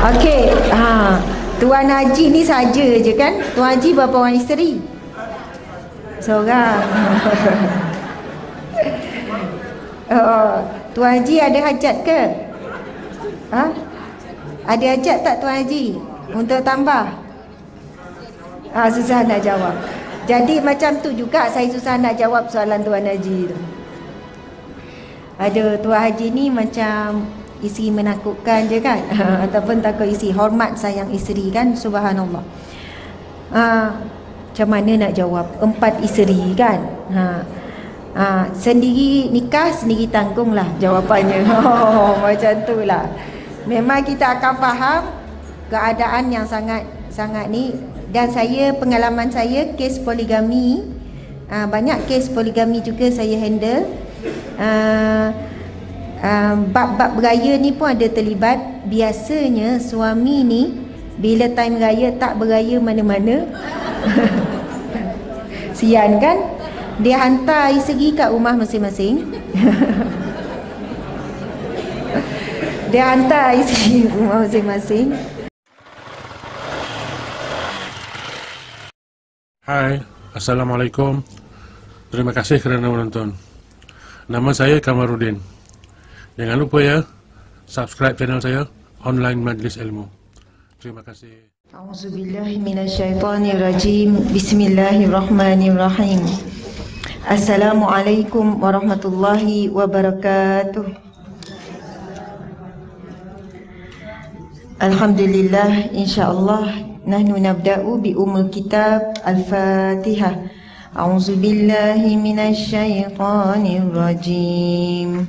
Okey, ha. Tuan Haji ni saja je kan? Tuan Haji berapa orang isteri? Seorang. oh, Tuan Haji ada hajat ke? Ha? Ada hajat tak Tuan Haji? Untuk tambah? Ah, susah nak jawab. Jadi macam tu juga saya susah nak jawab soalan Tuan Haji tu. Ada Tuan Haji ni macam isi menakutkan je kan? Ataupun takut isi hormat sayang isteri kan? Subhanallah. Ha, macam mana nak jawab? Empat isteri kan? Ha, ha, sendiri nikah sendiri tanggung lah jawapannya. Oh, macam tu lah. Memang kita akan faham keadaan yang sangat sangat ni. Dan saya pengalaman saya kes poligami. Ha, banyak kes poligami juga saya handle uh, bab-bab beraya ni pun ada terlibat. Biasanya suami ni bila time raya tak beraya mana-mana sian kan? Dia hantar isteri kat rumah masing-masing. Dia hantar isteri rumah masing-masing. Hai, Assalamualaikum. Terima kasih kerana menonton. Nama saya Kamarudin Jangan lupa ya, subscribe channel saya Online Majlis Ilmu. Terima kasih. Auzubillahiminasyaitanirrajim. Bismillahirrahmanirrahim. Assalamualaikum warahmatullahi wabarakatuh. Alhamdulillah insyaallah nahnu nabda'u bi umul kitab al-Fatihah. A'udzubillahi minasyaitanirrajim.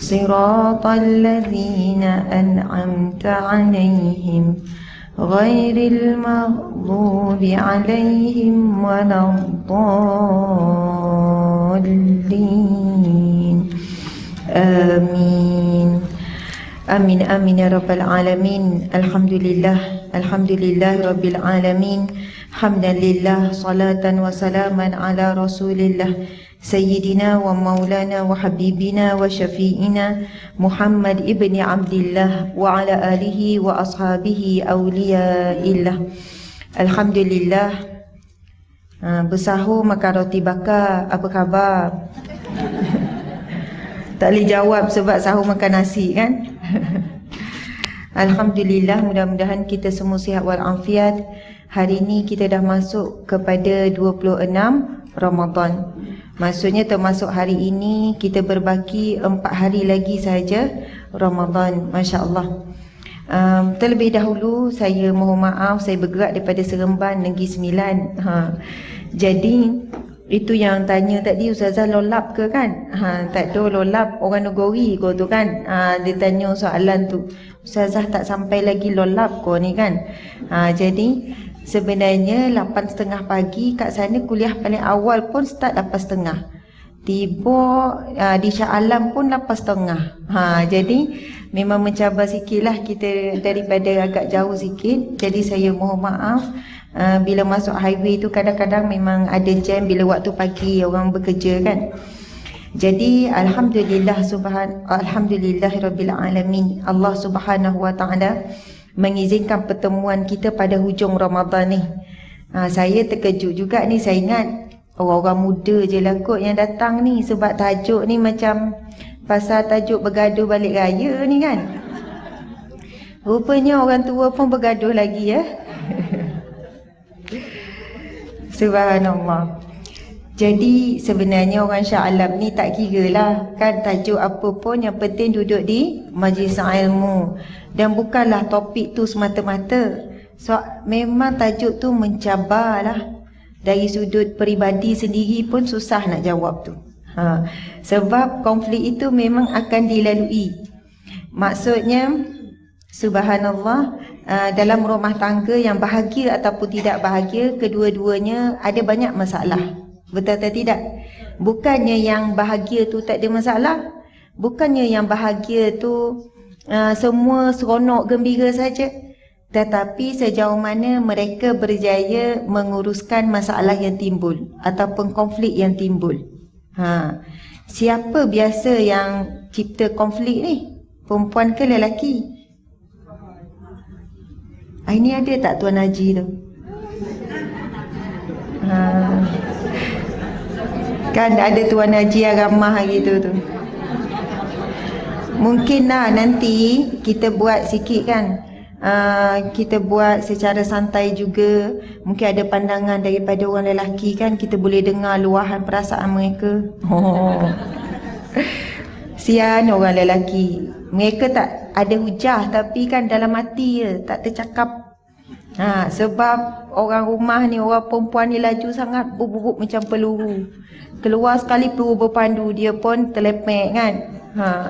صراط الذين أنعمت عليهم غير المغضوب عليهم ولا الضالين. آمين. آمين آمين يا رب العالمين. الحمد لله الحمد لله رب العالمين. حمدا لله صلاة وسلاما على رسول الله. سيدنا ومولانا وحبيبنا وشفيئنا محمد ابن عبد الله وعلى آله وأصحابه أولياء الله الحمد لله Bersahur makan roti bakar Apa khabar? tak boleh jawab sebab sahur makan nasi kan? Alhamdulillah mudah-mudahan kita semua sihat walafiat Hari ini kita dah masuk kepada 26 Ramadan Maksudnya termasuk hari ini kita berbaki empat hari lagi saja Ramadan, Masya Allah. Um, terlebih dahulu saya mohon maaf saya bergerak daripada Seremban Negeri Sembilan. Ha. Jadi itu yang tanya tadi Ustazah lolap ke kan? Ha, tak tahu lolap orang negeri kau tu kan? Ha, dia tanya soalan tu. Ustazah tak sampai lagi lolap kau ni kan? Ha, jadi Sebenarnya 8.30 pagi kat sana kuliah paling awal pun start 8.30. Tiba uh, di Shah Alam pun 8.30. Ha, jadi memang mencabar sikitlah kita daripada agak jauh sikit. Jadi saya mohon maaf. Uh, bila masuk highway tu kadang-kadang memang ada jam bila waktu pagi orang bekerja kan. Jadi alhamdulillah subhan alhamdulillah rabbil alamin. Allah Subhanahu wa taala mengizinkan pertemuan kita pada hujung Ramadan ni. Ha, saya terkejut juga ni saya ingat orang-orang muda je lah kot yang datang ni sebab tajuk ni macam pasal tajuk bergaduh balik raya ni kan. Rupanya orang tua pun bergaduh lagi ya. Subhanallah. Jadi sebenarnya orang Syah Alam ni tak kira lah kan tajuk apa pun yang penting duduk di majlis ilmu dan bukanlah topik tu semata-mata. So memang tajuk tu mencabar lah dari sudut peribadi sendiri pun susah nak jawab tu. Ha. Sebab konflik itu memang akan dilalui. Maksudnya subhanallah uh, dalam rumah tangga yang bahagia ataupun tidak bahagia, kedua-duanya ada banyak masalah. Betul atau tidak? Bukannya yang bahagia tu tak ada masalah. Bukannya yang bahagia tu uh, semua seronok gembira saja. Tetapi sejauh mana mereka berjaya menguruskan masalah yang timbul ataupun konflik yang timbul. Ha. Siapa biasa yang cipta konflik ni? Perempuan ke lelaki? Ah, ini ada tak Tuan Haji tu? Ha. Kan ada Tuan Haji yang ramah gitu tu. Mungkin lah nanti kita buat sikit kan. Uh, kita buat secara santai juga Mungkin ada pandangan daripada orang lelaki kan Kita boleh dengar luahan perasaan mereka oh. Sian orang lelaki Mereka tak ada hujah Tapi kan dalam hati je Tak tercakap ha, Sebab orang rumah ni Orang perempuan ni laju sangat Bubuk-bubuk macam peluru Keluar sekali peluru berpandu Dia pun terlepek kan Haa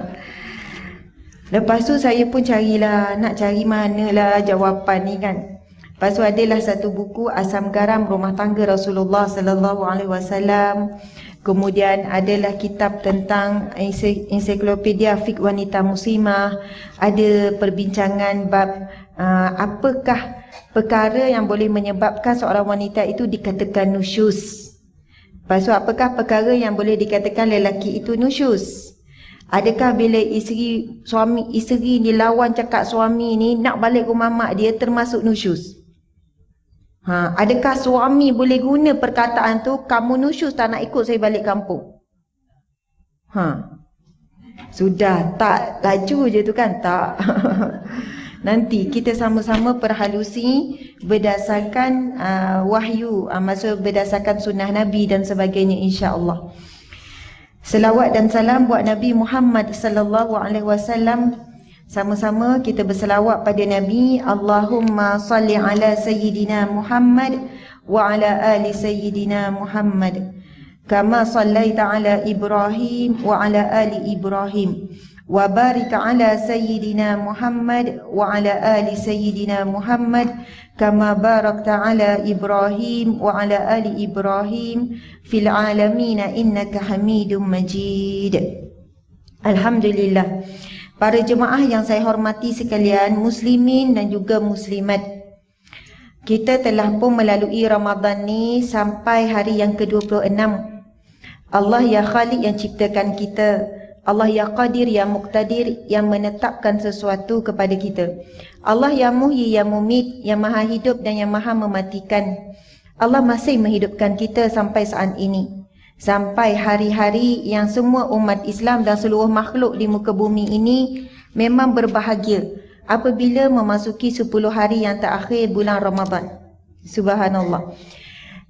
Lepas tu saya pun carilah nak cari manalah jawapan ni kan. Lepas tu adalah satu buku Asam Garam Rumah Tangga Rasulullah sallallahu alaihi wasallam. Kemudian adalah kitab tentang ensiklopedia fik wanita muslimah, ada perbincangan bab uh, apakah perkara yang boleh menyebabkan seorang wanita itu dikatakan nusyus. Lepas tu apakah perkara yang boleh dikatakan lelaki itu nusyus? Adakah bila isteri suami isteri ni lawan cakap suami ni nak balik rumah mak dia termasuk nusyus? Ha, adakah suami boleh guna perkataan tu kamu nusyus tak nak ikut saya balik kampung? Ha. Sudah tak laju je tu kan tak. Nanti kita sama-sama perhalusi berdasarkan uh, wahyu, uh, maksud berdasarkan sunnah Nabi dan sebagainya insya-Allah. Selawat dan salam buat Nabi Muhammad sallallahu alaihi wasallam. Sama-sama kita berselawat pada Nabi. Allahumma salli ala sayyidina Muhammad wa ala ali sayyidina Muhammad. Kama sallaita ala Ibrahim wa ala ali Ibrahim. Ala sayyidina Muhammad wa ala ali sayyidina Muhammad kama barakta ala Ibrahim wa ala ali Ibrahim fil alamin innaka Hamidum Majid. Alhamdulillah. Para jemaah yang saya hormati sekalian, muslimin dan juga muslimat. Kita telah pun melalui Ramadan ni sampai hari yang ke-26. Allah ya Khaliq yang ciptakan kita. Allah yang qadir, yang muqtadir, yang menetapkan sesuatu kepada kita. Allah yang muhyi, yang mumit, yang maha hidup dan yang maha mematikan. Allah masih menghidupkan kita sampai saat ini. Sampai hari-hari yang semua umat Islam dan seluruh makhluk di muka bumi ini memang berbahagia apabila memasuki 10 hari yang terakhir bulan Ramadan. Subhanallah.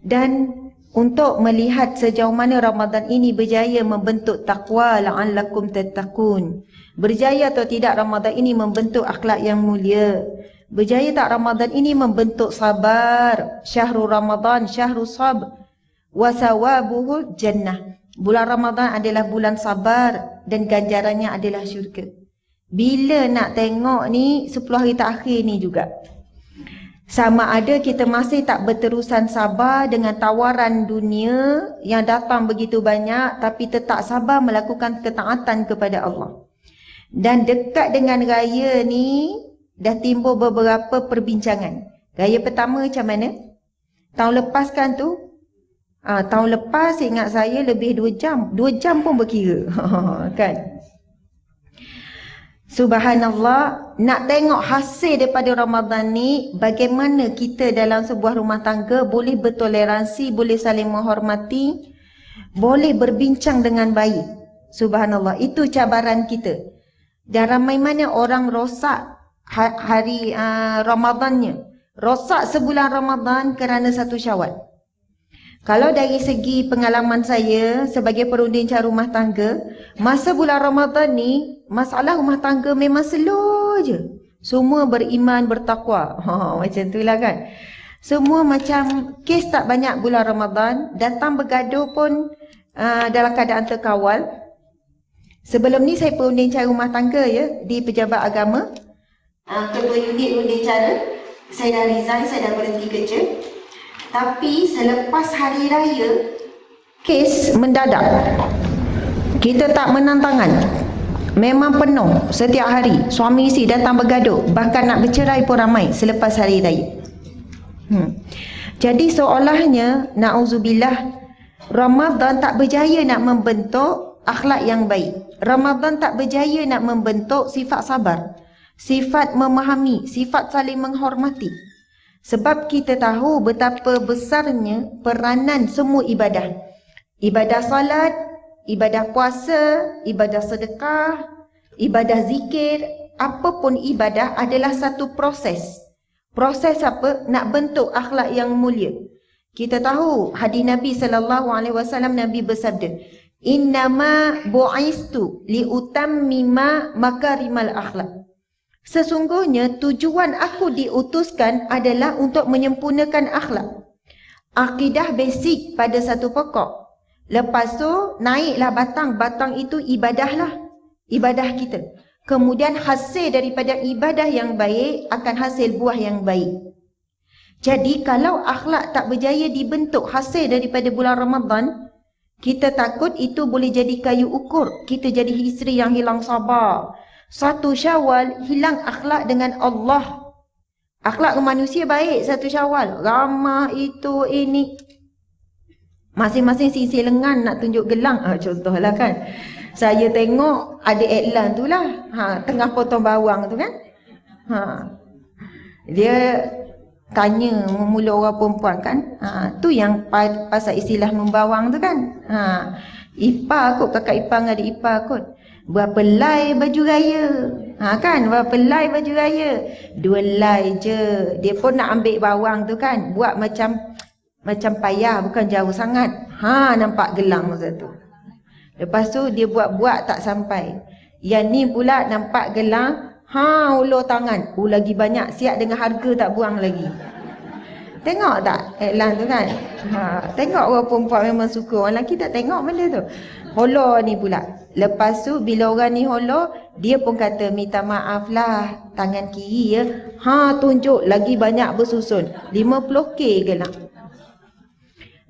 Dan untuk melihat sejauh mana Ramadan ini berjaya membentuk takwa la'allakum tattaqun. Berjaya atau tidak Ramadan ini membentuk akhlak yang mulia. Berjaya tak Ramadan ini membentuk sabar. Syahrul Ramadan, syahrul sab. Wasawabuhu jannah. Bulan Ramadan adalah bulan sabar dan ganjarannya adalah syurga. Bila nak tengok ni 10 hari terakhir ni juga. Sama ada kita masih tak berterusan sabar dengan tawaran dunia yang datang begitu banyak tapi tetap sabar melakukan ketaatan kepada Allah. Dan dekat dengan raya ni dah timbul beberapa perbincangan. Raya pertama macam mana? Tahun lepas kan tu? Ha, tahun lepas ingat saya lebih 2 jam. 2 jam pun berkira. kan? Subhanallah, nak tengok hasil daripada Ramadan ni, bagaimana kita dalam sebuah rumah tangga boleh bertoleransi, boleh saling menghormati, boleh berbincang dengan baik. Subhanallah, itu cabaran kita. Dan ramai mana orang rosak ha-, hari uh, Ramadannya. Rosak sebulan Ramadan kerana satu syawal. Kalau dari segi pengalaman saya sebagai perunding cara rumah tangga, masa bulan Ramadan ni, masalah rumah tangga memang slow je. Semua beriman, bertakwa. Ha, macam tu lah kan. Semua macam kes tak banyak bulan Ramadan, datang bergaduh pun uh, dalam keadaan terkawal. Sebelum ni saya perunding cara rumah tangga ya di pejabat agama. uh, ketua unit undi cara. Saya dah resign, saya dah berhenti kerja. Tapi selepas hari raya, kes mendadak. Kita tak menang tangan. Memang penuh setiap hari. Suami isteri datang bergaduh. Bahkan nak bercerai pun ramai selepas hari raya. Hmm. Jadi seolahnya, na'udzubillah, Ramadan tak berjaya nak membentuk akhlak yang baik. Ramadan tak berjaya nak membentuk sifat sabar sifat memahami, sifat saling menghormati. Sebab kita tahu betapa besarnya peranan semua ibadah. Ibadah salat, ibadah puasa, ibadah sedekah, ibadah zikir, apapun ibadah adalah satu proses. Proses apa? Nak bentuk akhlak yang mulia. Kita tahu hadis Nabi sallallahu alaihi wasallam Nabi bersabda, "Innama bu'istu li makarimal akhlak." Sesungguhnya tujuan aku diutuskan adalah untuk menyempurnakan akhlak. Akidah basic pada satu pokok. Lepas tu naiklah batang. Batang itu ibadahlah. Ibadah kita. Kemudian hasil daripada ibadah yang baik akan hasil buah yang baik. Jadi kalau akhlak tak berjaya dibentuk hasil daripada bulan Ramadan, kita takut itu boleh jadi kayu ukur. Kita jadi isteri yang hilang sabar. Satu syawal hilang akhlak dengan Allah. Akhlak manusia baik satu syawal. Ramah itu ini. Masing-masing sisi lengan nak tunjuk gelang. Ha, contohlah kan. Saya tengok ada iklan tu lah. Ha, tengah potong bawang tu kan. Ha. Dia tanya memula orang perempuan kan. Ha, tu yang pasal istilah membawang tu kan. Ha. Ipar kot, kakak ipar dengan adik ipar kot. Berapa lay baju raya? Ha kan? Berapa lay baju raya? Dua lay je. Dia pun nak ambil bawang tu kan. Buat macam macam payah bukan jauh sangat. Ha nampak gelang masa tu. Lepas tu dia buat-buat tak sampai. Yang ni pula nampak gelang. Ha ulur tangan. Oh lagi banyak siap dengan harga tak buang lagi. Tengok tak iklan tu kan? Ha, tengok orang perempuan memang suka. Orang lelaki tak tengok benda tu. Holo ni pula. Lepas tu bila orang ni holo, dia pun kata minta maaf lah tangan kiri ya. Ha tunjuk lagi banyak bersusun. 50k ke lah.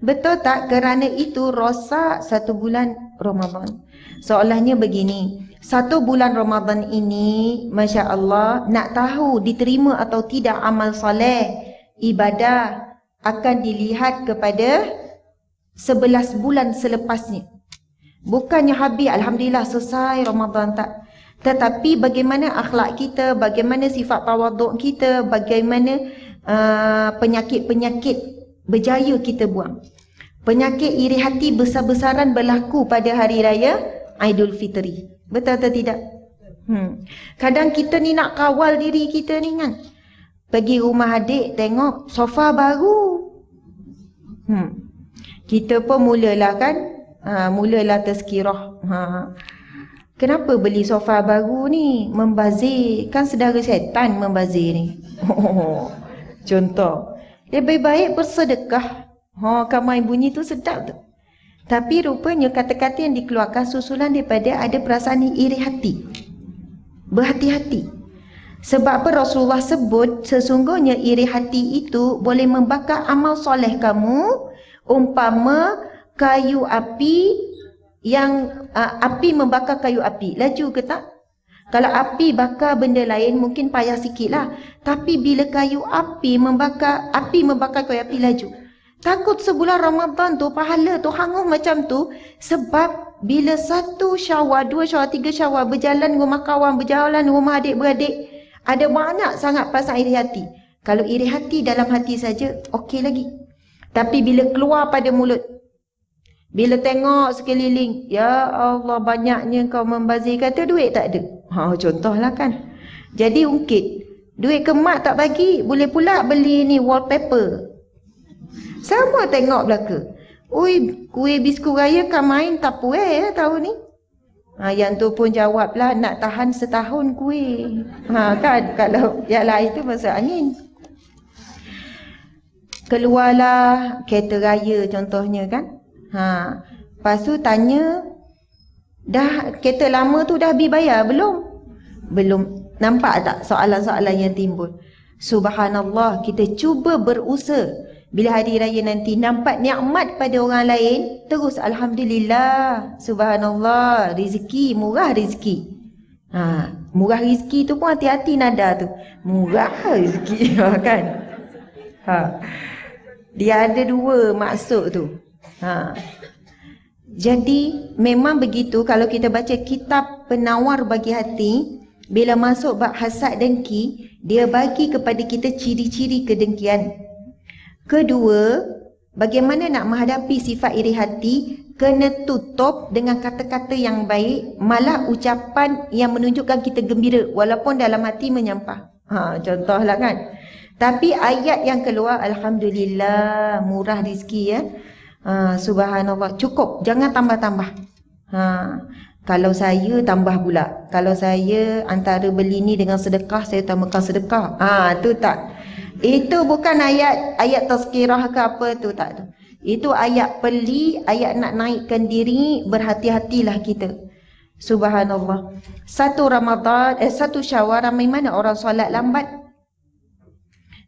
Betul tak kerana itu rosak satu bulan Ramadan. Soalannya begini. Satu bulan Ramadan ini, Masya Allah, nak tahu diterima atau tidak amal soleh, ibadah akan dilihat kepada sebelas bulan selepasnya. Bukannya habis Alhamdulillah selesai Ramadan tak Tetapi bagaimana akhlak kita Bagaimana sifat tawaduk kita Bagaimana uh, penyakit-penyakit uh, berjaya kita buang Penyakit iri hati besar-besaran berlaku pada hari raya Aidul Fitri Betul atau tidak? Hmm. Kadang kita ni nak kawal diri kita ni kan Pergi rumah adik tengok sofa baru hmm. Kita pun mulalah kan Ha, mulalah tazkirah. Ha. Kenapa beli sofa baru ni? Membazir. Kan sedara setan membazir ni. Contoh. Lebih baik bersedekah. Ha, main bunyi tu sedap tu. Tapi rupanya kata-kata yang dikeluarkan susulan daripada ada perasaan iri hati. Berhati-hati. Sebab apa Rasulullah sebut sesungguhnya iri hati itu boleh membakar amal soleh kamu umpama kayu api yang uh, api membakar kayu api. Laju ke tak? Kalau api bakar benda lain mungkin payah sikit lah. Tapi bila kayu api membakar, api membakar kayu api laju. Takut sebulan Ramadan tu pahala tu hangus macam tu. Sebab bila satu syawal, dua syawal, tiga syawal berjalan rumah kawan, berjalan rumah adik-beradik. Ada banyak sangat pasang iri hati. Kalau iri hati dalam hati saja, okey lagi. Tapi bila keluar pada mulut, bila tengok sekeliling, ya Allah banyaknya kau membazir kata duit tak ada. Ha contohlah kan. Jadi ungkit. Duit kemat tak bagi, boleh pula beli ni wallpaper. Semua tengok belaka. Ui, kuih biskut raya kan main tak puas eh tahun ni. Ha, yang tu pun jawablah nak tahan setahun kuih. Ha, kan kalau yang lain tu masa angin. Keluarlah kereta raya contohnya kan. Ha. Lepas tu tanya dah kereta lama tu dah habis bayar belum? Belum. Nampak tak soalan-soalan yang timbul? Subhanallah, kita cuba berusaha. Bila hari raya nanti nampak nikmat pada orang lain, terus Alhamdulillah. Subhanallah, rezeki, murah rezeki. Ha, murah rezeki tu pun hati-hati nada tu. Murah rezeki, kan? Ha. Dia ada dua maksud tu. Ha. Jadi memang begitu kalau kita baca kitab penawar bagi hati, bila masuk bab hasad dengki, dia bagi kepada kita ciri-ciri kedengkian. Kedua, bagaimana nak menghadapi sifat iri hati, kena tutup dengan kata-kata yang baik, malah ucapan yang menunjukkan kita gembira walaupun dalam hati menyampah. Ha, contohlah kan. Tapi ayat yang keluar, Alhamdulillah, murah rezeki ya. Ha, subhanallah, cukup. Jangan tambah-tambah. Ha, kalau saya tambah pula. Kalau saya antara beli ni dengan sedekah, saya tambahkan sedekah. Ah, tu tak. Itu bukan ayat ayat tazkirah ke apa tu tak tu. Itu ayat peli, ayat nak naikkan diri, berhati-hatilah kita. Subhanallah. Satu Ramadan, eh satu Syawal ramai mana orang solat lambat.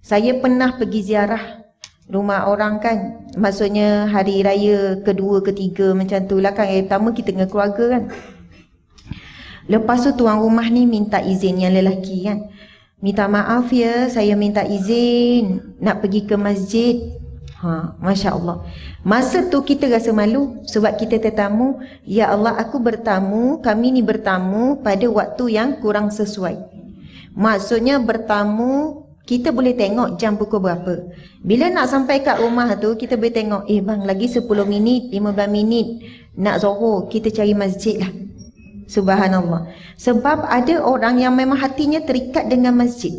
Saya pernah pergi ziarah rumah orang kan. Maksudnya hari raya kedua, ketiga macam tu lah kan. Yang pertama kita dengan keluarga kan. Lepas tu tuan rumah ni minta izin yang lelaki kan. Minta maaf ya, saya minta izin nak pergi ke masjid. Ha, Masya Allah. Masa tu kita rasa malu sebab kita tetamu. Ya Allah, aku bertamu, kami ni bertamu pada waktu yang kurang sesuai. Maksudnya bertamu kita boleh tengok jam pukul berapa. Bila nak sampai kat rumah tu, kita boleh tengok, eh bang, lagi 10 minit, 15 minit nak zohor, kita cari masjid lah. Subhanallah. Sebab ada orang yang memang hatinya terikat dengan masjid.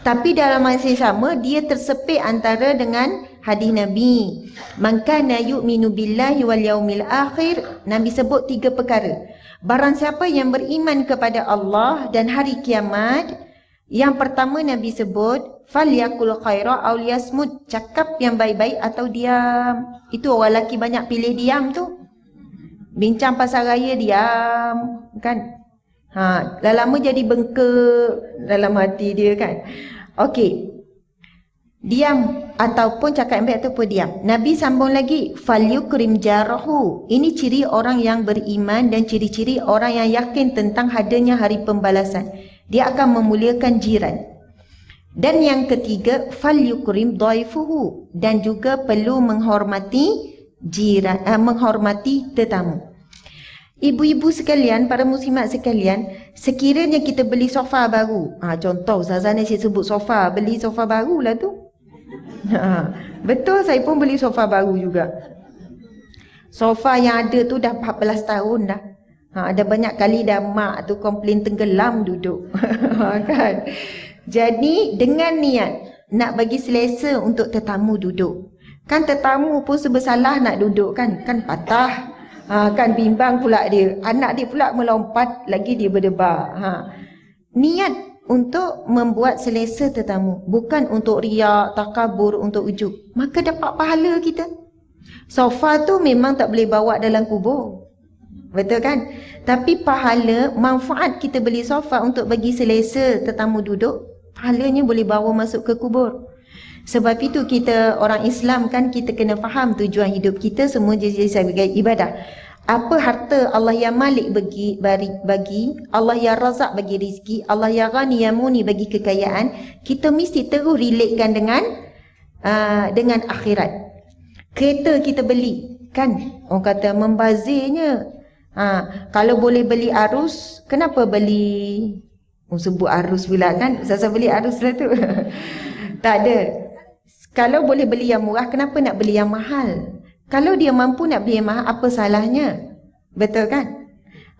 Tapi dalam masa yang sama, dia tersepit antara dengan hadis Nabi. Man kana yu'minu billahi wal yaumil akhir, Nabi sebut tiga perkara. Barang siapa yang beriman kepada Allah dan hari kiamat, yang pertama Nabi sebut falyakul khaira aw liyasmut, cakap yang baik-baik atau diam. Itu orang lelaki banyak pilih diam tu. Bincang pasal raya diam, kan? Ha, dah lama jadi bengkak dalam hati dia kan. Okey. Diam ataupun cakap yang baik ataupun diam. Nabi sambung lagi, falyukrim jarahu. Ini ciri orang yang beriman dan ciri-ciri orang yang yakin tentang hadirnya hari pembalasan dia akan memuliakan jiran. Dan yang ketiga, fal yukrim dhaifuhu dan juga perlu menghormati jiran uh, menghormati tetamu. Ibu-ibu sekalian, para muslimat sekalian, sekiranya kita beli sofa baru, ha, contoh Zazan saya sebut sofa, beli sofa baru lah tu. Ha, betul saya pun beli sofa baru juga. Sofa yang ada tu dah 14 tahun dah. Ha, ada banyak kali dah mak tu komplain tenggelam duduk. Ha, kan? Jadi dengan niat nak bagi selesa untuk tetamu duduk. Kan tetamu pun sebesalah nak duduk kan? Kan patah. Ha, kan bimbang pula dia. Anak dia pula melompat lagi dia berdebar. Ha. Niat untuk membuat selesa tetamu. Bukan untuk riak, takabur, untuk ujuk. Maka dapat pahala kita. Sofa tu memang tak boleh bawa dalam kubur. Betul kan? Tapi pahala, manfaat kita beli sofa untuk bagi selesa tetamu duduk, pahalanya boleh bawa masuk ke kubur. Sebab itu kita orang Islam kan kita kena faham tujuan hidup kita semua jadi sebagai ibadah. Apa harta Allah yang malik bagi, bagi, bagi Allah yang razak bagi rizki, Allah yang ghani yang muni bagi kekayaan, kita mesti terus relatekan dengan uh, dengan akhirat. Kereta kita beli, kan? Orang kata membazirnya Ha, kalau boleh beli arus, kenapa beli oh, sebut arus pula kan? Saya beli arus lah tu. tak ada. Kalau boleh beli yang murah, kenapa nak beli yang mahal? Kalau dia mampu nak beli yang mahal, apa salahnya? Betul kan?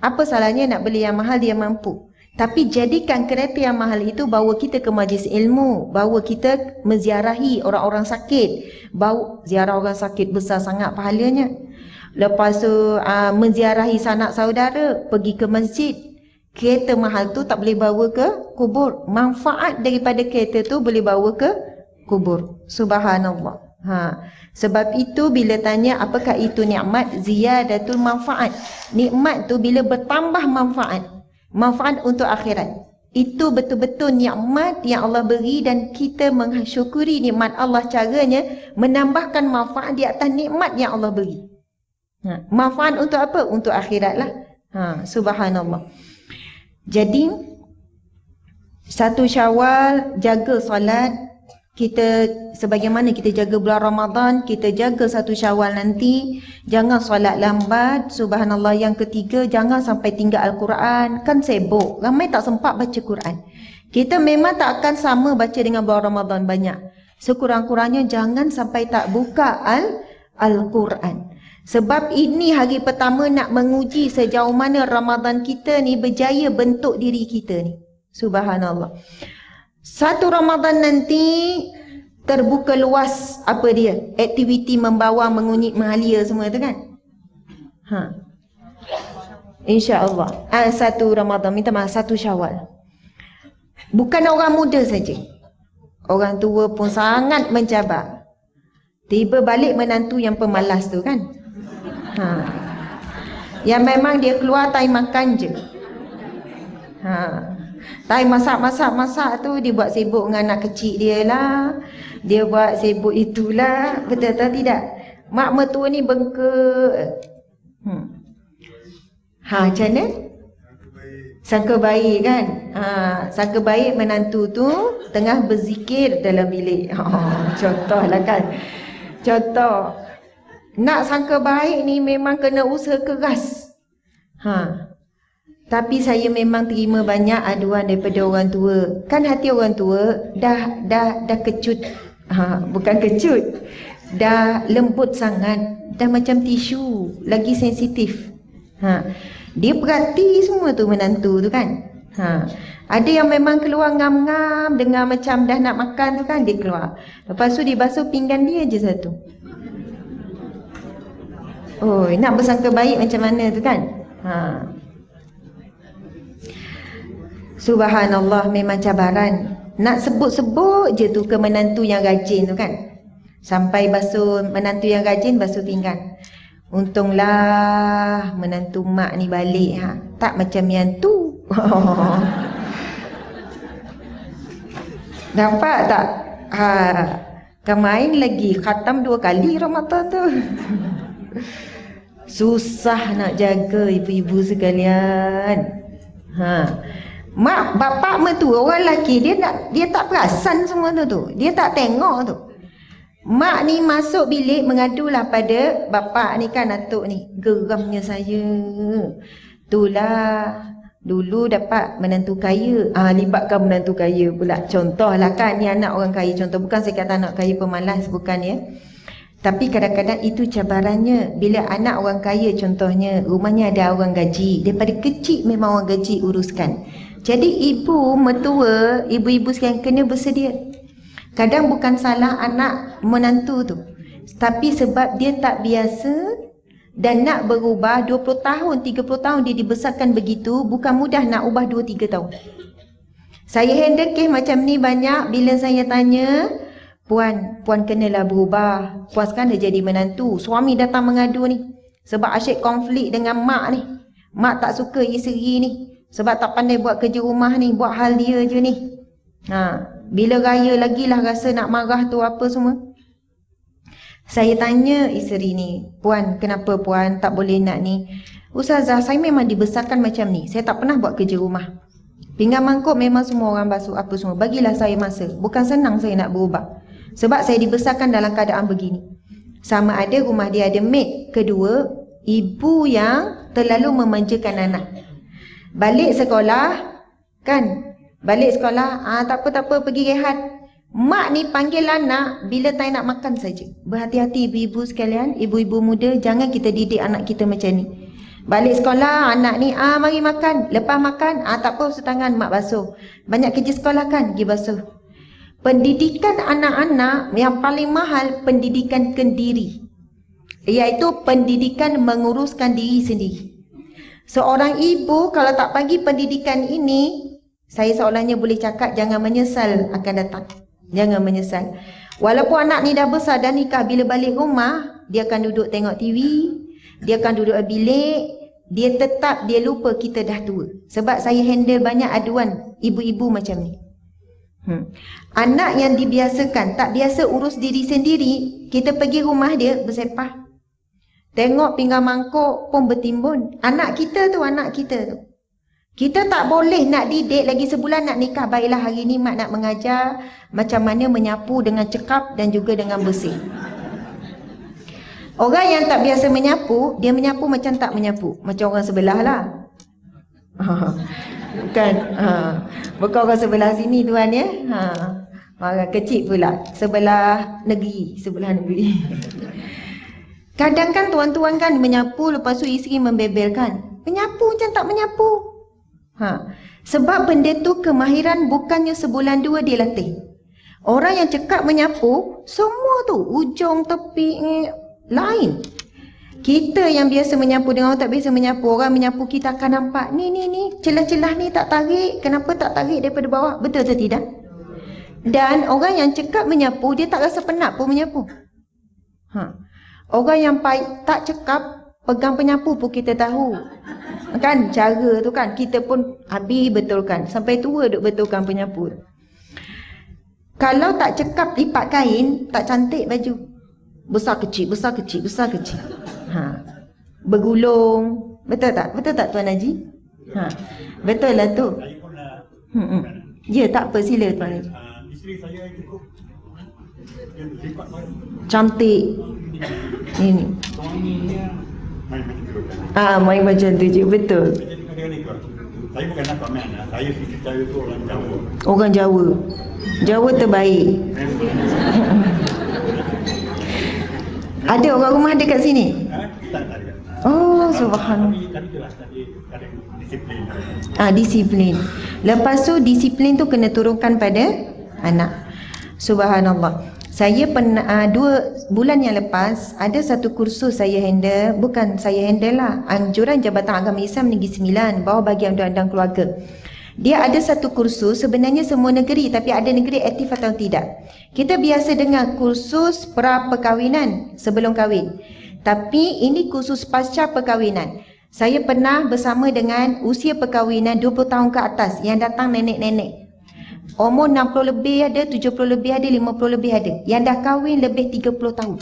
Apa salahnya nak beli yang mahal dia mampu? Tapi jadikan kereta yang mahal itu bawa kita ke majlis ilmu, bawa kita menziarahi orang-orang sakit, bawa ziarah orang sakit besar sangat pahalanya. Lepas tu uh, menziarahi sanak saudara, pergi ke masjid. Kereta mahal tu tak boleh bawa ke kubur. Manfaat daripada kereta tu boleh bawa ke kubur. Subhanallah. Ha. Sebab itu bila tanya apakah itu nikmat, ziyadatul manfaat. Nikmat tu bila bertambah manfaat. Manfaat untuk akhirat. Itu betul-betul nikmat yang Allah beri dan kita mensyukuri nikmat Allah caranya menambahkan manfaat di atas nikmat yang Allah beri. Ha, manfaat untuk apa? Untuk akhirat lah. Ha, subhanallah. Jadi, satu syawal jaga solat, kita sebagaimana kita jaga bulan Ramadan, kita jaga satu Syawal nanti, jangan solat lambat. Subhanallah yang ketiga, jangan sampai tinggal Al-Quran. Kan sibuk, ramai tak sempat baca Quran. Kita memang tak akan sama baca dengan bulan Ramadan banyak. Sekurang-kurangnya jangan sampai tak buka al Al-Quran. Sebab ini hari pertama nak menguji sejauh mana Ramadan kita ni berjaya bentuk diri kita ni. Subhanallah. Satu Ramadan nanti terbuka luas apa dia? Aktiviti membawa, mengunyit, menghalia semua tu kan? Ha. InsyaAllah. Ah, satu Ramadan, minta maaf, satu syawal. Bukan orang muda saja. Orang tua pun sangat mencabar. Tiba balik menantu yang pemalas tu kan? Ha. Yang memang dia keluar time makan je. Ha. Time masak-masak-masak tu dia buat sibuk dengan anak kecil dia lah. Dia buat sibuk itulah. Betul tak tidak? Mak mertua ni bengkak. Hmm. Ha macam mana? Sangka baik kan? Ha, sangka baik menantu tu tengah berzikir dalam bilik. Ha, contohlah kan. Contoh. Nak sangka baik ni memang kena usaha keras. Ha. Tapi saya memang terima banyak aduan daripada orang tua. Kan hati orang tua dah dah dah kecut. Ha, bukan kecut. Dah lembut sangat. Dah macam tisu. Lagi sensitif. Ha. Dia perhati semua tu menantu tu kan. Ha. Ada yang memang keluar ngam-ngam dengar macam dah nak makan tu kan dia keluar. Lepas tu dia basuh pinggan dia je satu. Oh, nak bersangka baik macam mana tu kan? Ha. Subhanallah memang cabaran. Nak sebut-sebut je tu ke menantu yang rajin tu kan. Sampai basuh menantu yang rajin basuh pinggan. Untunglah menantu mak ni balik ha. Tak macam yang tu. Nampak tak? Ha. Kemain lagi khatam dua kali Ramadan tu. Susah nak jaga ibu-ibu sekalian. Ha. Mak, bapak mertua orang lelaki dia tak dia tak perasan semua tu tu. Dia tak tengok tu. Mak ni masuk bilik mengadulah pada bapak ni kan atuk ni. Geramnya saya. Itulah dulu dapat menantu kaya. Ah libatkan menantu kaya pula. Contohlah kan ni anak orang kaya contoh bukan saya kata anak kaya pemalas bukan ya. Tapi kadang-kadang itu cabarannya bila anak orang kaya contohnya rumahnya ada orang gaji daripada kecil memang orang gaji uruskan. Jadi ibu mertua, ibu-ibu sekarang kena bersedia. Kadang bukan salah anak menantu tu. Tapi sebab dia tak biasa dan nak berubah 20 tahun, 30 tahun dia dibesarkan begitu, bukan mudah nak ubah 2 3 tahun. Saya handle kes macam ni banyak bila saya tanya, puan, puan kenalah berubah. Puan sekarang dah jadi menantu. Suami datang mengadu ni. Sebab asyik konflik dengan mak ni. Mak tak suka isteri ni. Sebab tak pandai buat kerja rumah ni, buat hal dia je ni. Ha, bila raya lagi lah rasa nak marah tu apa semua. Saya tanya isteri ni, puan kenapa puan tak boleh nak ni? Ustazah, saya memang dibesarkan macam ni. Saya tak pernah buat kerja rumah. Pinggan mangkuk memang semua orang basuh apa semua. Bagilah saya masa. Bukan senang saya nak berubah. Sebab saya dibesarkan dalam keadaan begini. Sama ada rumah dia ada maid. Kedua, ibu yang terlalu memanjakan anak. Balik sekolah kan? Balik sekolah, ah tak apa tak apa pergi rehat. Mak ni panggil anak bila tak nak makan saja. Berhati-hati ibu-ibu sekalian, ibu-ibu muda, jangan kita didik anak kita macam ni. Balik sekolah, anak ni ah mari makan. Lepas makan, ah tak apa setangan mak basuh. Banyak kerja sekolah kan, pergi basuh. Pendidikan anak-anak yang paling mahal pendidikan kendiri. Iaitu pendidikan menguruskan diri sendiri. Seorang ibu kalau tak bagi pendidikan ini, saya seolahnya boleh cakap jangan menyesal akan datang. Jangan menyesal. Walaupun anak ni dah besar dan nikah bila balik rumah, dia akan duduk tengok TV, dia akan duduk di bilik, dia tetap dia lupa kita dah tua. Sebab saya handle banyak aduan ibu-ibu macam ni. Hmm. Anak yang dibiasakan tak biasa urus diri sendiri, kita pergi rumah dia bersepah. Tengok pinggang mangkuk pun bertimbun. Anak kita tu, anak kita tu. Kita tak boleh nak didik lagi sebulan nak nikah. Baiklah hari ni mak nak mengajar macam mana menyapu dengan cekap dan juga dengan bersih. Orang yang tak biasa menyapu, dia menyapu macam tak menyapu. Macam orang sebelah lah. Bukan. Ha. Bukan orang sebelah sini tuan ya. Ha. Orang kecil pula. Sebelah negeri. Sebelah negeri. Kadang kan tuan-tuan kan menyapu lepas tu isteri membebelkan. Menyapu macam tak menyapu. Ha. Sebab benda tu kemahiran bukannya sebulan dua dia latih. Orang yang cekap menyapu, semua tu ujung tepi eh, lain. Kita yang biasa menyapu dengan orang tak biasa menyapu, orang menyapu kita akan nampak, ni ni ni, celah-celah ni tak tarik, kenapa tak tarik daripada bawah? Betul atau tidak? Dan orang yang cekap menyapu, dia tak rasa penat pun menyapu. Ha. Orang yang baik tak cekap, pegang penyapu pun kita tahu. Kan cara tu kan, kita pun habis betulkan. Sampai tua duk betulkan penyapu. Kalau tak cekap lipat kain, tak cantik baju. Besar kecil, besar kecil, besar kecil. Ha. Bergulung. Betul tak? Betul tak Tuan Haji? Ha. Betul lah tu. Hmm. Ya, tak apa. Sila Tuan Haji. Cantik. Ini. Ah, main macam tu je. Betul. Saya bukan nak komen lah. Saya sisi saya tu orang Jawa. Orang Jawa. Jawa terbaik. Ada orang rumah dekat sini? Ha? Tak tak ada. Oh, subhanallah. Tapi tadi tu lah. Tadi ada disiplin. Ah, disiplin. Lepas tu disiplin tu kena turunkan pada anak. Subhanallah. Saya pernah uh, dua bulan yang lepas ada satu kursus saya handle, bukan saya handle lah, anjuran Jabatan Agama Islam Negeri Sembilan bawah bahagian undang-undang keluarga. Dia ada satu kursus sebenarnya semua negeri tapi ada negeri aktif atau tidak. Kita biasa dengar kursus pra perkahwinan sebelum kahwin. Tapi ini kursus pasca perkahwinan. Saya pernah bersama dengan usia perkahwinan 20 tahun ke atas yang datang nenek-nenek. Umur 60 lebih ada, 70 lebih ada, 50 lebih ada. Yang dah kahwin lebih 30 tahun.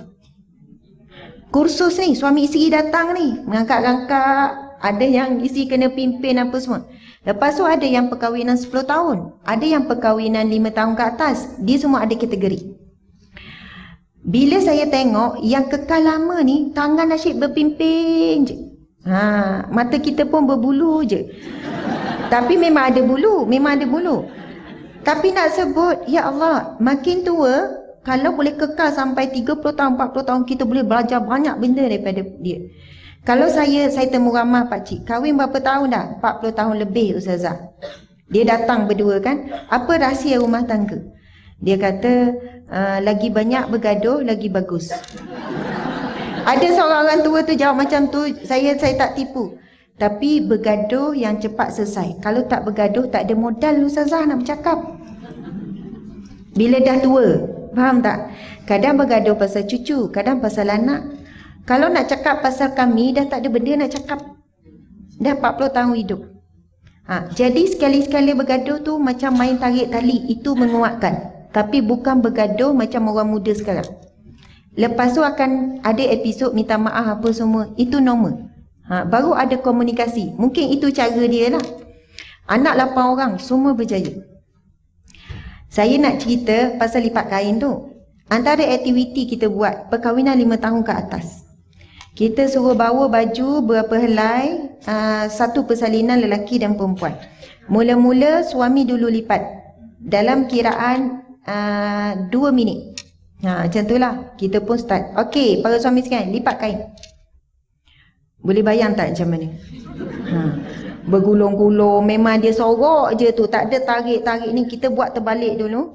Kursus ni, suami isteri datang ni. Mengangkat-angkat. Ada yang isteri kena pimpin apa semua. Lepas tu ada yang perkahwinan 10 tahun. Ada yang perkahwinan 5 tahun ke atas. Dia semua ada kategori. Bila saya tengok yang kekal lama ni, tangan asyik berpimpin je. Ha, mata kita pun berbulu je. Tapi memang ada bulu, memang ada bulu. Tapi nak sebut, ya Allah, makin tua, kalau boleh kekal sampai 30 tahun, 40 tahun, kita boleh belajar banyak benda daripada dia. Kalau saya, saya temu ramah Pak Cik, kahwin berapa tahun dah? 40 tahun lebih Ustazah. Dia datang berdua kan, apa rahsia rumah tangga? Dia kata, uh, lagi banyak bergaduh, lagi bagus. Ada seorang orang tua tu jawab macam tu, saya saya tak tipu. Tapi bergaduh yang cepat selesai. Kalau tak bergaduh, tak ada modal Ustazah nak bercakap. Bila dah tua, faham tak? Kadang bergaduh pasal cucu, kadang pasal anak. Kalau nak cakap pasal kami, dah tak ada benda nak cakap. Dah 40 tahun hidup. Ha, jadi sekali-sekali bergaduh tu macam main tarik tali. Itu menguatkan. Tapi bukan bergaduh macam orang muda sekarang. Lepas tu akan ada episod minta maaf apa semua. Itu normal. Ha, baru ada komunikasi. Mungkin itu cara dia lah. Anak lapan orang, semua berjaya. Saya nak cerita pasal lipat kain tu. Antara aktiviti kita buat, perkahwinan lima tahun ke atas. Kita suruh bawa baju berapa helai, uh, satu persalinan lelaki dan perempuan. Mula-mula suami dulu lipat. Dalam kiraan uh, dua minit. Ha, macam itulah. Kita pun start. Okey, para suami sekalian, lipat kain. Boleh bayang tak macam mana? Ha. Bergulung-gulung. Memang dia sorok je tu. Tak ada tarik-tarik ni. Kita buat terbalik dulu.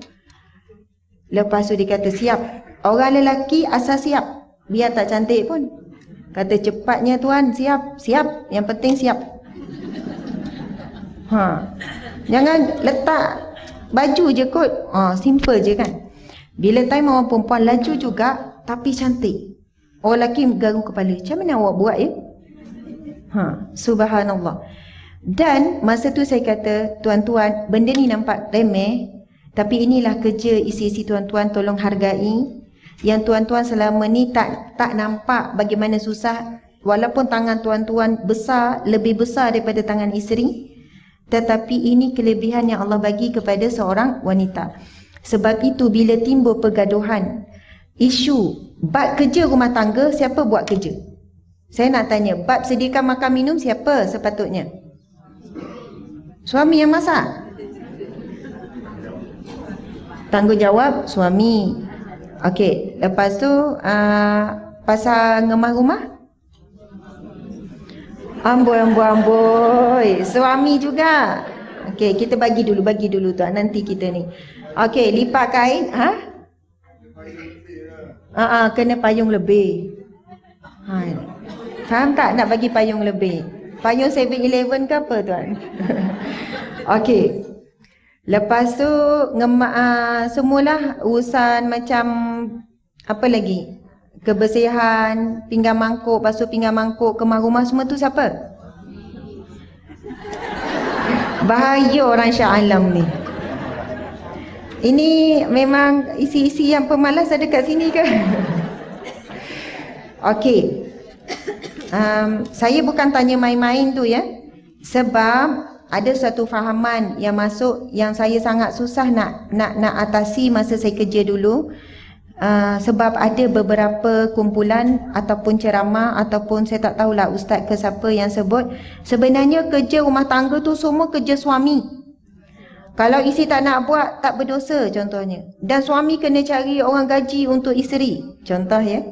Lepas tu dia kata siap. Orang lelaki asal siap. Biar tak cantik pun. Kata cepatnya tuan siap. Siap. Yang penting siap. Ha. Jangan letak baju je kot. Ha, simple je kan. Bila time orang perempuan laju juga. Tapi cantik. Orang lelaki garu kepala. Macam mana awak buat ya? Ha, subhanallah. Dan masa tu saya kata, tuan-tuan, benda ni nampak remeh, tapi inilah kerja isi-isi tuan-tuan tolong hargai. Yang tuan-tuan selama ni tak tak nampak bagaimana susah walaupun tangan tuan-tuan besar, lebih besar daripada tangan isteri, tetapi ini kelebihan yang Allah bagi kepada seorang wanita. Sebab itu bila timbul pergaduhan, isu bab kerja rumah tangga, siapa buat kerja? Saya nak tanya, bab sediakan makan minum siapa sepatutnya? Suami yang masak? Tanggungjawab suami. Okey, lepas tu uh, pasal ngemah rumah? Amboi, amboi, amboi. Suami juga. Okey, kita bagi dulu, bagi dulu tuan. Nanti kita ni. Okey, lipat kain. Ha? Ah, uh, kena payung lebih. Ha. Faham tak nak bagi payung lebih? Payung 7-Eleven ke apa tuan? Okey. Lepas tu ngemak uh, semualah urusan macam apa lagi? kebersihan, pinggan mangkuk, basuh pinggan mangkuk, kemar rumah semua tu siapa? Bahaya orang Syah Alam ni. Ini memang isi-isi yang pemalas ada kat sini ke? Okey. Um, saya bukan tanya main-main tu ya. Sebab ada satu fahaman yang masuk yang saya sangat susah nak nak nak atasi masa saya kerja dulu. Uh, sebab ada beberapa kumpulan ataupun ceramah ataupun saya tak tahulah ustaz ke siapa yang sebut sebenarnya kerja rumah tangga tu semua kerja suami. Kalau isteri tak nak buat tak berdosa contohnya. Dan suami kena cari orang gaji untuk isteri. Contoh ya.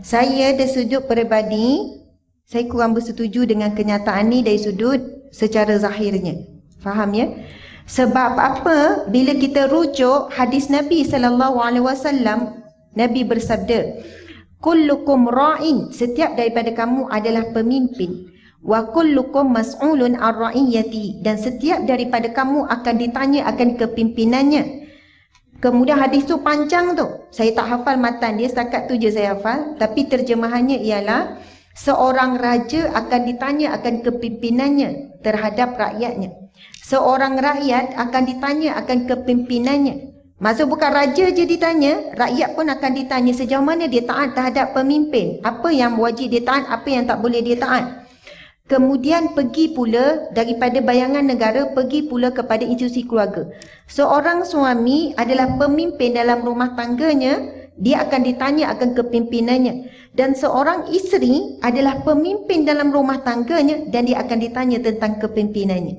Saya dari sudut peribadi saya kurang bersetuju dengan kenyataan ni dari sudut secara zahirnya. Faham ya? Sebab apa? Bila kita rujuk hadis Nabi sallallahu alaihi wasallam, Nabi bersabda, "Kullukum ra'in." Setiap daripada kamu adalah pemimpin. Wa kullukum mas'ulun ar dan setiap daripada kamu akan ditanya akan kepimpinannya. Kemudian hadis tu panjang tu. Saya tak hafal matan dia setakat tu je saya hafal, tapi terjemahannya ialah seorang raja akan ditanya akan kepimpinannya terhadap rakyatnya seorang rakyat akan ditanya akan kepimpinannya. Maksud bukan raja je ditanya, rakyat pun akan ditanya sejauh mana dia taat terhadap pemimpin. Apa yang wajib dia taat, apa yang tak boleh dia taat. Kemudian pergi pula daripada bayangan negara, pergi pula kepada institusi keluarga. Seorang suami adalah pemimpin dalam rumah tangganya, dia akan ditanya akan kepimpinannya. Dan seorang isteri adalah pemimpin dalam rumah tangganya dan dia akan ditanya tentang kepimpinannya.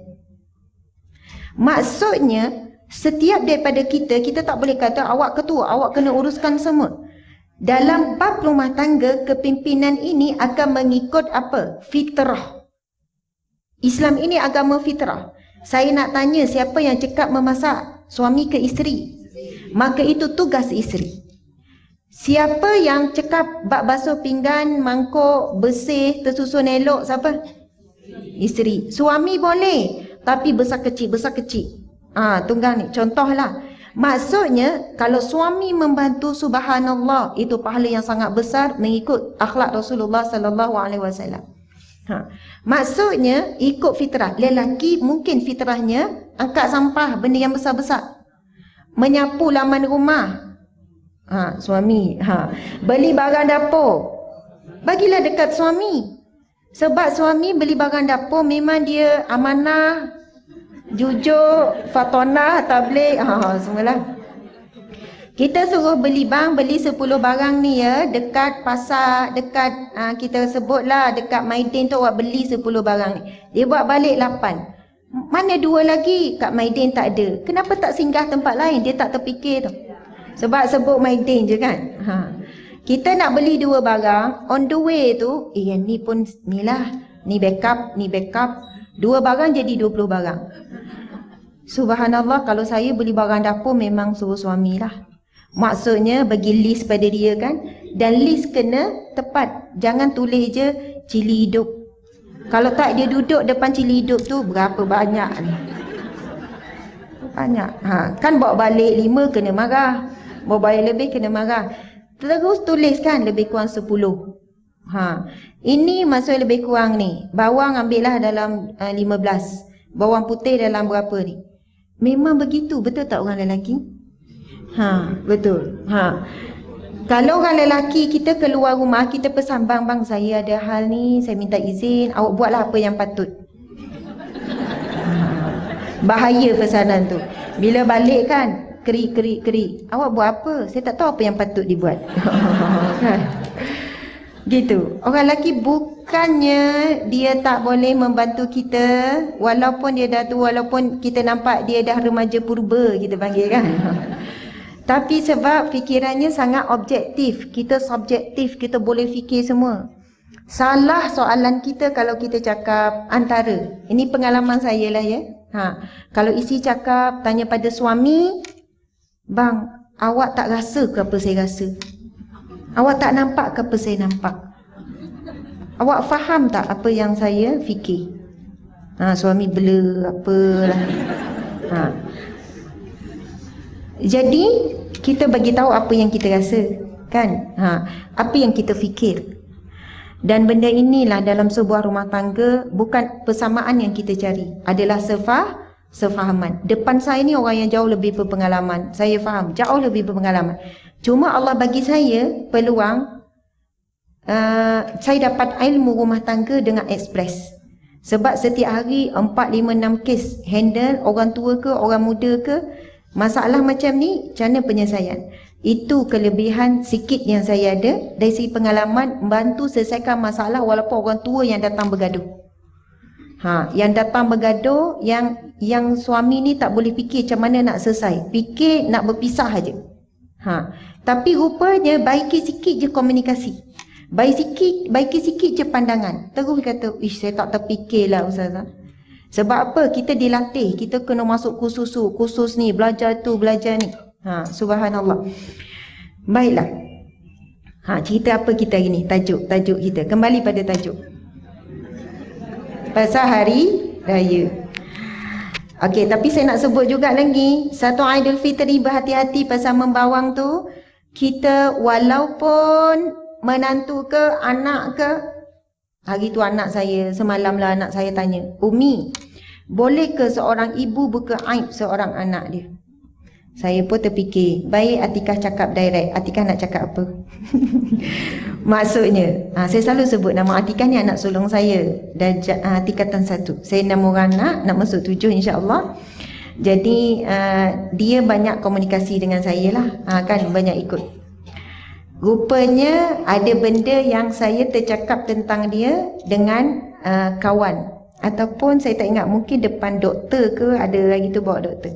Maksudnya setiap daripada kita kita tak boleh kata awak ketua, awak kena uruskan semua. Dalam bab rumah tangga kepimpinan ini akan mengikut apa? Fitrah. Islam ini agama fitrah. Saya nak tanya siapa yang cekap memasak? Suami ke isteri? Maka itu tugas isteri. Siapa yang cekap bak basuh pinggan, mangkuk, bersih, tersusun elok siapa? Isteri. Suami boleh. Tapi besar kecil, besar kecil. Ah, ha, tunggang ni contohlah. Maksudnya kalau suami membantu subhanallah itu pahala yang sangat besar mengikut akhlak Rasulullah sallallahu alaihi wasallam. Ha. Maksudnya ikut fitrah. Lelaki mungkin fitrahnya angkat sampah benda yang besar-besar. Menyapu laman rumah. Ha, suami. Ha. Beli barang dapur. Bagilah dekat suami. Sebab suami beli barang dapur memang dia amanah, jujur, fatona, tablik, ha, ha semualah. Kita suruh beli bang, beli 10 barang ni ya, dekat pasar, dekat ha, kita sebutlah dekat Maidin tu awak beli 10 barang ni. Dia buat balik 8. Mana dua lagi kat Maidin tak ada. Kenapa tak singgah tempat lain? Dia tak terfikir tu. Sebab sebut Maidin je kan. Ha. Kita nak beli dua barang, on the way tu, eh yang ni pun ni lah, ni backup, ni backup. Dua barang jadi dua puluh barang. Subhanallah, kalau saya beli barang dapur memang suruh suami lah. Maksudnya bagi list pada dia kan. Dan list kena tepat. Jangan tulis je cili hidup. Kalau tak dia duduk depan cili hidup tu berapa banyak ni. Banyak. Ha, kan bawa balik lima kena marah. Balik lebih kena marah. Terus tuliskan lebih kurang sepuluh. Ha. Ini masuk lebih kurang ni. Bawang ambillah dalam uh, 15. Bawang putih dalam berapa ni? Memang begitu. Betul tak orang lelaki? Ha, betul. Ha. Kalau orang lelaki kita keluar rumah, kita pesan bang, bang saya ada hal ni, saya minta izin, awak buatlah apa yang patut. Bahaya pesanan tu. Bila balik kan, kerik, kerik, kerik. Awak buat apa? Saya tak tahu apa yang patut dibuat. Gitu. Orang lelaki bukannya dia tak boleh membantu kita walaupun dia dah tu walaupun kita nampak dia dah remaja purba kita panggil kan. Tapi sebab fikirannya sangat objektif, kita subjektif, kita boleh fikir semua. Salah soalan kita kalau kita cakap antara. Ini pengalaman saya lah ya. Ha. Kalau isi cakap tanya pada suami, "Bang, awak tak rasa ke apa saya rasa?" Awak tak nampak ke apa saya nampak? Awak faham tak apa yang saya fikir? Ha, suami bela apalah. Ha. Jadi kita bagi tahu apa yang kita rasa, kan? Ha, apa yang kita fikir. Dan benda inilah dalam sebuah rumah tangga bukan persamaan yang kita cari. Adalah sefah, sefahaman. Depan saya ni orang yang jauh lebih berpengalaman. Saya faham, jauh lebih berpengalaman. Cuma Allah bagi saya peluang uh, saya dapat ilmu rumah tangga dengan ekspres. Sebab setiap hari 4 5 6 kes handle orang tua ke orang muda ke masalah macam ni mana penyelesaian. Itu kelebihan sikit yang saya ada dari segi pengalaman membantu selesaikan masalah walaupun orang tua yang datang bergaduh. Ha, yang datang bergaduh yang yang suami ni tak boleh fikir macam mana nak selesai. Fikir nak berpisah aja. Ha, tapi rupanya baiki sikit je komunikasi. Baik sikit, baiki sikit je pandangan. Terus kata, "Ish, saya tak terfikirlah ustazah." Sebab apa? Kita dilatih, kita kena masuk kursus tu, kursus ni, belajar tu, belajar ni. Ha, subhanallah. Baiklah. Ha, cerita apa kita hari ni? Tajuk, tajuk kita. Kembali pada tajuk. Pasal hari raya. Okey, tapi saya nak sebut juga lagi, satu Aidilfitri berhati-hati pasal membawang tu, kita walaupun menantu ke anak ke hari tu anak saya semalam lah anak saya tanya Umi boleh ke seorang ibu buka aib seorang anak dia saya pun terfikir baik Atikah cakap direct. Atikah nak cakap apa? Maksudnya ha, saya selalu sebut nama Atikah ni anak sulung saya dan uh, tingkatan satu. Saya enam orang anak nak masuk tujuh insyaAllah. Jadi uh, dia banyak komunikasi dengan saya lah. Ha, kan banyak ikut. Rupanya ada benda yang saya tercakap tentang dia dengan uh, kawan. Ataupun saya tak ingat mungkin depan doktor ke ada lagi tu bawa doktor.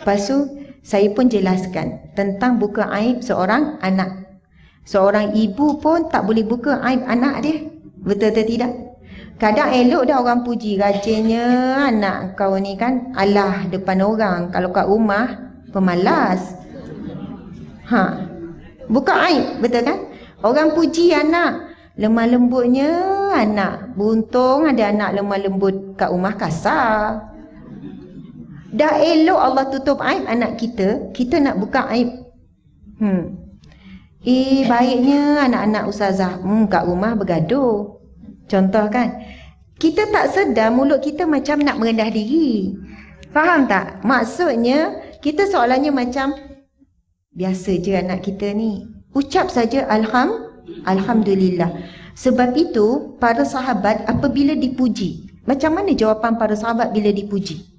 Lepas tu saya pun jelaskan tentang buka aib seorang anak. Seorang ibu pun tak boleh buka aib anak dia. Betul atau tidak? Kadang elok dah orang puji rajinnya anak kau ni kan alah depan orang. Kalau kat rumah pemalas. Ha. Buka aib, betul kan? Orang puji anak lemah lembutnya anak. Buntung ada anak lemah lembut kat rumah kasar. Dah elok Allah tutup aib anak kita, kita nak buka aib. Hmm. Eh baiknya anak-anak ustazah hmm, kat rumah bergaduh. Contoh kan, kita tak sedar mulut kita macam nak merendah diri. Faham tak? Maksudnya, kita soalannya macam, biasa je anak kita ni. Ucap saja Alham, Alhamdulillah. Sebab itu, para sahabat apabila dipuji, macam mana jawapan para sahabat bila dipuji?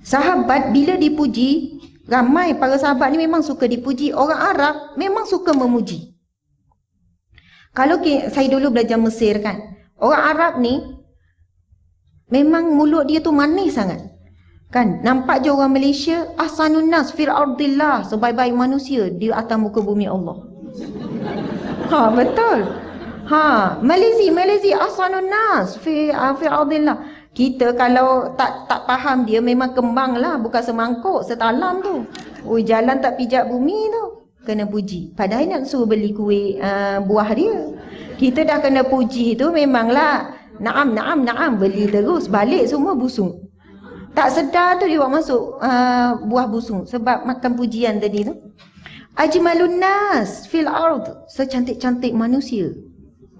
Sahabat bila dipuji, ramai para sahabat ni memang suka dipuji. Orang Arab memang suka memuji. Kalau saya dulu belajar Mesir kan, orang Arab ni memang mulut dia tu manis sangat. Kan, nampak je orang Malaysia ahsanun nas fil ardillah, sebaik-baik manusia di atas muka bumi Allah. Ha, betul. Ha, Malaysia, Malaysia ahsanun nas fi ah, fi ardillah. Kita kalau tak tak faham dia memang kembang lah, bukan semangkuk, setalam tu. Oi, jalan tak pijak bumi tu kena puji. Padahal nak suruh beli kuih uh, buah dia. Kita dah kena puji tu memanglah naam naam naam beli terus balik semua busung. Tak sedar tu dia masuk uh, buah busung sebab makan pujian tadi tu. Ajmalun nas fil ard secantik-cantik manusia.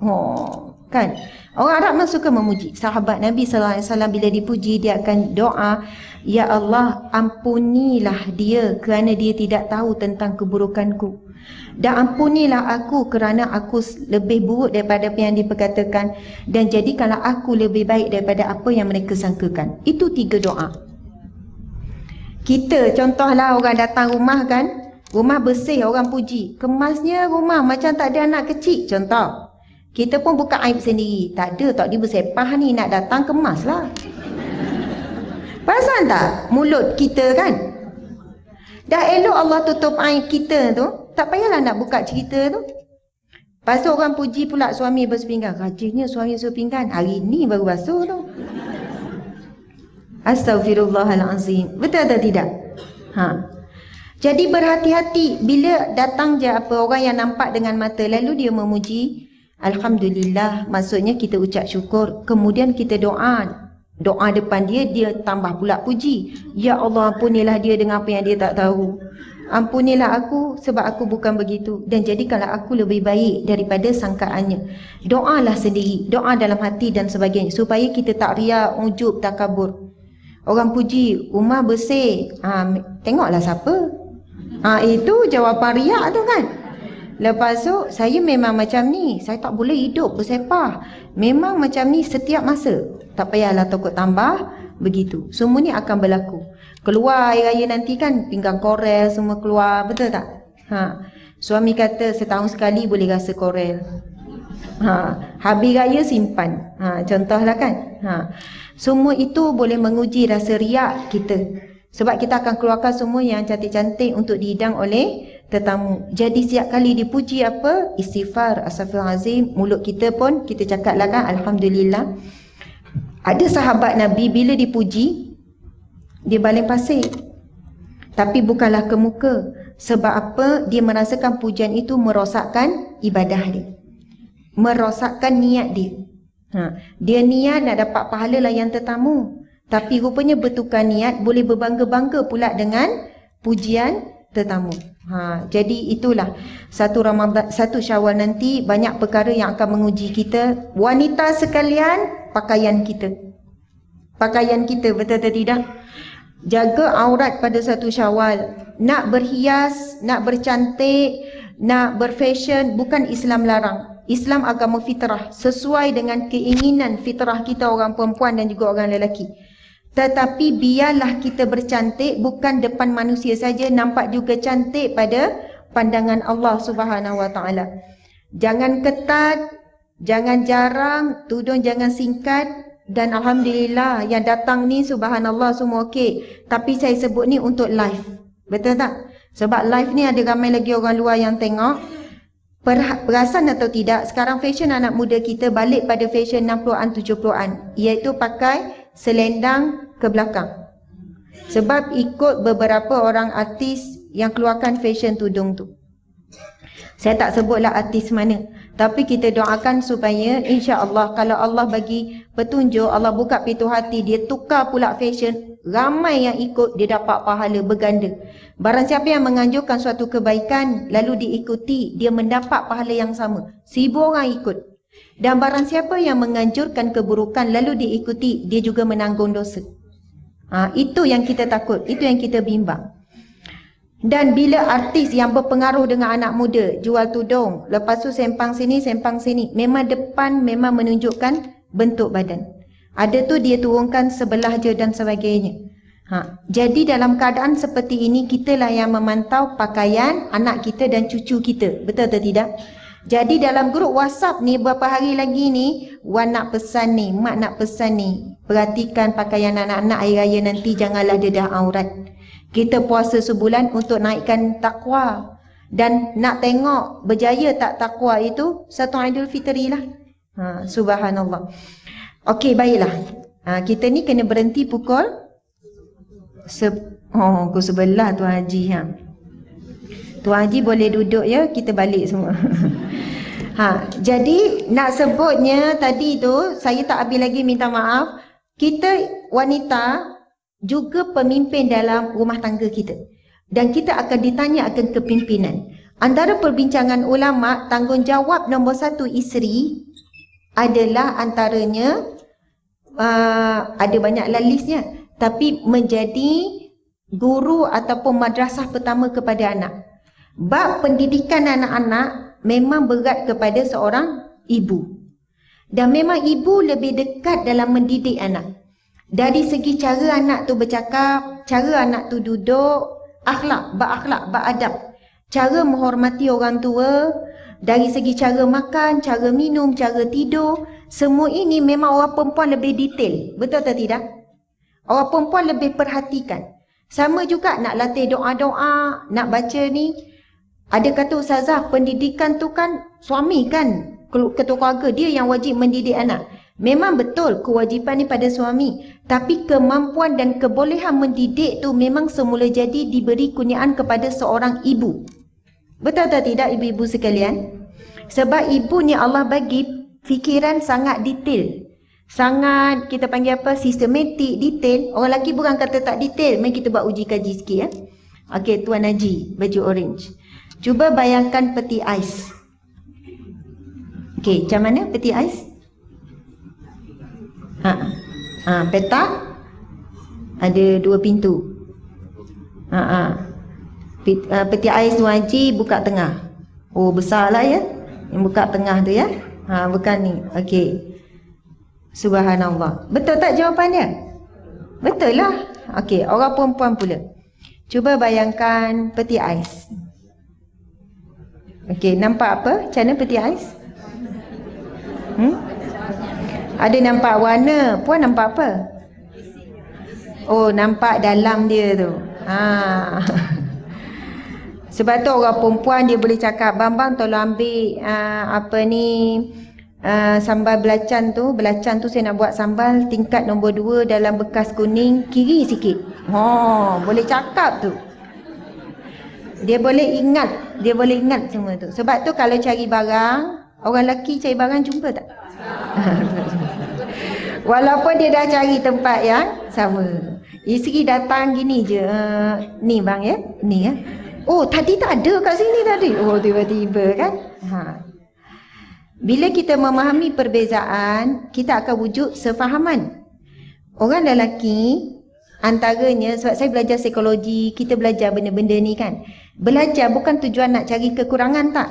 Oh, kan? Orang Arab memang suka memuji. Sahabat Nabi sallallahu alaihi wasallam bila dipuji dia akan doa, "Ya Allah, ampunilah dia kerana dia tidak tahu tentang keburukanku." Dan ampunilah aku kerana aku lebih buruk daripada apa yang diperkatakan dan jadikanlah aku lebih baik daripada apa yang mereka sangkakan. Itu tiga doa. Kita contohlah orang datang rumah kan, rumah bersih orang puji. Kemasnya rumah macam tak ada anak kecil contoh. Kita pun buka aib sendiri. Tak ada tak dia bersepah ni nak datang kemaslah. Perasan tak mulut kita kan? Dah elok Allah tutup aib kita tu, tak payahlah nak buka cerita tu. Lepas tu orang puji pula suami bersepinggan. Rajinnya suami bersepinggan. Hari ni baru basuh tu. Astaghfirullahalazim. Betul atau tidak? Ha. Jadi berhati-hati bila datang je apa orang yang nampak dengan mata lalu dia memuji Alhamdulillah maksudnya kita ucap syukur kemudian kita doa doa depan dia dia tambah pula puji ya Allah ampunilah dia dengan apa yang dia tak tahu Ampunilah aku sebab aku bukan begitu dan jadikanlah aku lebih baik daripada sangkaannya. Doalah sendiri, doa dalam hati dan sebagainya supaya kita tak riak, ujub, takabur. Orang puji, rumah bersih. Ha, tengoklah siapa. Ha, itu jawapan riak tu kan. Lepas tu, saya memang macam ni. Saya tak boleh hidup bersepah. Memang macam ni setiap masa. Tak payahlah takut tambah. Begitu. Semua ni akan berlaku. Keluar air raya nanti kan pinggang korel semua keluar. Betul tak? Ha. Suami kata setahun sekali boleh rasa korel. Ha. Habis raya simpan. Ha. Contohlah kan? Ha. Semua itu boleh menguji rasa riak kita. Sebab kita akan keluarkan semua yang cantik-cantik untuk dihidang oleh tetamu. Jadi setiap kali dipuji apa? Istighfar, astaghfirullahalazim. Mulut kita pun kita cakaplah kan alhamdulillah. Ada sahabat Nabi bila dipuji dia baling pasir. Tapi bukanlah ke muka. Sebab apa? Dia merasakan pujian itu merosakkan ibadah dia. Merosakkan niat dia. Ha. Dia niat nak dapat pahala layan tetamu. Tapi rupanya bertukar niat boleh berbangga-bangga pula dengan pujian tetamu. Ha, jadi itulah satu Ramadan satu Syawal nanti banyak perkara yang akan menguji kita wanita sekalian pakaian kita. Pakaian kita betul atau tidak? Jaga aurat pada satu syawal. Nak berhias, nak bercantik, nak berfashion, bukan Islam larang. Islam agama fitrah. Sesuai dengan keinginan fitrah kita orang perempuan dan juga orang lelaki. Tetapi biarlah kita bercantik bukan depan manusia saja nampak juga cantik pada pandangan Allah Subhanahu Wa Taala. Jangan ketat, jangan jarang, tudung jangan singkat, dan Alhamdulillah yang datang ni subhanallah semua okey. Tapi saya sebut ni untuk live. Betul tak? Sebab live ni ada ramai lagi orang luar yang tengok. Perasan atau tidak, sekarang fashion anak muda kita balik pada fashion 60-an, 70-an. Iaitu pakai selendang ke belakang. Sebab ikut beberapa orang artis yang keluarkan fashion tudung tu. Saya tak sebutlah artis mana. Tapi kita doakan supaya insya Allah kalau Allah bagi petunjuk, Allah buka pintu hati, dia tukar pula fashion, ramai yang ikut, dia dapat pahala berganda. Barang siapa yang menganjurkan suatu kebaikan, lalu diikuti, dia mendapat pahala yang sama. Seribu orang ikut. Dan barang siapa yang menganjurkan keburukan, lalu diikuti, dia juga menanggung dosa. Ha, itu yang kita takut, itu yang kita bimbang. Dan bila artis yang berpengaruh dengan anak muda jual tudung, lepas tu sempang sini, sempang sini, memang depan memang menunjukkan bentuk badan. Ada tu dia turunkan sebelah je dan sebagainya. Ha. Jadi dalam keadaan seperti ini, kitalah yang memantau pakaian anak kita dan cucu kita. Betul atau tidak? Jadi dalam grup WhatsApp ni beberapa hari lagi ni, Wan nak pesan ni, Mak nak pesan ni. Perhatikan pakaian anak-anak air raya nanti, janganlah dedah aurat. Kita puasa sebulan untuk naikkan takwa dan nak tengok berjaya tak takwa itu satu Aidil Fitri lah. Ha, subhanallah. Okey, baiklah. Ha, kita ni kena berhenti pukul se oh, pukul sebelah Tuan Haji. Ha. Tuan Haji boleh duduk ya, kita balik semua. ha, jadi nak sebutnya tadi tu, saya tak habis lagi minta maaf. Kita wanita juga pemimpin dalam rumah tangga kita. Dan kita akan ditanya akan kepimpinan. Antara perbincangan ulama, tanggungjawab nombor satu isteri adalah antaranya uh, ada banyaklah listnya tapi menjadi guru ataupun madrasah pertama kepada anak. Bab pendidikan anak-anak memang berat kepada seorang ibu. Dan memang ibu lebih dekat dalam mendidik anak. Dari segi cara anak tu bercakap, cara anak tu duduk, akhlak, berakhlak, beradab. Cara menghormati orang tua, dari segi cara makan, cara minum, cara tidur, semua ini memang orang perempuan lebih detail. Betul atau tidak? Orang perempuan lebih perhatikan. Sama juga nak latih doa-doa, nak baca ni. Ada kata Ustazah, pendidikan tu kan suami kan? ketua keluarga dia yang wajib mendidik anak. Memang betul kewajipan ni pada suami. Tapi kemampuan dan kebolehan mendidik tu memang semula jadi diberi kurniaan kepada seorang ibu. Betul atau tidak ibu-ibu sekalian? Sebab ibu ni Allah bagi fikiran sangat detail. Sangat kita panggil apa? Sistematik, detail. Orang lelaki bukan kata tak detail. Mari kita buat uji kaji sikit ya. Okey, Tuan Haji, baju orange. Cuba bayangkan peti ais. Okey, macam mana peti ais? Ha. Ha, petak ada dua pintu. Ha, ha. Uh, peti ais haji buka tengah. Oh, besarlah ya. Yang buka tengah tu ya. Ha, bukan ni. Okey. Subhanallah. Betul tak jawapan dia? Betul lah. Okey, orang perempuan pula. Cuba bayangkan peti ais. Okey, nampak apa? Macam mana peti ais? Hmm? Ada nampak warna, puan nampak apa? Oh, nampak dalam dia tu. Ha. Sebab tu orang perempuan dia boleh cakap, "Bambang tolong ambil uh, apa ni uh, sambal belacan tu, belacan tu saya nak buat sambal tingkat nombor dua dalam bekas kuning kiri sikit." Oh, boleh cakap tu. Dia boleh ingat, dia boleh ingat semua tu. Sebab tu kalau cari barang, Orang lelaki cari barang jumpa tak? Walaupun dia dah cari tempat yang sama. Isteri datang gini je. Uh, ni bang ya. Ni ya. Oh tadi tak ada kat sini tadi. Oh tiba-tiba kan. Ha. Bila kita memahami perbezaan, kita akan wujud sefahaman. Orang lelaki antaranya sebab saya belajar psikologi, kita belajar benda-benda ni kan. Belajar bukan tujuan nak cari kekurangan tak?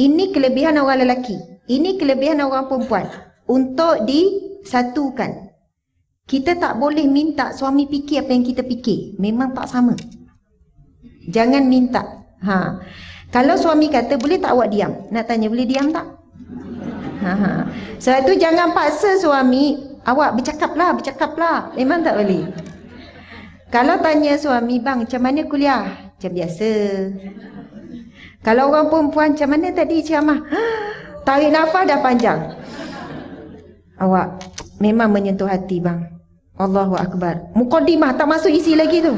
Ini kelebihan orang lelaki. Ini kelebihan orang perempuan. Untuk disatukan. Kita tak boleh minta suami fikir apa yang kita fikir. Memang tak sama. Jangan minta. Ha. Kalau suami kata boleh tak awak diam? Nak tanya boleh diam tak? Ha, ha. Sebab tu jangan paksa suami awak bercakaplah, bercakaplah. Memang tak boleh. Kalau tanya suami, bang macam mana kuliah? Macam biasa. Kalau orang perempuan macam mana tadi ceramah? Tarik nafas dah panjang. Awak memang menyentuh hati bang. Allahu Akbar. Mukadimah tak masuk isi lagi tu.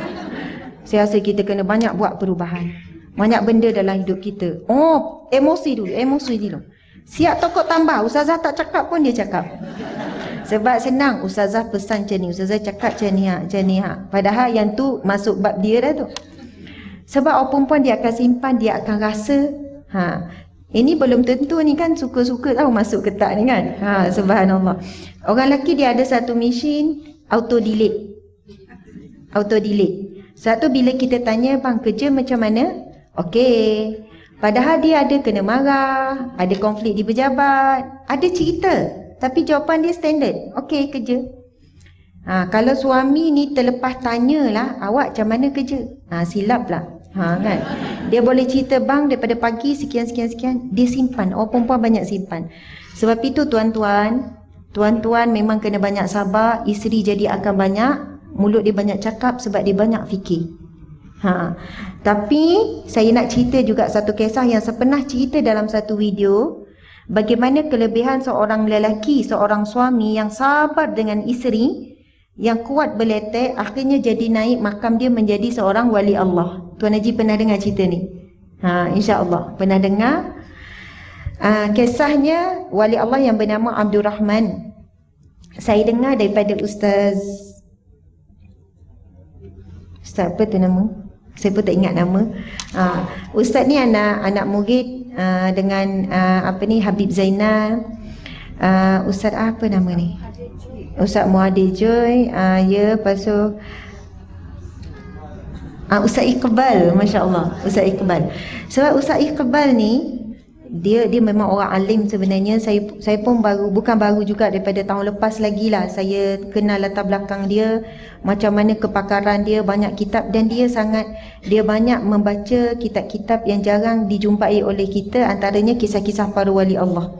Saya rasa kita kena banyak buat perubahan. Banyak benda dalam hidup kita. Oh, emosi dulu, emosi dulu. Siap tokok tambah. Ustazah tak cakap pun dia cakap. Sebab senang Ustazah pesan macam ni. Ustazah cakap macam ni, ha, macam ni. Ha. Padahal yang tu masuk bab dia dah tu. Sebab orang perempuan dia akan simpan, dia akan rasa ha, ini belum tentu ni kan suka-suka tahu masuk ke tak ni kan. Ha, subhanallah. Orang lelaki dia ada satu mesin auto delete. Auto delete. Satu bila kita tanya bang kerja macam mana? Okey. Padahal dia ada kena marah, ada konflik di pejabat, ada cerita. Tapi jawapan dia standard. Okey kerja. Ha, kalau suami ni terlepas tanyalah awak macam mana kerja? Ha, silap lah. Ha kan. Dia boleh cerita bang daripada pagi sekian sekian sekian dia simpan. Oh perempuan banyak simpan. Sebab itu tuan-tuan, tuan-tuan memang kena banyak sabar, isteri jadi akan banyak, mulut dia banyak cakap sebab dia banyak fikir. Ha. Tapi saya nak cerita juga satu kisah yang saya pernah cerita dalam satu video bagaimana kelebihan seorang lelaki, seorang suami yang sabar dengan isteri yang kuat beletek akhirnya jadi naik makam dia menjadi seorang wali Allah. Tuan Haji pernah dengar cerita ni? Ha, insya-Allah pernah dengar. Uh, kisahnya wali Allah yang bernama Abdul Rahman. Saya dengar daripada ustaz Ustaz apa tu nama? Saya pun tak ingat nama. Uh, ustaz ni anak anak murid uh, dengan uh, apa ni Habib Zainal. uh, Ustaz apa nama ni? Ustaz Muhadir Joy. Uh, ya, lepas tu uh, Ustaz Iqbal, Masya Allah. Ustaz Iqbal. Sebab Ustaz Iqbal ni, dia dia memang orang alim sebenarnya saya saya pun baru bukan baru juga daripada tahun lepas lagi lah saya kenal latar belakang dia macam mana kepakaran dia banyak kitab dan dia sangat dia banyak membaca kitab-kitab yang jarang dijumpai oleh kita antaranya kisah-kisah para wali Allah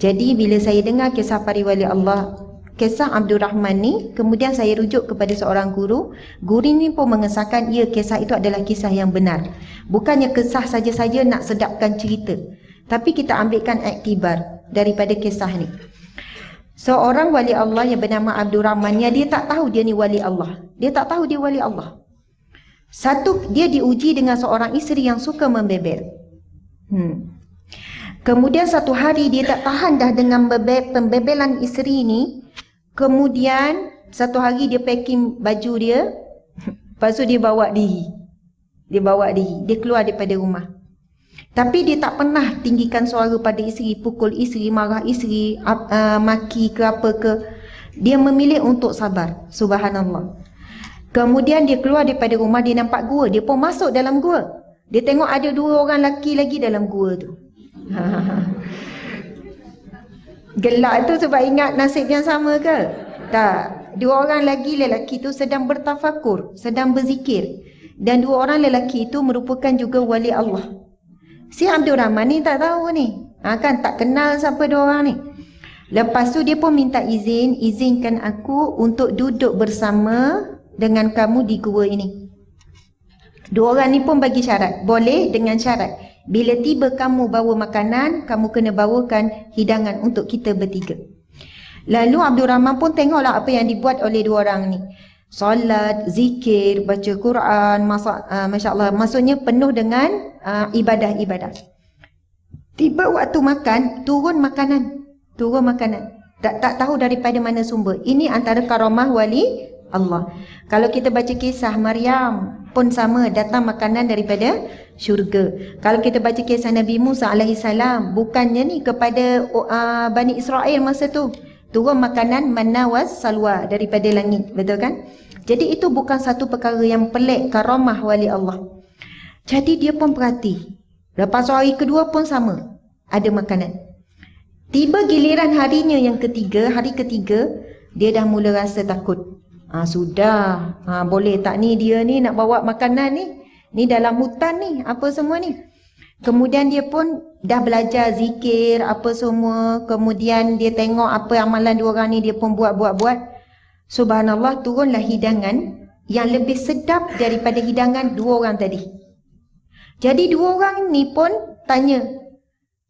jadi bila saya dengar kisah para wali Allah kisah Abdul Rahman ni kemudian saya rujuk kepada seorang guru guru ni pun mengesahkan ia kisah itu adalah kisah yang benar bukannya kisah saja-saja nak sedapkan cerita tapi kita ambilkan iktibar daripada kisah ni. Seorang wali Allah yang bernama Abdul Rahman ya, dia tak tahu dia ni wali Allah. Dia tak tahu dia wali Allah. Satu dia diuji dengan seorang isteri yang suka membebel. Hmm. Kemudian satu hari dia tak tahan dah dengan bebe, pembebelan isteri ni. Kemudian satu hari dia packing baju dia. Lepas tu dia bawa diri. Dia bawa diri. Dia keluar daripada rumah. Tapi dia tak pernah tinggikan suara pada isteri, pukul isteri, marah isteri, uh, maki ke apa ke. Dia memilih untuk sabar. Subhanallah. Kemudian dia keluar daripada rumah, dia nampak gua. Dia pun masuk dalam gua. Dia tengok ada dua orang lelaki lagi dalam gua tu. Gelak tu sebab ingat nasib yang sama ke? Tak. Dua orang lagi lelaki tu sedang bertafakur, sedang berzikir. Dan dua orang lelaki itu merupakan juga wali Allah. Si Abdul Rahman ni tak tahu ni. Ha, kan tak kenal siapa dua orang ni. Lepas tu dia pun minta izin, izinkan aku untuk duduk bersama dengan kamu di gua ini. Dua orang ni pun bagi syarat. Boleh dengan syarat. Bila tiba kamu bawa makanan, kamu kena bawakan hidangan untuk kita bertiga. Lalu Abdul Rahman pun tengoklah apa yang dibuat oleh dua orang ni solat, zikir, baca Quran, masa, uh, Masya Allah. Maksudnya penuh dengan uh, ibadah-ibadah. Tiba waktu makan, turun makanan. Turun makanan. Tak, tak tahu daripada mana sumber. Ini antara karamah wali Allah. Kalau kita baca kisah Maryam pun sama datang makanan daripada syurga. Kalau kita baca kisah Nabi Musa alaihi salam bukannya ni kepada uh, Bani Israel masa tu. Turun makanan manawas salwa daripada langit betul kan? Jadi itu bukan satu perkara yang pelik karamah wali Allah. Jadi dia pun perhati. Lepas hari kedua pun sama ada makanan. Tiba giliran harinya yang ketiga hari ketiga dia dah mula rasa takut ah sudah ha, boleh tak ni dia ni nak bawa makanan ni ni dalam hutan ni apa semua ni Kemudian dia pun dah belajar zikir apa semua. Kemudian dia tengok apa amalan dua orang ni dia pun buat-buat-buat. Subhanallah turunlah hidangan yang lebih sedap daripada hidangan dua orang tadi. Jadi dua orang ni pun tanya,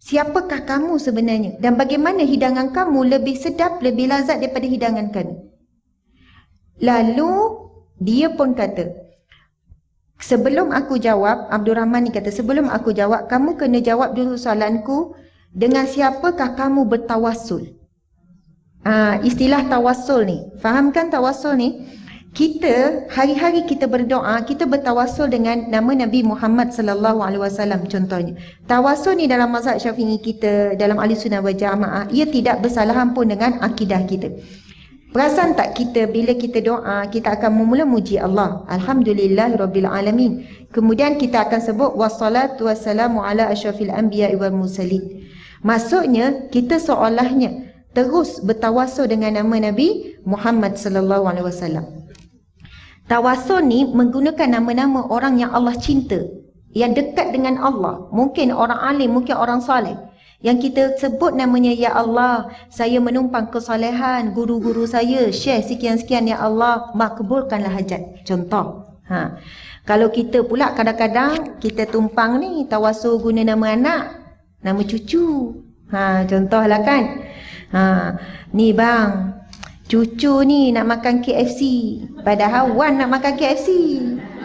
siapakah kamu sebenarnya? Dan bagaimana hidangan kamu lebih sedap, lebih lazat daripada hidangan kami? Lalu dia pun kata, Sebelum aku jawab, Abdul Rahman ni kata, sebelum aku jawab, kamu kena jawab dulu soalanku dengan siapakah kamu bertawasul? Ha, istilah tawasul ni. Fahamkan tawasul ni? Kita, hari-hari kita berdoa, kita bertawasul dengan nama Nabi Muhammad sallallahu alaihi wasallam contohnya. Tawasul ni dalam mazhab syafi'i kita, dalam ahli sunnah wal jamaah, ia tidak bersalahan pun dengan akidah kita. Perasan tak kita bila kita doa kita akan memula muji Allah. Alhamdulillah rabbil alamin. Kemudian kita akan sebut wassalatu wassalamu ala asyrafil anbiya wal mursalin. Maksudnya kita seolahnya terus bertawasul dengan nama Nabi Muhammad sallallahu alaihi wasallam. Tawasul ni menggunakan nama-nama orang yang Allah cinta, yang dekat dengan Allah. Mungkin orang alim, mungkin orang soleh yang kita sebut namanya ya Allah saya menumpang kesalehan. Guru-guru saya share sekian-sekian ya Allah makbulkanlah hajat. Contoh ha. Kalau kita pula kadang-kadang kita tumpang ni tawasul guna nama anak nama cucu. Ha contohlah kan? Ha. Ni bang cucu ni nak makan KFC padahal wan nak makan KFC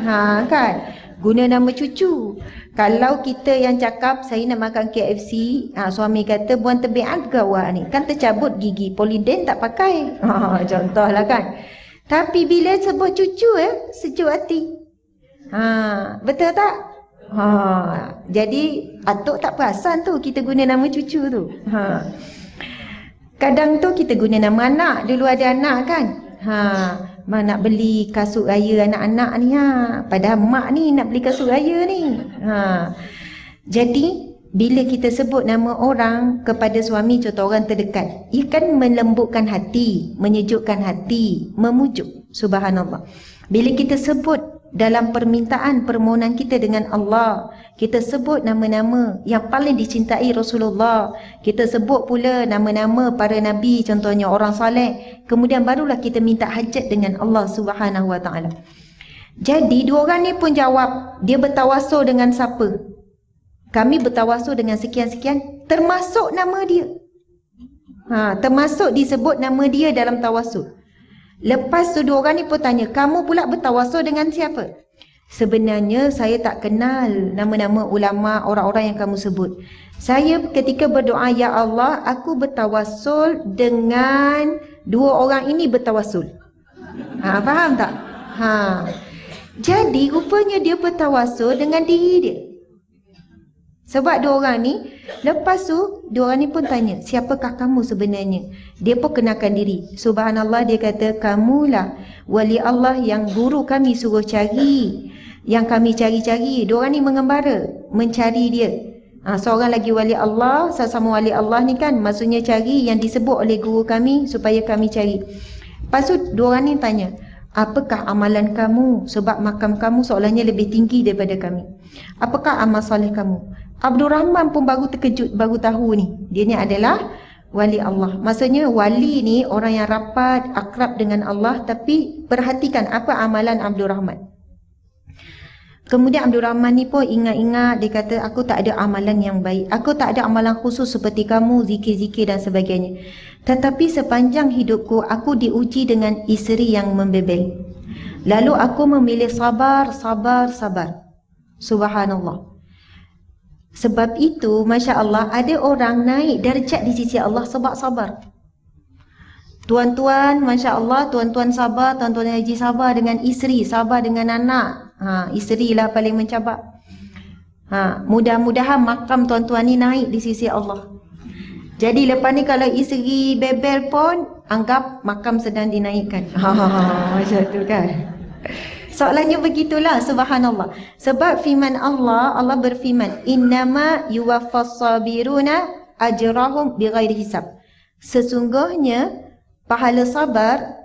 ha kan? Guna nama cucu kalau kita yang cakap saya nak makan KFC, ha, suami kata buang tebiat ke awak ni? Kan tercabut gigi, poliden tak pakai. Ha, contohlah kan. Tapi bila sebut cucu eh, sejuk hati. Ha, betul tak? Ha, jadi atuk tak perasan tu kita guna nama cucu tu. Ha. Kadang tu kita guna nama anak. Dulu ada anak kan? Ha, mak nak beli kasut raya anak-anak ni ha. Padahal mak ni nak beli kasut raya ni. Ha. Jadi bila kita sebut nama orang kepada suami contoh orang terdekat, ia kan melembutkan hati, menyejukkan hati, memujuk. Subhanallah. Bila kita sebut dalam permintaan permohonan kita dengan Allah, kita sebut nama-nama yang paling dicintai Rasulullah. Kita sebut pula nama-nama para nabi contohnya orang saleh. Kemudian barulah kita minta hajat dengan Allah Subhanahu Wa Taala. Jadi dua orang ni pun jawab, dia bertawasul dengan siapa? kami bertawasul dengan sekian-sekian termasuk nama dia. Ha, termasuk disebut nama dia dalam tawasul. Lepas tu dua orang ni pun tanya, kamu pula bertawasul dengan siapa? Sebenarnya saya tak kenal nama-nama ulama orang-orang yang kamu sebut. Saya ketika berdoa, Ya Allah, aku bertawasul dengan dua orang ini bertawasul. Ha, faham tak? Ha. Jadi rupanya dia bertawasul dengan diri dia. Sebab dua orang ni, lepas tu dua orang ni pun tanya, siapakah kamu sebenarnya? Dia pun kenalkan diri. Subhanallah dia kata, kamulah wali Allah yang guru kami suruh cari. Yang kami cari-cari. Dua orang ni mengembara, mencari dia. Ha, seorang lagi wali Allah, sama-sama wali Allah ni kan, maksudnya cari yang disebut oleh guru kami supaya kami cari. Lepas tu dua orang ni tanya, apakah amalan kamu? Sebab makam kamu seolahnya lebih tinggi daripada kami. Apakah amal soleh kamu? Abdul Rahman pun baru terkejut, baru tahu ni. Dia ni adalah wali Allah. Maksudnya wali ni orang yang rapat, akrab dengan Allah tapi perhatikan apa amalan Abdul Rahman. Kemudian Abdul Rahman ni pun ingat-ingat dia kata aku tak ada amalan yang baik. Aku tak ada amalan khusus seperti kamu, zikir-zikir dan sebagainya. Tetapi sepanjang hidupku aku diuji dengan isteri yang membebel. Lalu aku memilih sabar, sabar, sabar. Subhanallah. Sebab itu, Masya Allah, ada orang naik darjat di sisi Allah sebab sabar. Tuan-tuan, Masya Allah, tuan-tuan sabar, tuan-tuan haji sabar dengan isteri, sabar dengan anak. Ha, isteri lah paling mencabar. Ha, mudah-mudahan makam tuan-tuan ni naik di sisi Allah. Jadi lepas ni kalau isteri bebel pun, anggap makam sedang dinaikkan. Ha, ha, ha, macam tu kan. Soalannya begitulah subhanallah. Sebab firman Allah, Allah berfirman, "Innama yuwaffas sabiruna ajrahum bighairi hisab." Sesungguhnya pahala sabar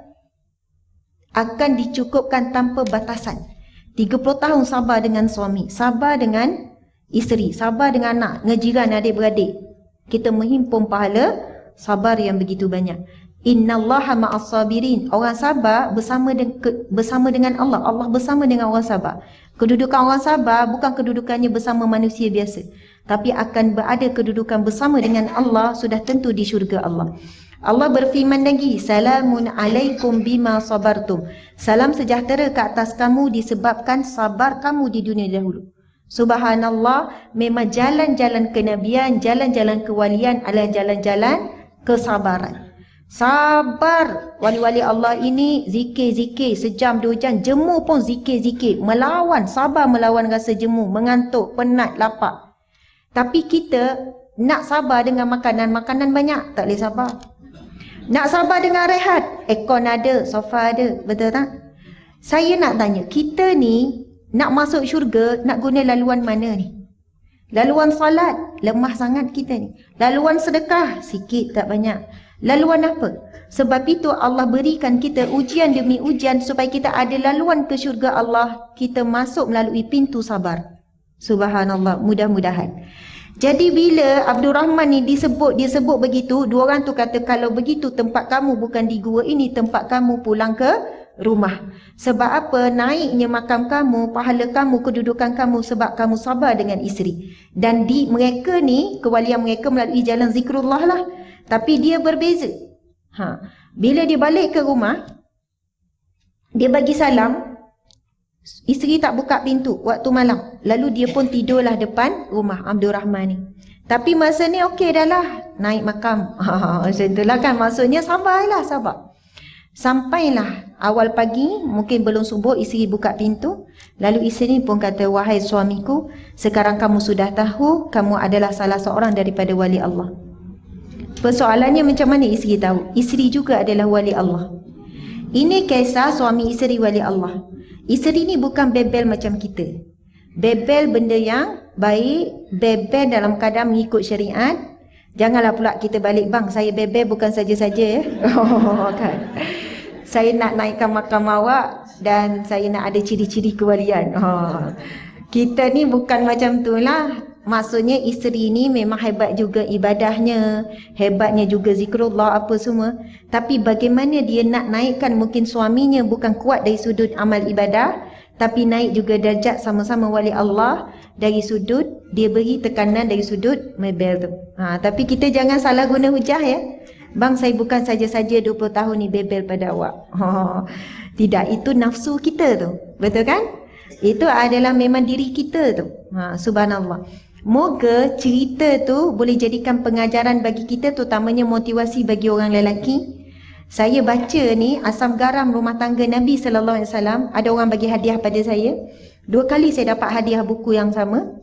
akan dicukupkan tanpa batasan. 30 tahun sabar dengan suami, sabar dengan isteri, sabar dengan anak, ngejiran adik-beradik. Kita menghimpun pahala sabar yang begitu banyak. Innallaha ma'as sabirin. Orang sabar bersama dengan bersama dengan Allah. Allah bersama dengan orang sabar. Kedudukan orang sabar bukan kedudukannya bersama manusia biasa, tapi akan berada kedudukan bersama dengan Allah sudah tentu di syurga Allah. Allah berfirman lagi, Salamun alaikum bima sabartum. Salam sejahtera ke atas kamu disebabkan sabar kamu di dunia dahulu. Subhanallah, memang jalan-jalan kenabian, jalan-jalan kewalian adalah jalan-jalan kesabaran. Sabar wali-wali Allah ini zikir-zikir sejam dua jam. Jemu pun zikir-zikir. Melawan, sabar melawan rasa jemu. Mengantuk, penat, lapar. Tapi kita nak sabar dengan makanan. Makanan banyak, tak boleh sabar. Nak sabar dengan rehat. Ekon ada, sofa ada. Betul tak? Saya nak tanya, kita ni nak masuk syurga, nak guna laluan mana ni? Laluan salat, lemah sangat kita ni. Laluan sedekah, sikit tak banyak. Laluan apa? Sebab itu Allah berikan kita ujian demi ujian supaya kita ada laluan ke syurga Allah. Kita masuk melalui pintu sabar. Subhanallah, mudah-mudahan. Jadi bila Abdul Rahman ni disebut, dia sebut begitu, dua orang tu kata kalau begitu tempat kamu bukan di gua ini, tempat kamu pulang ke rumah. Sebab apa? Naiknya makam kamu, pahala kamu, kedudukan kamu sebab kamu sabar dengan isteri. Dan di mereka ni, kewalian mereka melalui jalan zikrullah lah. Tapi dia berbeza. Ha. Bila dia balik ke rumah, dia bagi salam, isteri tak buka pintu waktu malam. Lalu dia pun tidurlah depan rumah Abdul Rahman ni. Tapi masa ni okey dah lah. Naik makam. Ha, macam itulah kan. Maksudnya sabarlah, sabar. Sampailah awal pagi, mungkin belum subuh, isteri buka pintu. Lalu isteri pun kata, wahai suamiku, sekarang kamu sudah tahu, kamu adalah salah seorang daripada wali Allah. Persoalannya macam mana isteri tahu? Isteri juga adalah wali Allah. Ini kisah suami isteri wali Allah. Isteri ni bukan bebel macam kita. Bebel benda yang baik, bebel dalam keadaan mengikut syariat. Janganlah pula kita balik bang, saya bebel bukan saja-saja ya. Oh, kan. Saya nak naikkan makam awak dan saya nak ada ciri-ciri kewalian. Oh. Kita ni bukan macam tu lah. Maksudnya isteri ni memang hebat juga ibadahnya, hebatnya juga zikrullah apa semua. Tapi bagaimana dia nak naikkan mungkin suaminya bukan kuat dari sudut amal ibadah, tapi naik juga darjat sama-sama wali Allah dari sudut dia beri tekanan dari sudut mebel tu. Ha, tapi kita jangan salah guna hujah ya. Bang saya bukan saja-saja 20 tahun ni bebel pada awak. Oh, tidak, itu nafsu kita tu. Betul kan? Itu adalah memang diri kita tu. Ha, subhanallah. Moga cerita tu boleh jadikan pengajaran bagi kita terutamanya motivasi bagi orang lelaki. Saya baca ni asam garam rumah tangga Nabi sallallahu alaihi wasallam ada orang bagi hadiah pada saya. Dua kali saya dapat hadiah buku yang sama.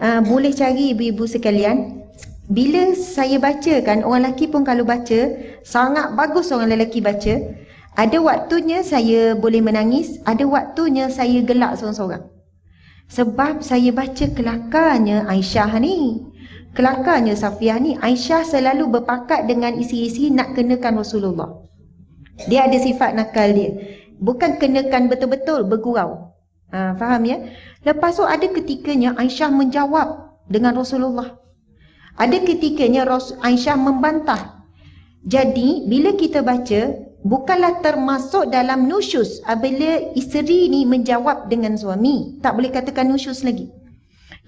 Uh, boleh cari ibu-ibu sekalian. Bila saya baca kan orang lelaki pun kalau baca sangat bagus orang lelaki baca. Ada waktunya saya boleh menangis, ada waktunya saya gelak seorang-seorang. Sebab saya baca kelakarnya Aisyah ni. Kelakarnya Safiah ni. Aisyah selalu berpakat dengan isi-isi nak kenakan Rasulullah. Dia ada sifat nakal dia. Bukan kenakan betul-betul bergurau. Ha, faham ya? Lepas tu ada ketikanya Aisyah menjawab dengan Rasulullah. Ada ketikanya Aisyah membantah. Jadi bila kita baca bukanlah termasuk dalam nusyus apabila isteri ni menjawab dengan suami. Tak boleh katakan nusyus lagi.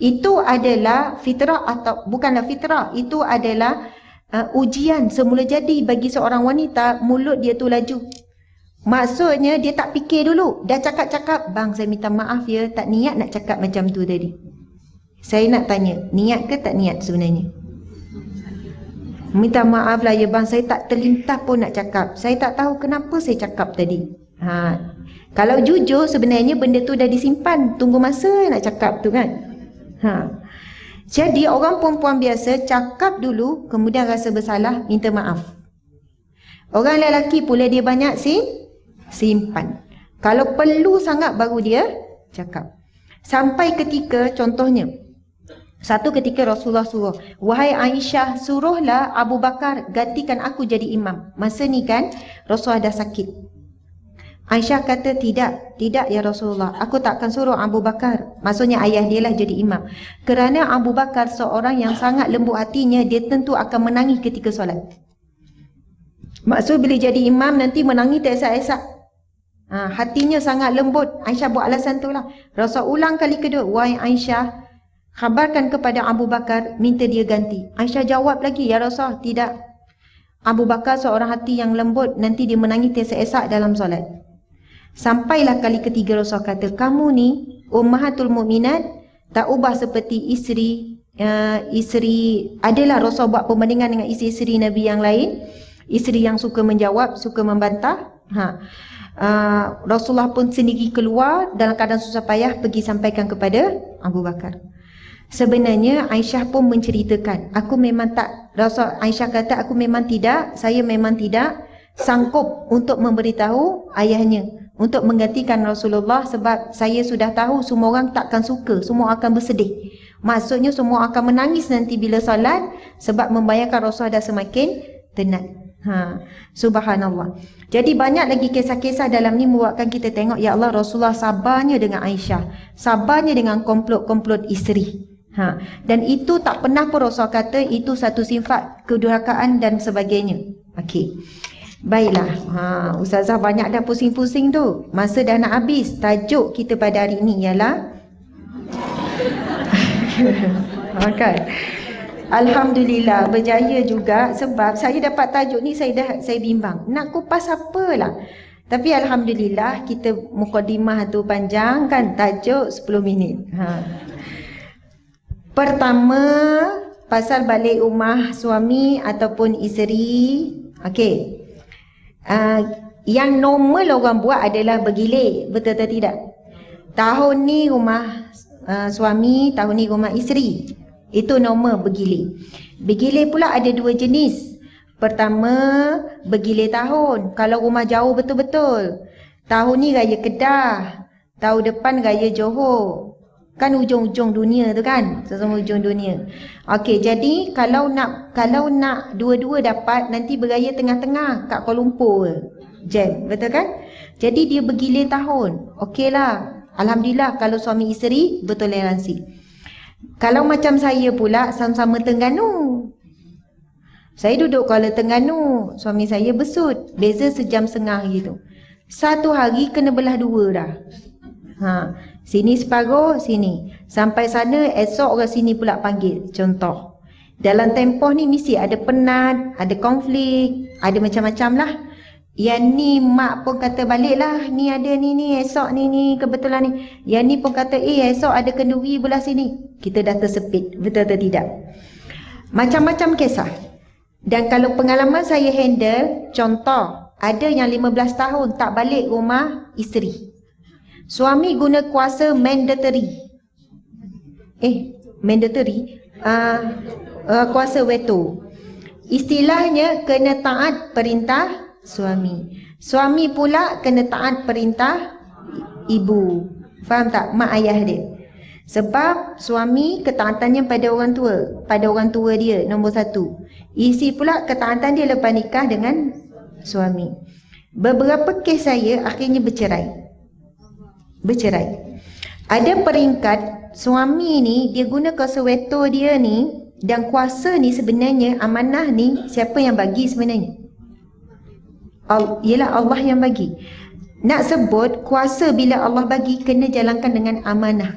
Itu adalah fitrah atau bukanlah fitrah. Itu adalah uh, ujian semula jadi bagi seorang wanita mulut dia tu laju. Maksudnya dia tak fikir dulu. Dah cakap-cakap, bang saya minta maaf ya tak niat nak cakap macam tu tadi. Saya nak tanya, niat ke tak niat sebenarnya? Minta maaf lah ya bang, saya tak terlintas pun nak cakap. Saya tak tahu kenapa saya cakap tadi. Ha. Kalau jujur sebenarnya benda tu dah disimpan. Tunggu masa nak cakap tu kan. Ha. Jadi orang perempuan biasa cakap dulu, kemudian rasa bersalah, minta maaf. Orang lelaki pula dia banyak sim, simpan. Kalau perlu sangat baru dia cakap. Sampai ketika contohnya, satu ketika Rasulullah suruh, wahai Aisyah, suruhlah Abu Bakar gantikan aku jadi imam. Masa ni kan Rasulullah dah sakit. Aisyah kata tidak, tidak ya Rasulullah. Aku takkan suruh Abu Bakar. Maksudnya ayah dia lah jadi imam. Kerana Abu Bakar seorang yang sangat lembut hatinya, dia tentu akan menangis ketika solat. Maksud bila jadi imam nanti menangis tak esak-esak. Ha, hatinya sangat lembut. Aisyah buat alasan tu lah. Rasul ulang kali kedua. Wahai Aisyah, Khabarkan kepada Abu Bakar, minta dia ganti. Aisyah jawab lagi, Ya Rasul, tidak. Abu Bakar seorang hati yang lembut, nanti dia menangis tersesak dalam solat. Sampailah kali ketiga Rasul kata, kamu ni, Ummahatul Mu'minat, tak ubah seperti isteri, uh, isteri, adalah Rasul buat perbandingan dengan isteri-isteri Nabi yang lain, isteri yang suka menjawab, suka membantah. Ha. Uh, Rasulullah pun sendiri keluar dalam keadaan susah payah pergi sampaikan kepada Abu Bakar. Sebenarnya Aisyah pun menceritakan, aku memang tak Rasul Aisyah kata aku memang tidak, saya memang tidak sanggup untuk memberitahu ayahnya untuk menggantikan Rasulullah sebab saya sudah tahu semua orang takkan suka, semua akan bersedih. Maksudnya semua akan menangis nanti bila solat sebab membayangkan Rasulullah dah semakin tenat. Ha, subhanallah. Jadi banyak lagi kisah-kisah dalam ni membuatkan kita tengok ya Allah Rasulullah sabarnya dengan Aisyah, sabarnya dengan komplot-komplot isteri. Ha. Dan itu tak pernah pun Rasul kata itu satu sifat kedurhakaan dan sebagainya. Okey. Baiklah. Ha, Ustazah banyak dah pusing-pusing tu. Masa dah nak habis. Tajuk kita pada hari ini ialah Okay. Alhamdulillah berjaya juga sebab saya dapat tajuk ni saya dah saya bimbang. Nak kupas apalah. Tapi alhamdulillah kita mukadimah tu panjang kan tajuk 10 minit. Ha. Pertama, pasal balik rumah suami ataupun isteri. Okey. Uh, yang normal orang buat adalah bergilir. Betul atau tidak? Tahun ni rumah uh, suami, tahun ni rumah isteri. Itu normal bergilir. Bergilir pula ada dua jenis. Pertama, bergilir tahun. Kalau rumah jauh betul-betul. Tahun ni raya Kedah. Tahun depan raya Johor. Kan ujung-ujung dunia tu kan? Sesama ujung dunia. Okey, jadi kalau nak kalau nak dua-dua dapat nanti beraya tengah-tengah kat Kuala Lumpur. Jam, betul kan? Jadi dia bergilir tahun. Okeylah. Alhamdulillah kalau suami isteri bertoleransi. Kalau macam saya pula sama-sama Tengganu. Saya duduk Kuala Tengganu, suami saya besut, beza sejam setengah gitu. Satu hari kena belah dua dah. Ha, sini separuh, sini. Sampai sana esok orang sini pula panggil. Contoh. Dalam tempoh ni mesti ada penat, ada konflik, ada macam-macam lah. Yang ni mak pun kata balik lah, ni ada ni ni, esok ni ni, kebetulan ni. Yang ni pun kata, eh esok ada kenduri belah sini. Kita dah tersepit, betul atau tidak? Macam-macam kisah. Dan kalau pengalaman saya handle, contoh, ada yang 15 tahun tak balik rumah isteri. Suami guna kuasa mandatory. Eh, mandatory? Uh, uh, kuasa veto. Istilahnya kena taat perintah suami. Suami pula kena taat perintah ibu. Faham tak? Mak ayah dia. Sebab suami ketaatannya pada orang tua. Pada orang tua dia, nombor satu. Isi pula ketaatan dia lepas nikah dengan suami. Beberapa kes saya akhirnya bercerai. Bercerai. Ada peringkat suami ni dia guna kuasa veto dia ni dan kuasa ni sebenarnya amanah ni siapa yang bagi sebenarnya? Al ialah Allah yang bagi. Nak sebut kuasa bila Allah bagi kena jalankan dengan amanah.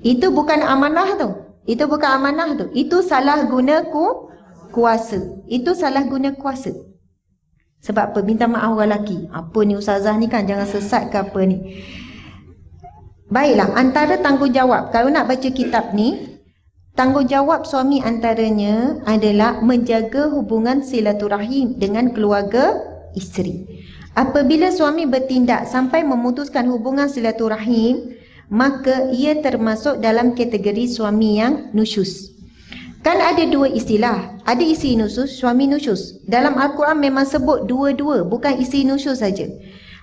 Itu bukan amanah tu. Itu bukan amanah tu. Itu salah guna ku kuasa. Itu salah guna kuasa. Sebab apa? Minta maaf orang lelaki. Apa ni ustazah ni kan? Jangan sesat ke apa ni. Baiklah, antara tanggungjawab. Kalau nak baca kitab ni, tanggungjawab suami antaranya adalah menjaga hubungan silaturahim dengan keluarga isteri. Apabila suami bertindak sampai memutuskan hubungan silaturahim, maka ia termasuk dalam kategori suami yang nusyus. Kan ada dua istilah. Ada isi nusus, suami nusus. Dalam Al-Quran memang sebut dua-dua, bukan isi nusus saja.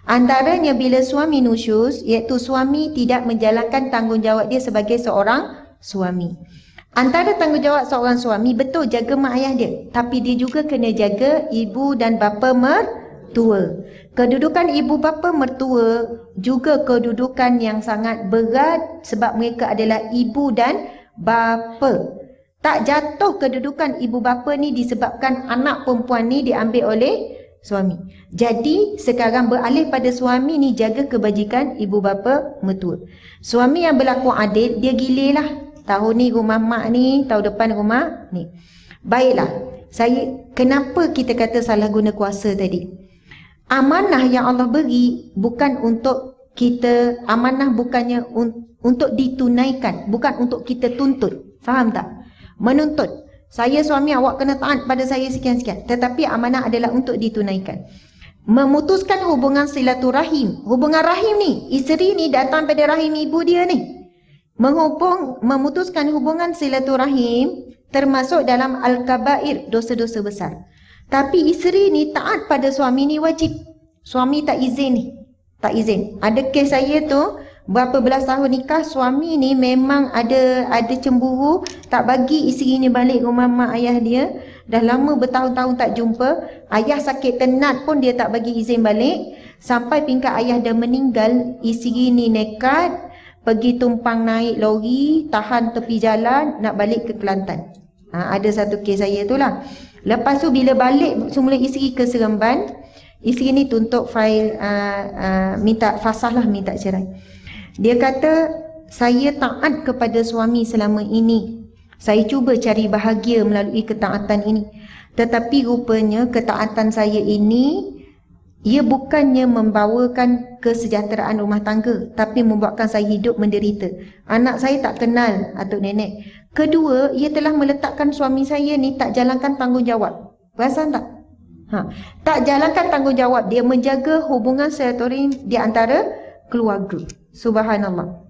Antaranya bila suami nusus, iaitu suami tidak menjalankan tanggungjawab dia sebagai seorang suami. Antara tanggungjawab seorang suami, betul jaga mak ayah dia. Tapi dia juga kena jaga ibu dan bapa mertua. Kedudukan ibu bapa mertua juga kedudukan yang sangat berat sebab mereka adalah ibu dan bapa. Tak jatuh kedudukan ibu bapa ni disebabkan anak perempuan ni diambil oleh suami. Jadi sekarang beralih pada suami ni jaga kebajikan ibu bapa mertua. Suami yang berlaku adil dia gilir lah. Tahun ni rumah mak ni, tahun depan rumah ni. Baiklah. Saya kenapa kita kata salah guna kuasa tadi? Amanah yang Allah beri bukan untuk kita amanah bukannya un, untuk ditunaikan, bukan untuk kita tuntut. Faham tak? menuntut saya suami awak kena taat pada saya sekian-sekian. Tetapi amanah adalah untuk ditunaikan. Memutuskan hubungan silaturahim. Hubungan rahim ni isteri ni datang pada rahim ibu dia ni. Menghubung memutuskan hubungan silaturahim termasuk dalam al-kabair dosa-dosa besar. Tapi isteri ni taat pada suami ni wajib. Suami tak izin ni. Tak izin. Ada kes saya tu berapa belas tahun nikah suami ni memang ada ada cemburu tak bagi isteri ni balik rumah mak ayah dia. Dah lama bertahun-tahun tak jumpa ayah sakit tenat pun dia tak bagi izin balik. Sampai pingkat ayah dah meninggal isteri ni nekat pergi tumpang naik lori tahan tepi jalan nak balik ke Kelantan. Ha, ada satu kes saya tu lah. Lepas tu bila balik semula isteri ke Seremban isteri ni tuntut fail uh, uh, minta fasah lah minta cerai dia kata, saya taat kepada suami selama ini. Saya cuba cari bahagia melalui ketaatan ini. Tetapi rupanya ketaatan saya ini, ia bukannya membawakan kesejahteraan rumah tangga. Tapi membuatkan saya hidup menderita. Anak saya tak kenal atuk nenek. Kedua, ia telah meletakkan suami saya ni tak jalankan tanggungjawab. Perasan tak? Ha. Tak jalankan tanggungjawab. Dia menjaga hubungan silaturahim di antara keluarga. Subhanallah.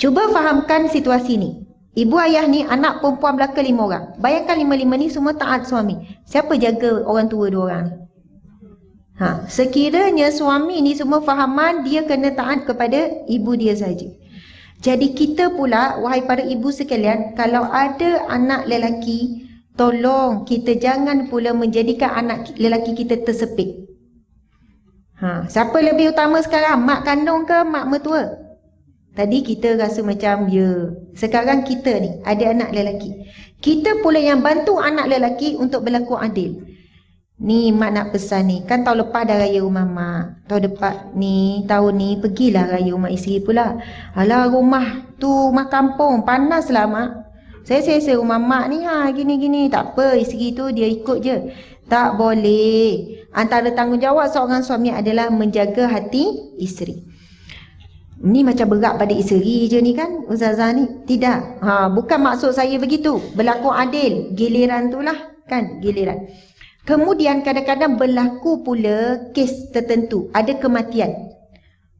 Cuba fahamkan situasi ni. Ibu ayah ni anak perempuan belaka lima orang. Bayangkan lima-lima ni semua taat suami. Siapa jaga orang tua dua orang ni? Ha, sekiranya suami ni semua fahaman dia kena taat kepada ibu dia saja. Jadi kita pula wahai para ibu sekalian kalau ada anak lelaki tolong kita jangan pula menjadikan anak lelaki kita tersepit. Ha, siapa lebih utama sekarang? Mak kandung ke mak mertua? Tadi kita rasa macam ya. Sekarang kita ni ada anak lelaki. Kita pula yang bantu anak lelaki untuk berlaku adil. Ni mak nak pesan ni. Kan tahun lepas dah raya rumah mak. Tahun depan ni, tahun ni pergilah raya rumah isteri pula. Alah rumah tu rumah kampung. Panas lah mak. Saya selesa rumah mak ni ha gini-gini. Tak apa isteri tu dia ikut je. Tak boleh. Antara tanggungjawab seorang suami adalah menjaga hati isteri. Ni macam berat pada isteri je ni kan Ustazah ni? Tidak. Ha, Bukan maksud saya begitu. Berlaku adil. Giliran tu lah Kan giliran. Kemudian kadang-kadang berlaku pula Kes tertentu. Ada kematian.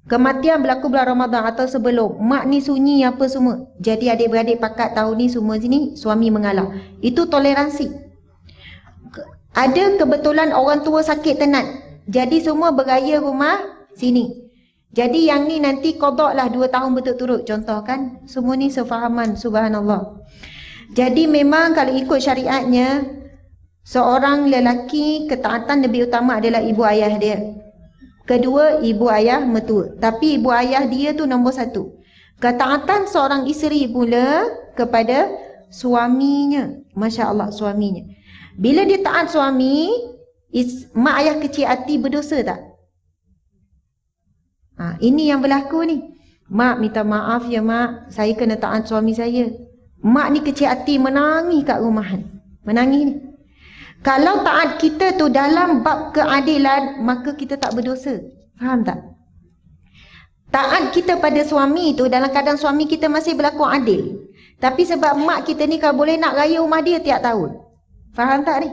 Kematian berlaku bulan Ramadan atau sebelum. Mak ni sunyi apa semua. Jadi adik-beradik pakat tahun ni semua sini Suami mengalah. Itu toleransi Ada kebetulan orang tua sakit tenat Jadi semua beraya rumah sini jadi yang ni nanti kodok lah dua tahun berturut-turut contoh kan. Semua ni sefahaman subhanallah. Jadi memang kalau ikut syariatnya seorang lelaki ketaatan lebih utama adalah ibu ayah dia. Kedua ibu ayah mertua. Tapi ibu ayah dia tu nombor satu. Ketaatan seorang isteri pula kepada suaminya. Masya Allah suaminya. Bila dia taat suami, is, mak ayah kecil hati berdosa tak? Ha, ini yang berlaku ni. Mak minta maaf ya mak, saya kena taat suami saya. Mak ni kecil hati menangis kat rumah. Menangis ni. Kalau taat kita tu dalam bab keadilan, maka kita tak berdosa. Faham tak? Taat kita pada suami tu dalam keadaan suami kita masih berlaku adil. Tapi sebab mak kita ni kalau boleh nak raya rumah dia tiap tahun. Faham tak ni?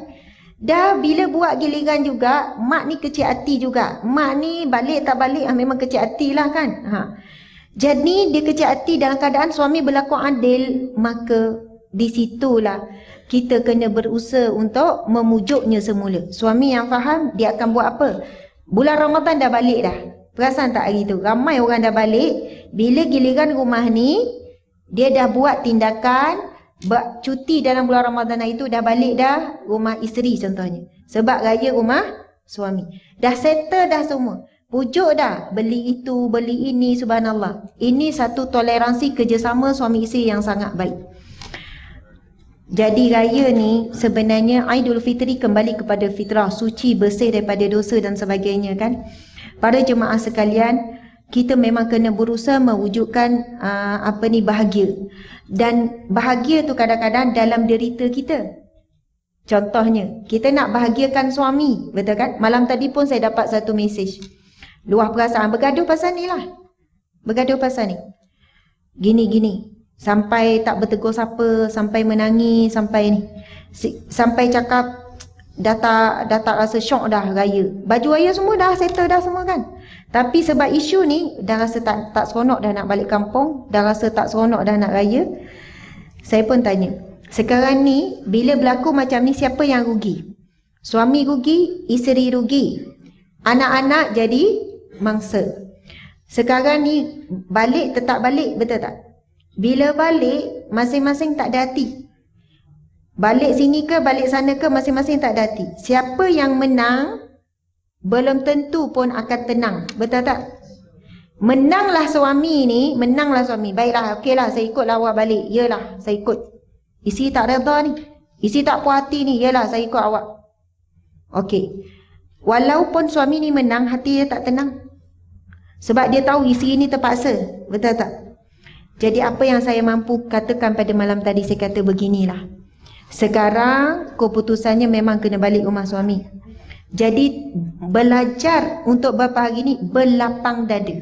Dah bila buat giliran juga, mak ni kecil hati juga. Mak ni balik tak balik, ah, memang kecil hati lah kan. Ha. Jadi dia kecil hati dalam keadaan suami berlaku adil, maka di situlah kita kena berusaha untuk memujuknya semula. Suami yang faham, dia akan buat apa? Bulan Ramadan dah balik dah. Perasan tak hari tu? Ramai orang dah balik. Bila giliran rumah ni, dia dah buat tindakan, cuti dalam bulan Ramadan itu dah balik dah rumah isteri contohnya. Sebab raya rumah suami. Dah settle dah semua. Pujuk dah beli itu, beli ini subhanallah. Ini satu toleransi kerjasama suami isteri yang sangat baik. Jadi raya ni sebenarnya Aidul Fitri kembali kepada fitrah suci bersih daripada dosa dan sebagainya kan. Para jemaah sekalian, kita memang kena berusaha mewujudkan uh, apa ni bahagia. Dan bahagia tu kadang-kadang dalam derita kita. Contohnya, kita nak bahagiakan suami, betul kan? Malam tadi pun saya dapat satu mesej. Luah perasaan, bergaduh pasal ni lah. Bergaduh pasal ni. Gini-gini. Sampai tak bertegur siapa, sampai menangis, sampai ni. Sampai cakap, dah tak, dah tak rasa syok dah raya. Baju raya semua dah settle dah semua kan? Tapi sebab isu ni dah rasa tak tak seronok dah nak balik kampung, dah rasa tak seronok dah nak raya. Saya pun tanya, sekarang ni bila berlaku macam ni siapa yang rugi? Suami rugi, isteri rugi. Anak-anak jadi mangsa. Sekarang ni balik tetap balik betul tak? Bila balik masing-masing tak ada hati. Balik sini ke balik sana ke masing-masing tak ada hati. Siapa yang menang belum tentu pun akan tenang. Betul tak? Menanglah suami ni, menanglah suami. Baiklah, okeylah saya ikutlah awak balik. Yalah, saya ikut. Isi tak reda ni. Isi tak puas hati ni. Yalah, saya ikut awak. Okey. Walaupun suami ni menang, hati dia tak tenang. Sebab dia tahu isi ni terpaksa. Betul tak? Jadi apa yang saya mampu katakan pada malam tadi, saya kata beginilah. Sekarang keputusannya memang kena balik rumah suami. Jadi belajar untuk beberapa hari ni berlapang dada.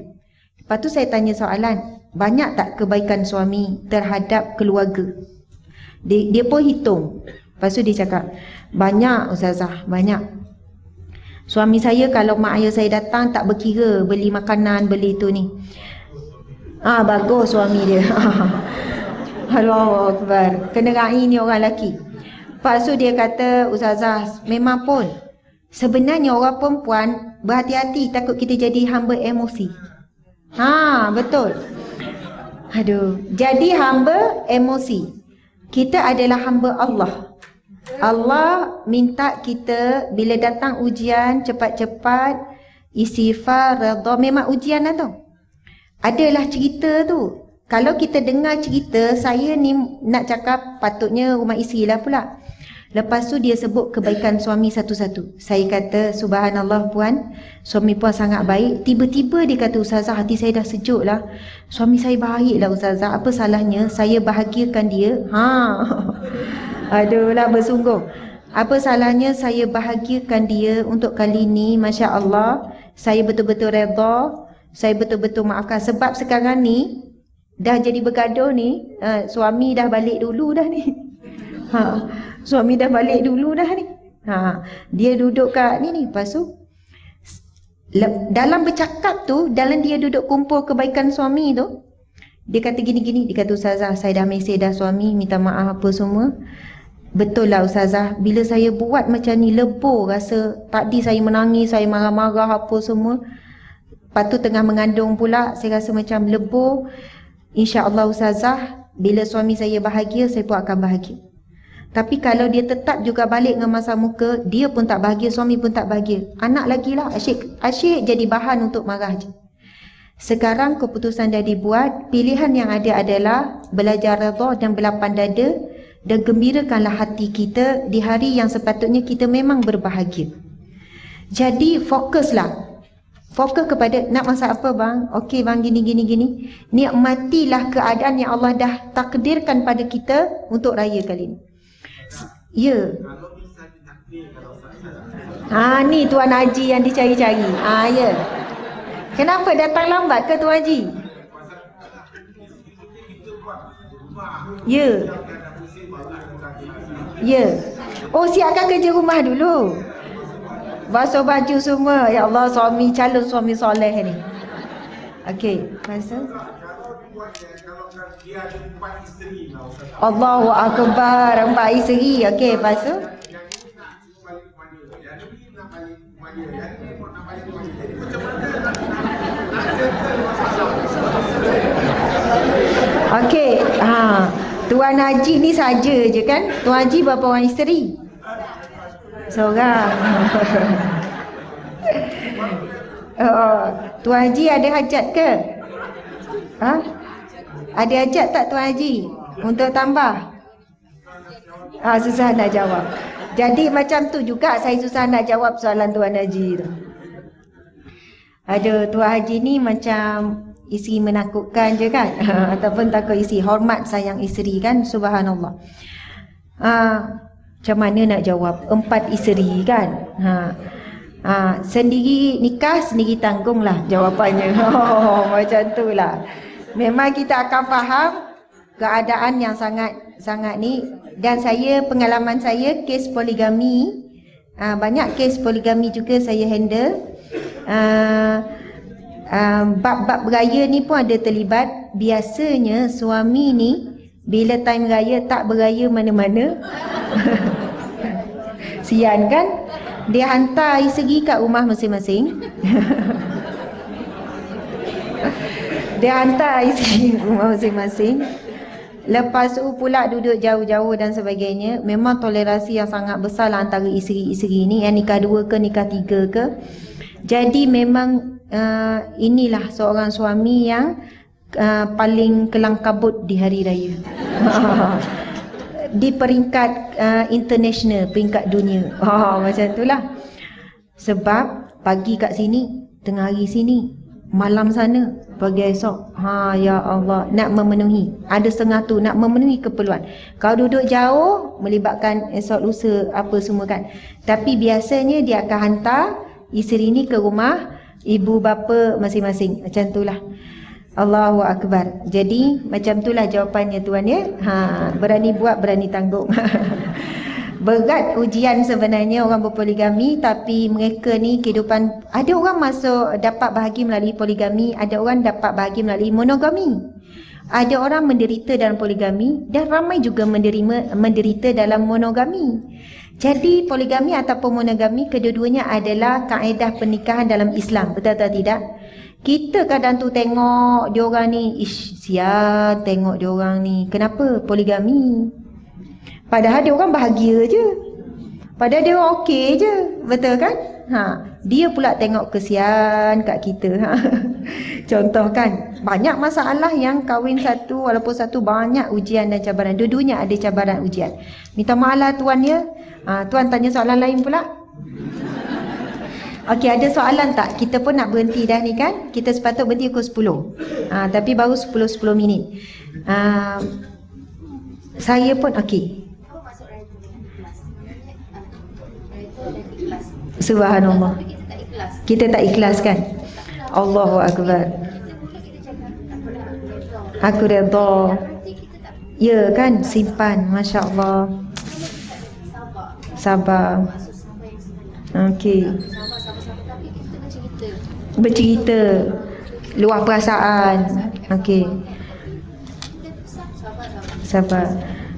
Lepas tu saya tanya soalan, banyak tak kebaikan suami terhadap keluarga? Dia, dia pun hitung. Lepas tu dia cakap, banyak Ustazah, banyak. Suami saya kalau mak ayah saya datang tak berkira beli makanan, beli tu ni. Ah bagus suami dia. Allahu Akbar. Kena raih ni orang lelaki. Lepas tu dia kata, Ustazah, memang pun. Sebenarnya orang perempuan berhati-hati takut kita jadi hamba emosi. Ha, betul. Aduh, jadi hamba emosi. Kita adalah hamba Allah. Allah minta kita bila datang ujian cepat-cepat istighfar, redha. Memang ujian lah tu. Adalah cerita tu. Kalau kita dengar cerita, saya ni nak cakap patutnya rumah isteri lah pula. Lepas tu dia sebut kebaikan suami satu-satu. Saya kata, subhanallah puan, suami puan sangat baik. Tiba-tiba dia kata, Ustazah hati saya dah sejuk lah. Suami saya baik lah Ustazah. Apa salahnya? Saya bahagiakan dia. Ha. Aduh lah bersungguh. Apa salahnya saya bahagiakan dia untuk kali ni. Masya Allah. Saya betul-betul redha. Saya betul-betul maafkan. Sebab sekarang ni, dah jadi bergaduh ni, uh, suami dah balik dulu dah ni. Ha. Suami dah balik dulu dah ni. Ha, dia duduk kat ni ni. Lepas tu, dalam bercakap tu, dalam dia duduk kumpul kebaikan suami tu, dia kata gini-gini, dia kata Ustazah, saya dah mesej dah suami, minta maaf apa semua. Betul lah Ustazah, bila saya buat macam ni, lebur rasa tadi saya menangis, saya marah-marah apa semua. Lepas tu tengah mengandung pula, saya rasa macam lebur. InsyaAllah Ustazah, bila suami saya bahagia, saya pun akan bahagia. Tapi kalau dia tetap juga balik dengan masa muka, dia pun tak bahagia, suami pun tak bahagia. Anak lagi lah, asyik, asyik jadi bahan untuk marah je. Sekarang keputusan dah dibuat, pilihan yang ada adalah belajar redha dan berlapan dada dan gembirakanlah hati kita di hari yang sepatutnya kita memang berbahagia. Jadi fokuslah. Fokus kepada nak masak apa bang? Okey bang gini gini gini. Nikmatilah keadaan yang Allah dah takdirkan pada kita untuk raya kali ini. Ya. Ha ni tuan haji yang dicari-cari. Ha ya. Kenapa datang lambat ke tuan haji? Ya. Ya. Oh siapkan kerja rumah dulu. Basuh baju semua. Ya Allah suami calon suami soleh ni. Okey, pasal Allahu akbar empat isteri okey lepas tu Okey, ha. Tuan Haji ni saja je kan? Tuan Haji berapa orang isteri? Seorang. oh, Tuan Haji ada hajat ke? Ha? Ada ajak tak Tuan Haji untuk tambah? Ah susah nak jawab. Jadi macam tu juga saya susah nak jawab soalan Tuan Haji tu. Ada Tuan Haji ni macam isi menakutkan je kan ataupun takut isi hormat sayang isteri kan subhanallah. Ah macam mana nak jawab empat isteri kan? Ha. Ha, sendiri nikah sendiri tanggunglah jawapannya. Oh, macam tu lah memang kita akan faham keadaan yang sangat sangat ni. Dan saya pengalaman saya kes poligami. Uh, banyak kes poligami juga saya handle. Uh, uh, bab-bab beraya ni pun ada terlibat. Biasanya suami ni bila time raya tak beraya mana-mana. Sian kan? Dia hantar isteri kat rumah masing-masing Dia hantar isi masing-masing. Lepas tu pula duduk jauh-jauh dan sebagainya. Memang tolerasi yang sangat besar lah antara isteri-isteri ni. Yang nikah dua ke nikah tiga ke. Jadi memang uh, inilah seorang suami yang uh, paling kelang kabut di hari raya. di peringkat uh, international, peringkat dunia. Oh, macam itulah. Sebab pagi kat sini, tengah hari sini, malam sana pagi esok. Ha ya Allah nak memenuhi. Ada setengah tu nak memenuhi keperluan. Kalau duduk jauh melibatkan esok lusa apa semua kan. Tapi biasanya dia akan hantar isteri ni ke rumah ibu bapa masing-masing. Macam itulah Allahu akbar. Jadi macam itulah jawapannya tuan ya. Ha berani buat berani tanggung berat ujian sebenarnya orang berpoligami tapi mereka ni kehidupan ada orang masuk dapat bahagia melalui poligami ada orang dapat bahagia melalui monogami Ada orang menderita dalam poligami dan ramai juga menderima, menderita dalam monogami. Jadi poligami ataupun monogami kedua-duanya adalah kaedah pernikahan dalam Islam. Betul atau tidak? Kita kadang tu tengok dia orang ni, ish, sial tengok dia orang ni. Kenapa poligami? Padahal dia orang bahagia je. Padahal dia orang okey je. Betul kan? Ha, dia pula tengok kesian kat kita. Ha. Contoh kan, banyak masalah yang kahwin satu walaupun satu banyak ujian dan cabaran. Dua-duanya ada cabaran ujian. Minta maaf lah tuan ya. Ha, tuan tanya soalan lain pula. Okey, ada soalan tak? Kita pun nak berhenti dah ni kan? Kita sepatut berhenti pukul 10. Ha, tapi baru 10-10 minit. Ha, saya pun, okey. Subhanallah. Kita tak ikhlas kan? Allahu Akbar. Aku redha. Ya kan? Simpan. Masya Allah. Sabar. Okey. Bercerita. Luah perasaan. Okey. Sabar.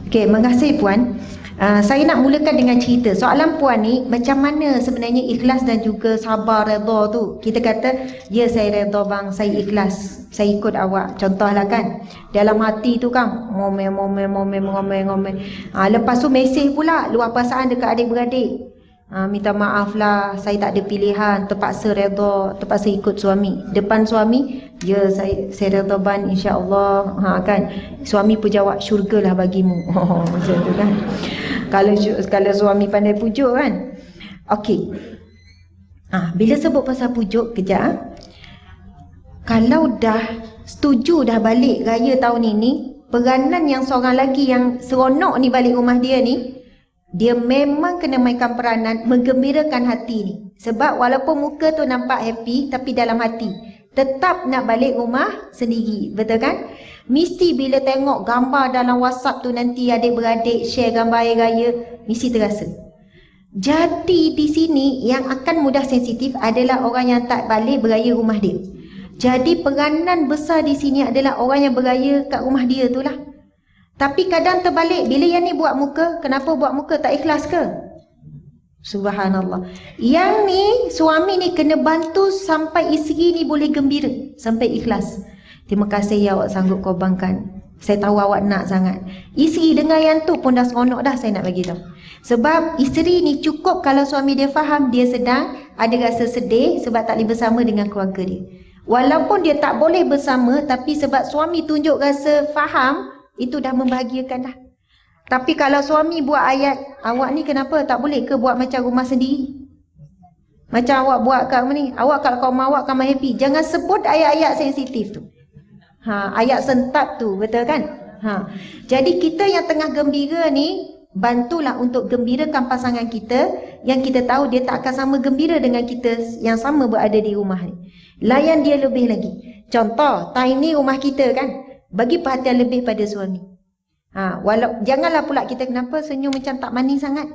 Okey, mengasih puan. Uh, saya nak mulakan dengan cerita. Soalan puan ni macam mana sebenarnya ikhlas dan juga sabar redha tu? Kita kata, ya saya redha bang, saya ikhlas. Saya ikut awak. Contohlah kan. Dalam hati tu kan, ngomel ngomel ngomel ngomel ngomel. Uh, lepas tu mesej pula luar perasaan dekat adik-beradik. Ha, minta maaf lah saya tak ada pilihan terpaksa redha terpaksa ikut suami. Depan suami ya saya saya redha ban insyaallah. Ha kan? Suami pun jawab syurgalah bagimu. Oh macam tu kan? Kalau kalau suami pandai pujuk kan? Okey. Ha bila sebut pasal pujuk kejap ha? kalau dah setuju dah balik raya tahun ini peranan yang seorang lagi yang seronok ni balik rumah dia ni dia memang kena mainkan peranan menggembirakan hati ni. Sebab walaupun muka tu nampak happy tapi dalam hati tetap nak balik rumah sendiri. Betul kan? Mesti bila tengok gambar dalam WhatsApp tu nanti adik-beradik share gambar air raya, mesti terasa. Jadi di sini yang akan mudah sensitif adalah orang yang tak balik beraya rumah dia. Jadi peranan besar di sini adalah orang yang beraya kat rumah dia tu lah. Tapi kadang terbalik, bila yang ni buat muka, kenapa buat muka tak ikhlas ke? Subhanallah. Yang ni, suami ni kena bantu sampai isteri ni boleh gembira. Sampai ikhlas. Terima kasih ya awak sanggup korbankan. Saya tahu awak nak sangat. Isteri dengar yang tu pun dah seronok dah saya nak bagi tahu. Sebab isteri ni cukup kalau suami dia faham dia sedang ada rasa sedih sebab tak boleh bersama dengan keluarga dia. Walaupun dia tak boleh bersama tapi sebab suami tunjuk rasa faham, itu dah membahagiakan dah. Tapi kalau suami buat ayat, awak ni kenapa tak boleh ke buat macam rumah sendiri? Macam awak buat kat ni, awak kalau kau mahu kamu happy. Jangan sebut ayat-ayat sensitif tu. Ha, ayat sentap tu, betul kan? Ha. Jadi kita yang tengah gembira ni, bantulah untuk gembirakan pasangan kita yang kita tahu dia tak akan sama gembira dengan kita yang sama berada di rumah ni. Layan dia lebih lagi. Contoh, time ni rumah kita kan? Bagi perhatian lebih pada suami. Ha, walau janganlah pula kita kenapa senyum macam tak manis sangat.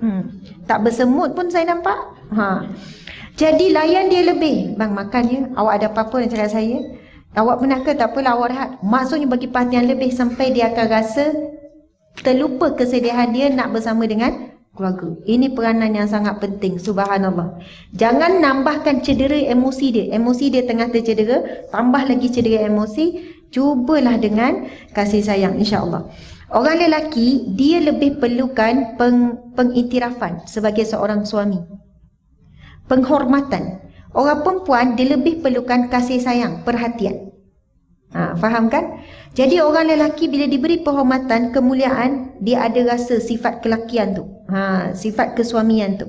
Hmm, tak bersemut pun saya nampak. Ha. Jadi layan dia lebih. Bang makan ya. Awak ada apa-apa yang cakap saya? Awak pernah ke tak apalah awak rehat. Maksudnya bagi perhatian lebih sampai dia akan rasa terlupa kesedihan dia nak bersama dengan keluarga. Ini peranan yang sangat penting. Subhanallah. Jangan nambahkan cedera emosi dia. Emosi dia tengah tercedera, tambah lagi cedera emosi. Cubalah dengan kasih sayang insya-Allah. Orang lelaki dia lebih perlukan peng, pengiktirafan sebagai seorang suami. Penghormatan. Orang perempuan dia lebih perlukan kasih sayang, perhatian. Ha, faham kan? Jadi orang lelaki bila diberi penghormatan, kemuliaan, dia ada rasa sifat kelakian tu. Ha, sifat kesuamian tu.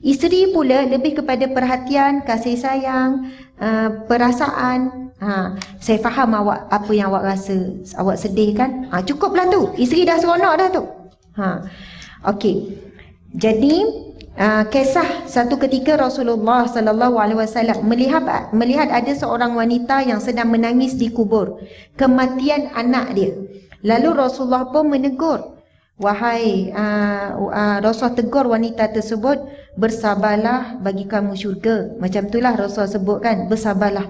Isteri pula lebih kepada perhatian, kasih sayang, uh, perasaan. Ha, saya faham awak apa yang awak rasa. Awak sedih kan? Ha, cukuplah tu. Isteri dah seronok dah tu. Ha. Okey. Jadi Uh, kisah satu ketika Rasulullah sallallahu alaihi wasallam melihat melihat ada seorang wanita yang sedang menangis di kubur kematian anak dia. Lalu Rasulullah pun menegur, "Wahai uh, uh, Rasulullah tegur wanita tersebut, bersabarlah bagi kamu syurga." Macam itulah Rasul sebutkan, bersabarlah.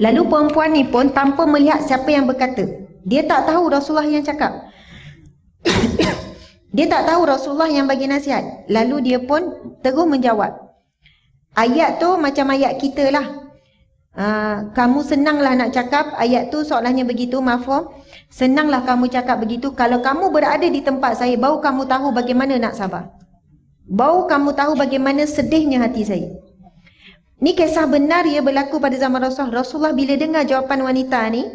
Lalu perempuan ni pun tanpa melihat siapa yang berkata. Dia tak tahu Rasulullah yang cakap. dia tak tahu Rasulullah yang bagi nasihat. Lalu dia pun terus menjawab. Ayat tu macam ayat kita lah. Uh, kamu senanglah nak cakap ayat tu soalannya begitu mafhum. Senanglah kamu cakap begitu. Kalau kamu berada di tempat saya, baru kamu tahu bagaimana nak sabar. Baru kamu tahu bagaimana sedihnya hati saya. Ni kisah benar ia berlaku pada zaman Rasulullah. Rasulullah bila dengar jawapan wanita ni,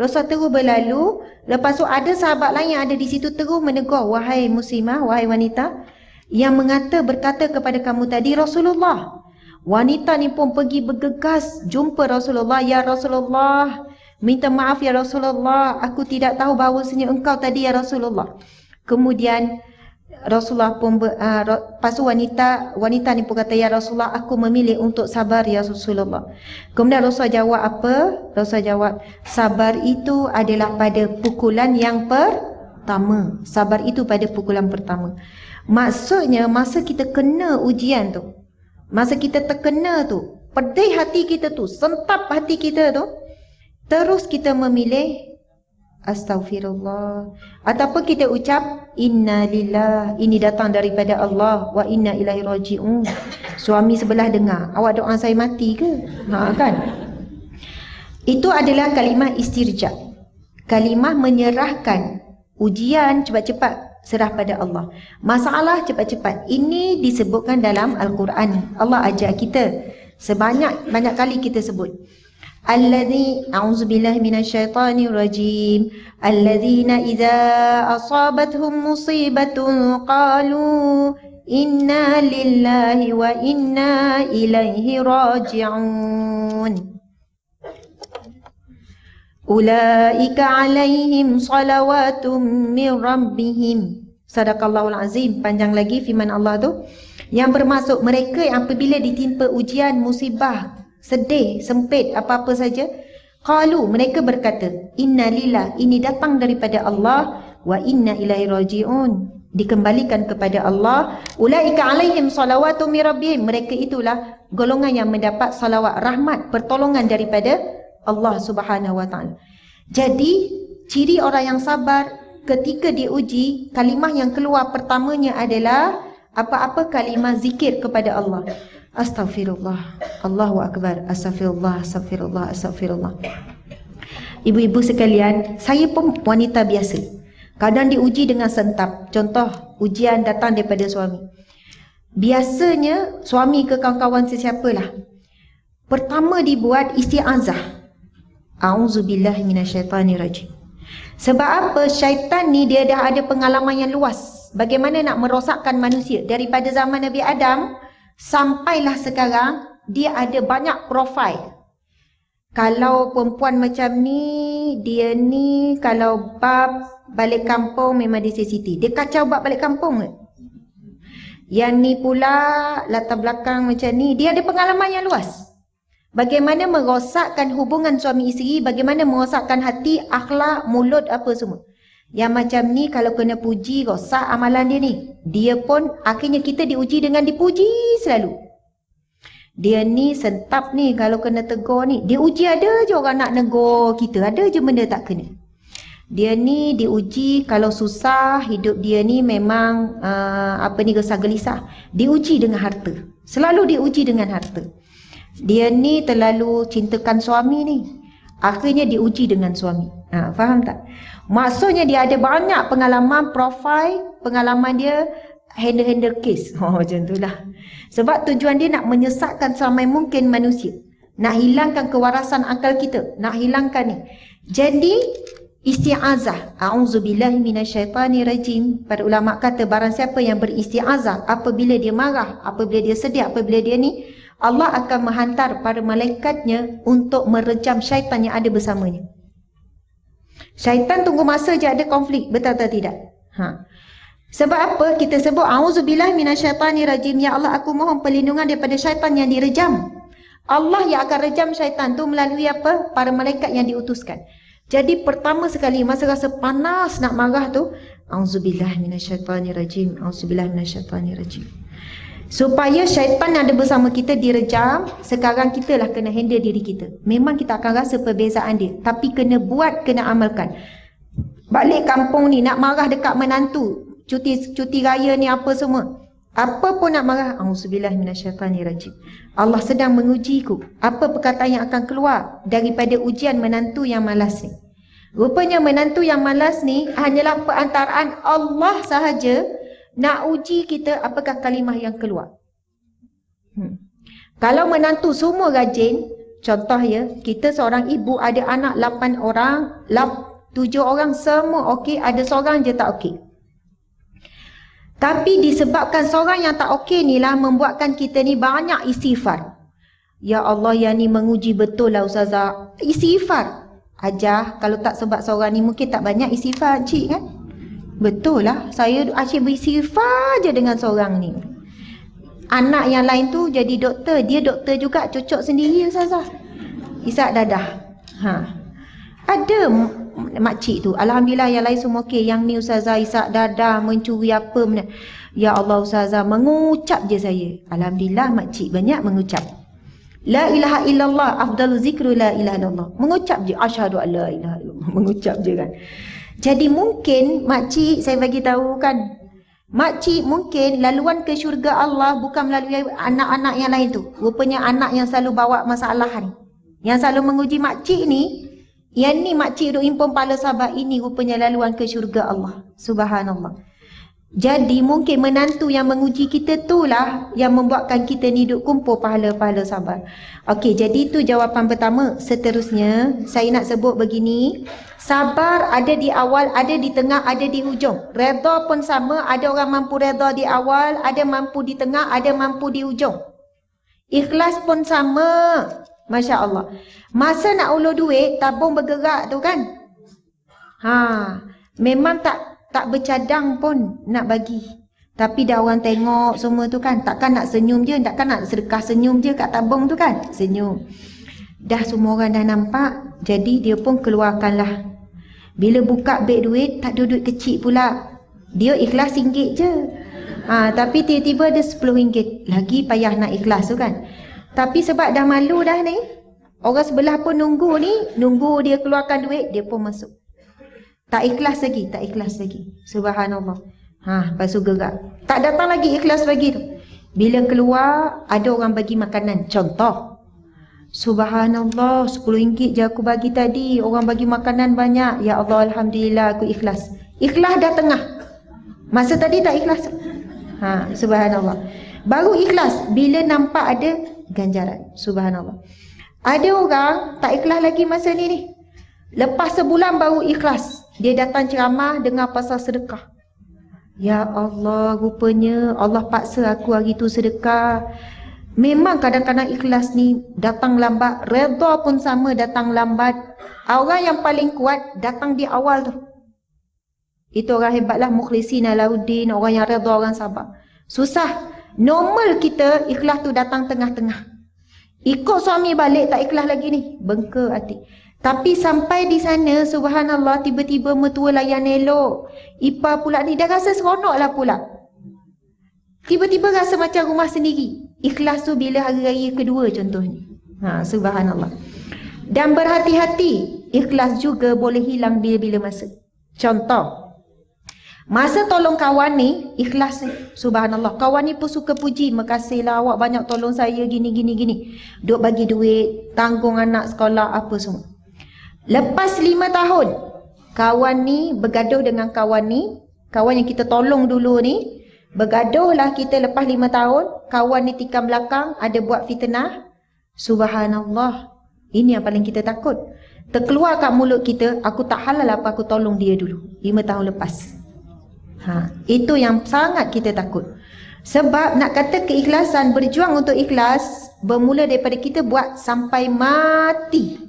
Rasulullah terus berlalu. Lepas tu ada sahabat lain yang ada di situ terus menegur. Wahai muslimah, wahai wanita. Yang mengata berkata kepada kamu tadi Rasulullah. Wanita ni pun pergi bergegas jumpa Rasulullah. Ya Rasulullah, minta maaf ya Rasulullah. Aku tidak tahu bahawa senyum engkau tadi ya Rasulullah. Kemudian Rasulullah pun ber, uh, pasu wanita wanita ni pun kata ya Rasulullah aku memilih untuk sabar ya Rasulullah. Kemudian Rasulullah jawab apa? Rasulullah jawab sabar itu adalah pada pukulan yang pertama. Sabar itu pada pukulan pertama. Maksudnya masa kita kena ujian tu. Masa kita terkena tu, pedih hati kita tu, sentap hati kita tu, terus kita memilih Astaghfirullah. Ataupun kita ucap Inna lillah. Ini datang daripada Allah. Wa inna ilahi raji'un. Suami sebelah dengar. Awak doa saya mati ke? Ha kan? Itu adalah kalimah istirja. Kalimah menyerahkan ujian cepat-cepat serah pada Allah. Masalah cepat-cepat. Ini disebutkan dalam Al-Quran. Allah ajar kita. Sebanyak banyak kali kita sebut. الذي أعوذ بالله من الشيطان الرجيم الذين إذا أصابتهم مصيبة قالوا إنا لله وإنا إليه راجعون أولئك عليهم صلوات من ربهم صدق الله العظيم panjang lagi firman Allah tu yang bermaksud mereka yang apabila ditimpa ujian musibah sedih, sempit, apa-apa saja. Qalu, mereka berkata, Inna lillah, ini datang daripada Allah, wa inna ilaihi raji'un. Dikembalikan kepada Allah. Ulaika alaihim salawatu mirabbihim. Mereka itulah golongan yang mendapat salawat rahmat, pertolongan daripada Allah subhanahu wa ta'ala. Jadi, ciri orang yang sabar ketika diuji, kalimah yang keluar pertamanya adalah apa-apa kalimah zikir kepada Allah. Astaghfirullah. Allahu Akbar. Astaghfirullah. Astaghfirullah. Astaghfirullah. Ibu-ibu sekalian, saya pun wanita biasa. Kadang diuji dengan sentap. Contoh, ujian datang daripada suami. Biasanya, suami ke kawan-kawan sesiapalah. Pertama dibuat isti'azah. A'udzubillah minasyaitanirajim. Sebab apa? Syaitan ni dia dah ada pengalaman yang luas. Bagaimana nak merosakkan manusia. Daripada zaman Nabi Adam, Sampailah sekarang dia ada banyak profil. Kalau perempuan macam ni, dia ni kalau bab balik kampung memang dia sensitif. Dia kacau bab balik kampung ke? Yang ni pula latar belakang macam ni, dia ada pengalaman yang luas. Bagaimana merosakkan hubungan suami isteri, bagaimana merosakkan hati, akhlak, mulut, apa semua. Yang macam ni kalau kena puji rosak amalan dia ni. Dia pun akhirnya kita diuji dengan dipuji selalu. Dia ni sentap ni kalau kena tegur ni. Dia uji ada je orang nak negur kita. Ada je benda tak kena. Dia ni diuji kalau susah hidup dia ni memang uh, apa ni gesah gelisah. Diuji dengan harta. Selalu diuji dengan harta. Dia ni terlalu cintakan suami ni. Akhirnya diuji dengan suami. Ha, faham tak? Maksudnya dia ada banyak pengalaman profil, pengalaman dia handle-handle case. Oh macam itulah. Sebab tujuan dia nak menyesatkan seramai mungkin manusia. Nak hilangkan kewarasan akal kita. Nak hilangkan ni. Jadi isti'azah. A'udzubillahi minasyaitanirajim. Para ulama kata barang siapa yang beristi'azah apabila dia marah, apabila dia sedih, apabila dia ni Allah akan menghantar para malaikatnya untuk merejam syaitan yang ada bersamanya. Syaitan tunggu masa je ada konflik. Betul atau tidak? Ha. Sebab apa? Kita sebut auzubillah minasyaitanirrajim. Ya Allah, aku mohon perlindungan daripada syaitan yang direjam. Allah yang akan rejam syaitan tu melalui apa? Para malaikat yang diutuskan. Jadi pertama sekali masa rasa panas nak marah tu, auzubillah minasyaitanirrajim. Auzubillah minasyaitanirrajim. Supaya syaitan ada bersama kita direjam, sekarang kita lah kena handle diri kita. Memang kita akan rasa perbezaan dia. Tapi kena buat, kena amalkan. Balik kampung ni nak marah dekat menantu. Cuti cuti raya ni apa semua. Apa pun nak marah. Auzubillah minasyaitanirrajim. Allah sedang mengujiku. Apa perkataan yang akan keluar daripada ujian menantu yang malas ni. Rupanya menantu yang malas ni hanyalah perantaraan Allah sahaja nak uji kita apakah kalimah yang keluar. Hmm. Kalau menantu semua rajin, contoh ya, kita seorang ibu ada anak 8 orang, 7 orang semua okey, ada seorang je tak okey. Tapi disebabkan seorang yang tak okey ni lah membuatkan kita ni banyak istighfar. Ya Allah yang ni menguji betul lah Ustazah. Istighfar. Ajar kalau tak sebab seorang ni mungkin tak banyak istighfar cik kan? Betul lah. Saya asyik beristighfar je dengan seorang ni. Anak yang lain tu jadi doktor. Dia doktor juga cocok sendiri Ustazah. Isak dadah. Ha. Ada makcik tu. Alhamdulillah yang lain semua okey. Yang ni Ustazah isak dadah, mencuri apa. Ya Allah Ustazah, mengucap je saya. Alhamdulillah makcik banyak mengucap. La ilaha illallah afdalu zikru la ilaha illallah. Mengucap je asyhadu alla ilaha illallah. Mengucap je kan. Jadi mungkin makcik saya bagi tahu kan. Makcik mungkin laluan ke syurga Allah bukan melalui anak-anak yang lain tu. Rupanya anak yang selalu bawa masalah ni. Yang selalu menguji makcik ni. Yang ni makcik duk impun pala sahabat ini rupanya laluan ke syurga Allah. Subhanallah. Jadi mungkin menantu yang menguji kita tu lah yang membuatkan kita ni duduk kumpul pahala-pahala sabar. Okey, jadi itu jawapan pertama. Seterusnya, saya nak sebut begini. Sabar ada di awal, ada di tengah, ada di hujung. Redha pun sama, ada orang mampu redha di awal, ada mampu di tengah, ada mampu di hujung. Ikhlas pun sama. Masya Allah. Masa nak ulur duit, tabung bergerak tu kan? Ha, memang tak tak bercadang pun nak bagi. Tapi dah orang tengok semua tu kan. Takkan nak senyum je. Takkan nak sedekah senyum je kat tabung tu kan. Senyum. Dah semua orang dah nampak. Jadi dia pun keluarkanlah. Bila buka beg duit, tak ada duit kecil pula. Dia ikhlas singgit je. Ha, tapi tiba-tiba sepuluh ringgit. Lagi payah nak ikhlas tu kan. Tapi sebab dah malu dah ni. Orang sebelah pun nunggu ni. Nunggu dia keluarkan duit, dia pun masuk. Tak ikhlas lagi, tak ikhlas lagi. Subhanallah. Ha, lepas tu gerak. Tak datang lagi ikhlas lagi tu. Bila keluar, ada orang bagi makanan. Contoh. Subhanallah, RM10 je aku bagi tadi. Orang bagi makanan banyak. Ya Allah, Alhamdulillah aku ikhlas. Ikhlas dah tengah. Masa tadi tak ikhlas. Ha, subhanallah. Baru ikhlas bila nampak ada ganjaran. Subhanallah. Ada orang tak ikhlas lagi masa ni ni. Lepas sebulan baru ikhlas. Dia datang ceramah dengan pasal sedekah. Ya Allah, rupanya Allah paksa aku hari tu sedekah. Memang kadang-kadang ikhlas ni datang lambat. Redha pun sama datang lambat. Orang yang paling kuat datang di awal tu. Itu orang hebatlah mukhlisin alauddin, orang yang redha, orang sabar. Susah. Normal kita ikhlas tu datang tengah-tengah. Ikut suami balik tak ikhlas lagi ni. Bengke hati. Tapi sampai di sana, subhanallah, tiba-tiba mertua layan elok. Ipa pula ni dah rasa seronok lah pula. Tiba-tiba rasa macam rumah sendiri. Ikhlas tu bila hari raya kedua contohnya. Ha, subhanallah. Dan berhati-hati, ikhlas juga boleh hilang bila-bila masa. Contoh, masa tolong kawan ni, ikhlas ni. Subhanallah. Kawan ni pun suka puji. Makasihlah awak banyak tolong saya gini-gini-gini. Duk bagi duit, tanggung anak sekolah, apa semua. Lepas lima tahun, kawan ni bergaduh dengan kawan ni, kawan yang kita tolong dulu ni, bergaduhlah kita lepas lima tahun, kawan ni tikam belakang, ada buat fitnah. Subhanallah, ini yang paling kita takut. Terkeluar kat mulut kita, aku tak halal apa aku tolong dia dulu, lima tahun lepas. Ha, itu yang sangat kita takut. Sebab nak kata keikhlasan, berjuang untuk ikhlas, bermula daripada kita buat sampai mati.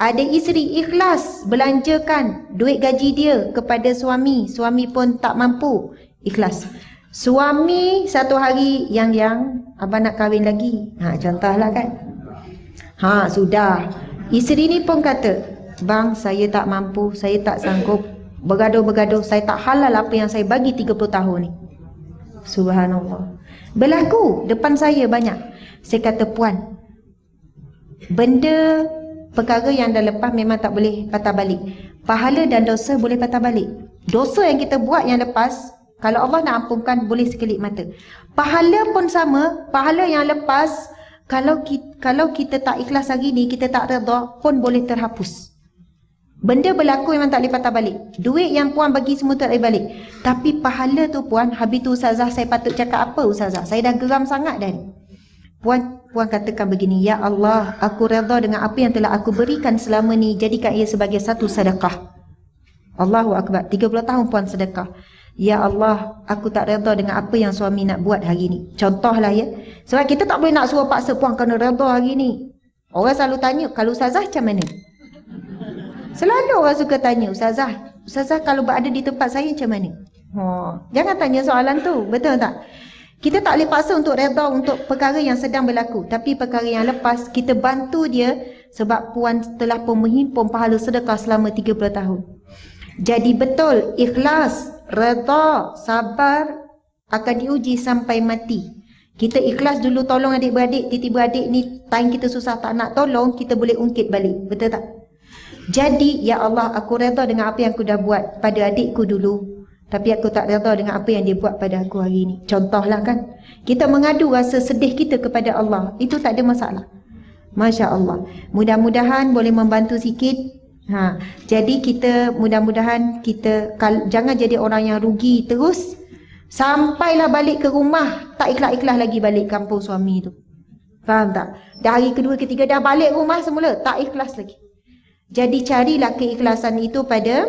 Ada isteri ikhlas belanjakan duit gaji dia kepada suami. Suami pun tak mampu. Ikhlas. Suami satu hari yang yang abang nak kahwin lagi. Ha contohlah kan. Ha sudah. Isteri ni pun kata, "Bang, saya tak mampu, saya tak sanggup bergaduh-bergaduh, saya tak halal apa yang saya bagi 30 tahun ni." Subhanallah. Berlaku depan saya banyak. Saya kata puan, benda perkara yang dah lepas memang tak boleh patah balik. Pahala dan dosa boleh patah balik. Dosa yang kita buat yang lepas, kalau Allah nak ampunkan boleh sekelip mata. Pahala pun sama, pahala yang lepas kalau kita, kalau kita tak ikhlas hari ni, kita tak redha pun boleh terhapus. Benda berlaku memang tak boleh patah balik. Duit yang puan bagi semua tak boleh balik. Tapi pahala tu puan, habis tu ustazah saya patut cakap apa ustazah? Saya dah geram sangat dah ni. Puan, puan katakan begini, Ya Allah, aku redha dengan apa yang telah aku berikan selama ni, jadikan ia sebagai satu sedekah. Allahu Akbar, 30 tahun puan sedekah. Ya Allah, aku tak redha dengan apa yang suami nak buat hari ni. Contohlah ya. Sebab kita tak boleh nak suruh paksa puan kena redha hari ni. Orang selalu tanya, kalau ustazah macam mana? Selalu orang suka tanya, Ustazah, Ustazah kalau berada di tempat saya macam mana? Oh, jangan tanya soalan tu, betul tak? Kita tak boleh paksa untuk reda untuk perkara yang sedang berlaku. Tapi perkara yang lepas, kita bantu dia sebab puan telah pun menghimpun pahala sedekah selama 30 tahun. Jadi betul, ikhlas, reda, sabar akan diuji sampai mati. Kita ikhlas dulu tolong adik-beradik, tiba-tiba adik ni time kita susah tak nak tolong, kita boleh ungkit balik. Betul tak? Jadi, Ya Allah, aku reda dengan apa yang aku dah buat pada adikku dulu. Tapi aku tak reda dengan apa yang dia buat pada aku hari ini. Contohlah kan. Kita mengadu rasa sedih kita kepada Allah. Itu tak ada masalah. Masya Allah. Mudah-mudahan boleh membantu sikit. Ha. Jadi kita mudah-mudahan kita kal, jangan jadi orang yang rugi terus. Sampailah balik ke rumah. Tak ikhlas-ikhlas lagi balik kampung suami tu. Faham tak? Dah hari kedua, ketiga dah balik rumah semula. Tak ikhlas lagi. Jadi carilah keikhlasan itu pada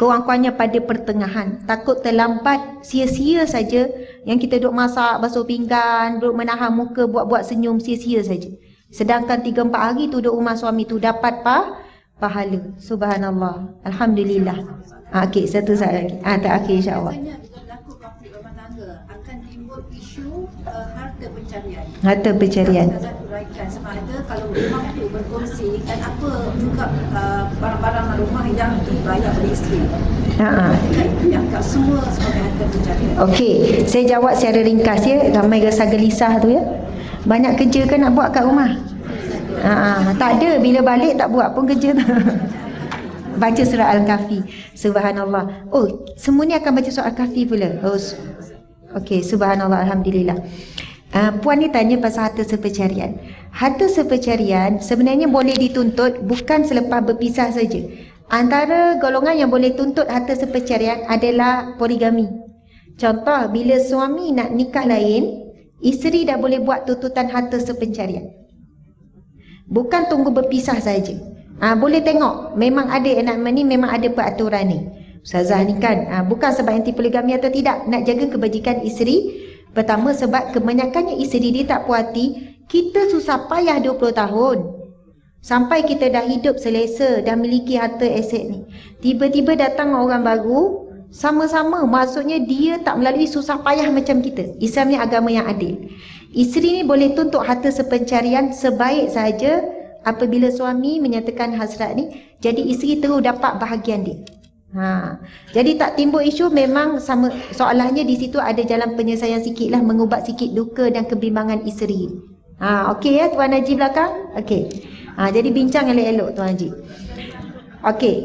kurang-kurangnya pada pertengahan. Takut terlambat sia-sia saja yang kita duduk masak, basuh pinggan, duduk menahan muka, buat-buat senyum sia-sia saja. Sedangkan 3 4 hari tu duduk rumah suami tu dapat pa pahala. Subhanallah. Alhamdulillah. Ah, okey, satu saat lagi. Ah, akhir insya-Allah. harta pencarian. Harta pencarian. Sama ada kalau rumah tu berkongsi dan apa juga uh, barang-barang rumah yang dibayar oleh isteri. Ha. Yang tak semua sebagai harta pencarian. Okey, saya jawab secara ringkas ya. Ramai rasa gelisah tu ya. Banyak kerja kan nak buat kat rumah? Ha, tak ada bila balik tak buat pun kerja tu. baca surah Al-Kahfi. Subhanallah. Oh, semua ni akan baca surah Al-Kahfi pula. Oh, Okey, subhanallah alhamdulillah. Uh, puan ni tanya pasal harta sepercarian. Harta sepercarian sebenarnya boleh dituntut bukan selepas berpisah saja. Antara golongan yang boleh tuntut harta sepercarian adalah poligami. Contoh, bila suami nak nikah lain, isteri dah boleh buat tuntutan harta sepencarian. Bukan tunggu berpisah saja. Ha, boleh tengok, memang ada enakmen ni, memang ada peraturan ni. Ustazah ni kan, ha, bukan sebab anti poligami atau tidak, nak jaga kebajikan isteri, Pertama sebab kebanyakannya isteri dia tak puas hati, kita susah payah 20 tahun. Sampai kita dah hidup selesa, dah miliki harta aset ni. Tiba-tiba datang orang baru, sama-sama maksudnya dia tak melalui susah payah macam kita. Islam ni agama yang adil. Isteri ni boleh tuntut harta sepencarian sebaik saja apabila suami menyatakan hasrat ni, jadi isteri terus dapat bahagian dia. Ha. Jadi tak timbul isu memang sama soalannya di situ ada jalan penyelesaian sikitlah mengubat sikit duka dan kebimbangan isteri. Ha okey ya tuan Haji belakang? Okey. Ha jadi bincang elok-elok tuan Haji. Okey.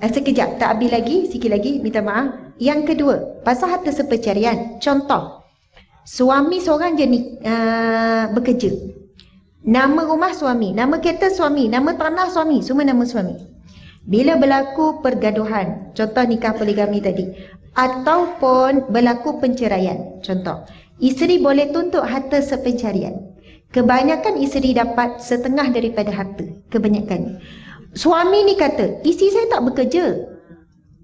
Eh, sekejap tak habis lagi sikit lagi minta maaf. Yang kedua, pasal harta sepercarian. Contoh. Suami seorang je ni uh, bekerja. Nama rumah suami, nama kereta suami, nama tanah suami, semua nama suami. Bila berlaku pergaduhan, contoh nikah poligami tadi, ataupun berlaku penceraian, contoh, isteri boleh tuntut harta sepencarian. Kebanyakan isteri dapat setengah daripada harta, kebanyakan. Suami ni kata, isteri saya tak bekerja.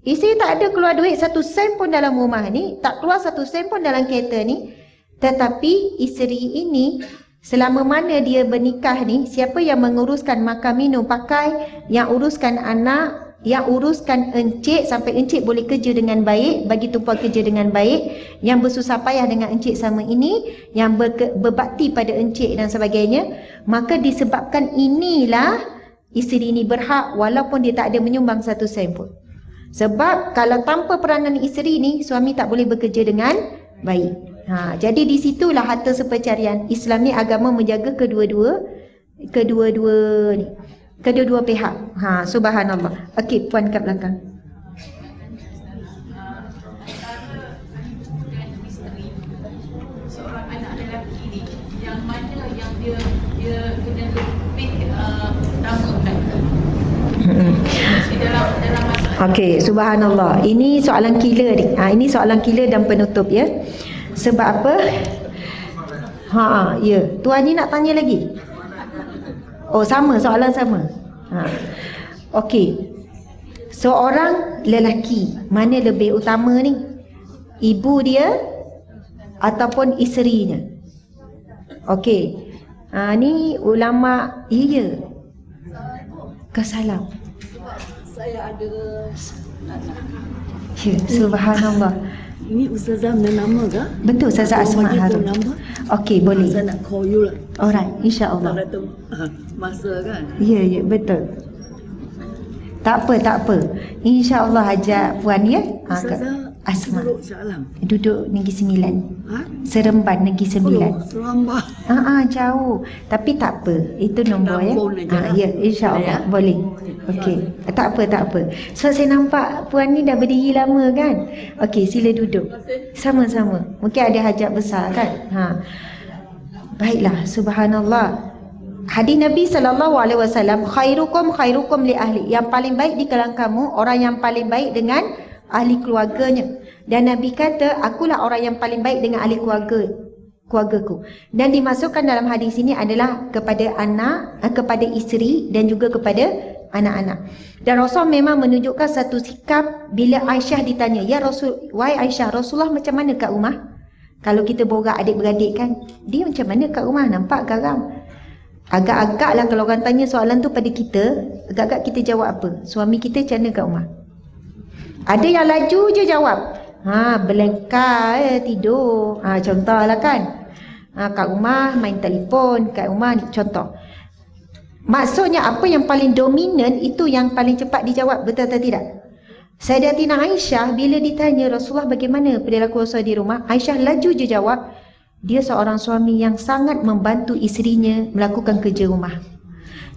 Isteri tak ada keluar duit satu sen pun dalam rumah ni, tak keluar satu sen pun dalam kereta ni. Tetapi isteri ini Selama mana dia bernikah ni, siapa yang menguruskan makan minum pakai, yang uruskan anak, yang uruskan encik sampai encik boleh kerja dengan baik, bagi tumpuan kerja dengan baik, yang bersusah payah dengan encik sama ini, yang berke, berbakti pada encik dan sebagainya, maka disebabkan inilah isteri ini berhak walaupun dia tak ada menyumbang satu sen pun. Sebab kalau tanpa peranan isteri ni, suami tak boleh bekerja dengan baik. Ha, jadi di situlah harta sepercarian. Islam ni agama menjaga kedua-dua kedua-dua ni. Kedua-dua pihak. Ha, subhanallah. Okey, puan kat belakang. uh, Okey, subhanallah. Ini soalan killer ni. Ha, ini soalan killer dan penutup ya. Sebab apa? Ha, ya. Tuan ni nak tanya lagi? Oh, sama soalan sama. Ha. Okey. Seorang lelaki mana lebih utama ni? Ibu dia ataupun isterinya? Okey. Ha, ni ulama iya. Kesalam. Saya ada Ya, subhanallah. Ini Ustazah punya nama ke? Betul Ustazah Asma Harun. Okey, boleh. Saya nak call you lah. Alright, Tak insya-Allah. kata ah, masa kan. Ya, ya, betul. Tak apa, tak apa. Insya-Allah ajak puan ya. Ha, Ustazah Asma. duduk Shah Alam. Duduk Negeri Sembilan. Ha? Seremban Negeri Sembilan. Oh, Serambah. Ah, ah, jauh. Tapi tak apa. Itu nombor ya. Ah, ya, insya-Allah boleh. Okey. Tak apa, tak apa. So saya nampak puan ni dah berdiri lama kan? Okey, sila duduk. Sama-sama. Mungkin ada hajat besar kan? Ha. Baiklah, subhanallah. Hadis Nabi sallallahu alaihi wasallam, khairukum khairukum li ahli. Yang paling baik di kalangan kamu orang yang paling baik dengan ahli keluarganya. Dan Nabi kata, akulah orang yang paling baik dengan ahli keluarga keluargaku. Dan dimasukkan dalam hadis ini adalah kepada anak, eh, kepada isteri dan juga kepada anak-anak. Dan Rasul memang menunjukkan satu sikap bila Aisyah ditanya, "Ya Rasul, why Aisyah, Rasulullah macam mana kat rumah?" Kalau kita borak adik-beradik kan, dia macam mana kat rumah? Nampak garam. Agak-agak lah kalau orang tanya soalan tu pada kita, agak-agak kita jawab apa? Suami kita macam mana kat rumah? Ada yang laju je jawab. Ha, belengkar eh, tidur. Ha, contohlah kan. Ha, kat rumah main telefon, kat rumah contoh. Maksudnya apa yang paling dominan itu yang paling cepat dijawab, betul atau tidak? Sayyidatina Aisyah bila ditanya Rasulullah bagaimana perilaku Rasul di rumah, Aisyah laju je jawab, dia seorang suami yang sangat membantu isterinya melakukan kerja rumah.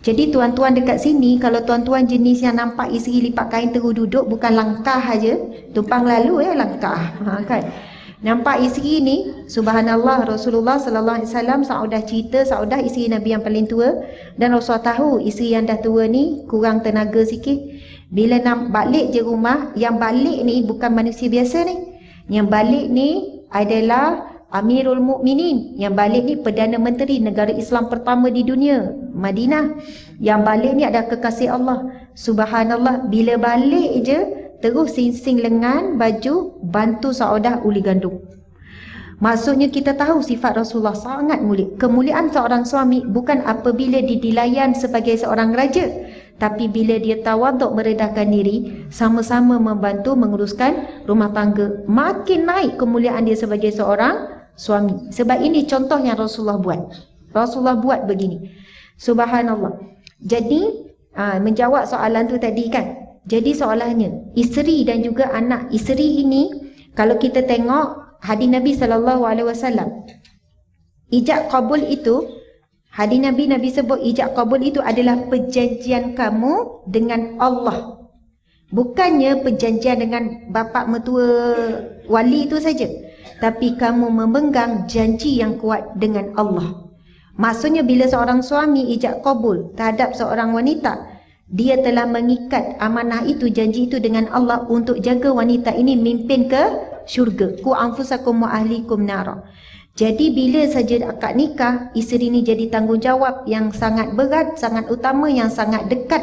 Jadi tuan-tuan dekat sini kalau tuan-tuan jenis yang nampak isteri lipat kain terus duduk bukan langkah aja, tumpang lalu ya langkah. Ha kan. Nampak isteri ni subhanallah Rasulullah sallallahu alaihi wasallam Saudah cerita Saudah isteri Nabi yang paling tua dan Rasulullah tahu isteri yang dah tua ni kurang tenaga sikit. Bila nak balik je rumah, yang balik ni bukan manusia biasa ni. Yang balik ni adalah Amirul Mukminin yang balik ni Perdana Menteri negara Islam pertama di dunia Madinah yang balik ni ada kekasih Allah Subhanallah bila balik je terus singsing lengan baju bantu Saudah uli gandum Maksudnya kita tahu sifat Rasulullah sangat mulia. Kemuliaan seorang suami bukan apabila didilayan sebagai seorang raja. Tapi bila dia tawaduk meredahkan diri, sama-sama membantu menguruskan rumah tangga. Makin naik kemuliaan dia sebagai seorang suami. Sebab ini contoh yang Rasulullah buat. Rasulullah buat begini. Subhanallah. Jadi, aa, menjawab soalan tu tadi kan. Jadi soalannya, isteri dan juga anak isteri ini, kalau kita tengok hadis Nabi wasallam. Ijab kabul itu hadis Nabi Nabi sebut ijab kabul itu adalah perjanjian kamu dengan Allah. Bukannya perjanjian dengan bapa mertua wali itu saja. Tapi kamu memegang janji yang kuat dengan Allah. Maksudnya bila seorang suami ijab kabul terhadap seorang wanita, dia telah mengikat amanah itu, janji itu dengan Allah untuk jaga wanita ini mimpin ke syurga. Ku anfusakum wa ahlikum nara. Jadi bila saja akad nikah, isteri ini jadi tanggungjawab yang sangat berat, sangat utama, yang sangat dekat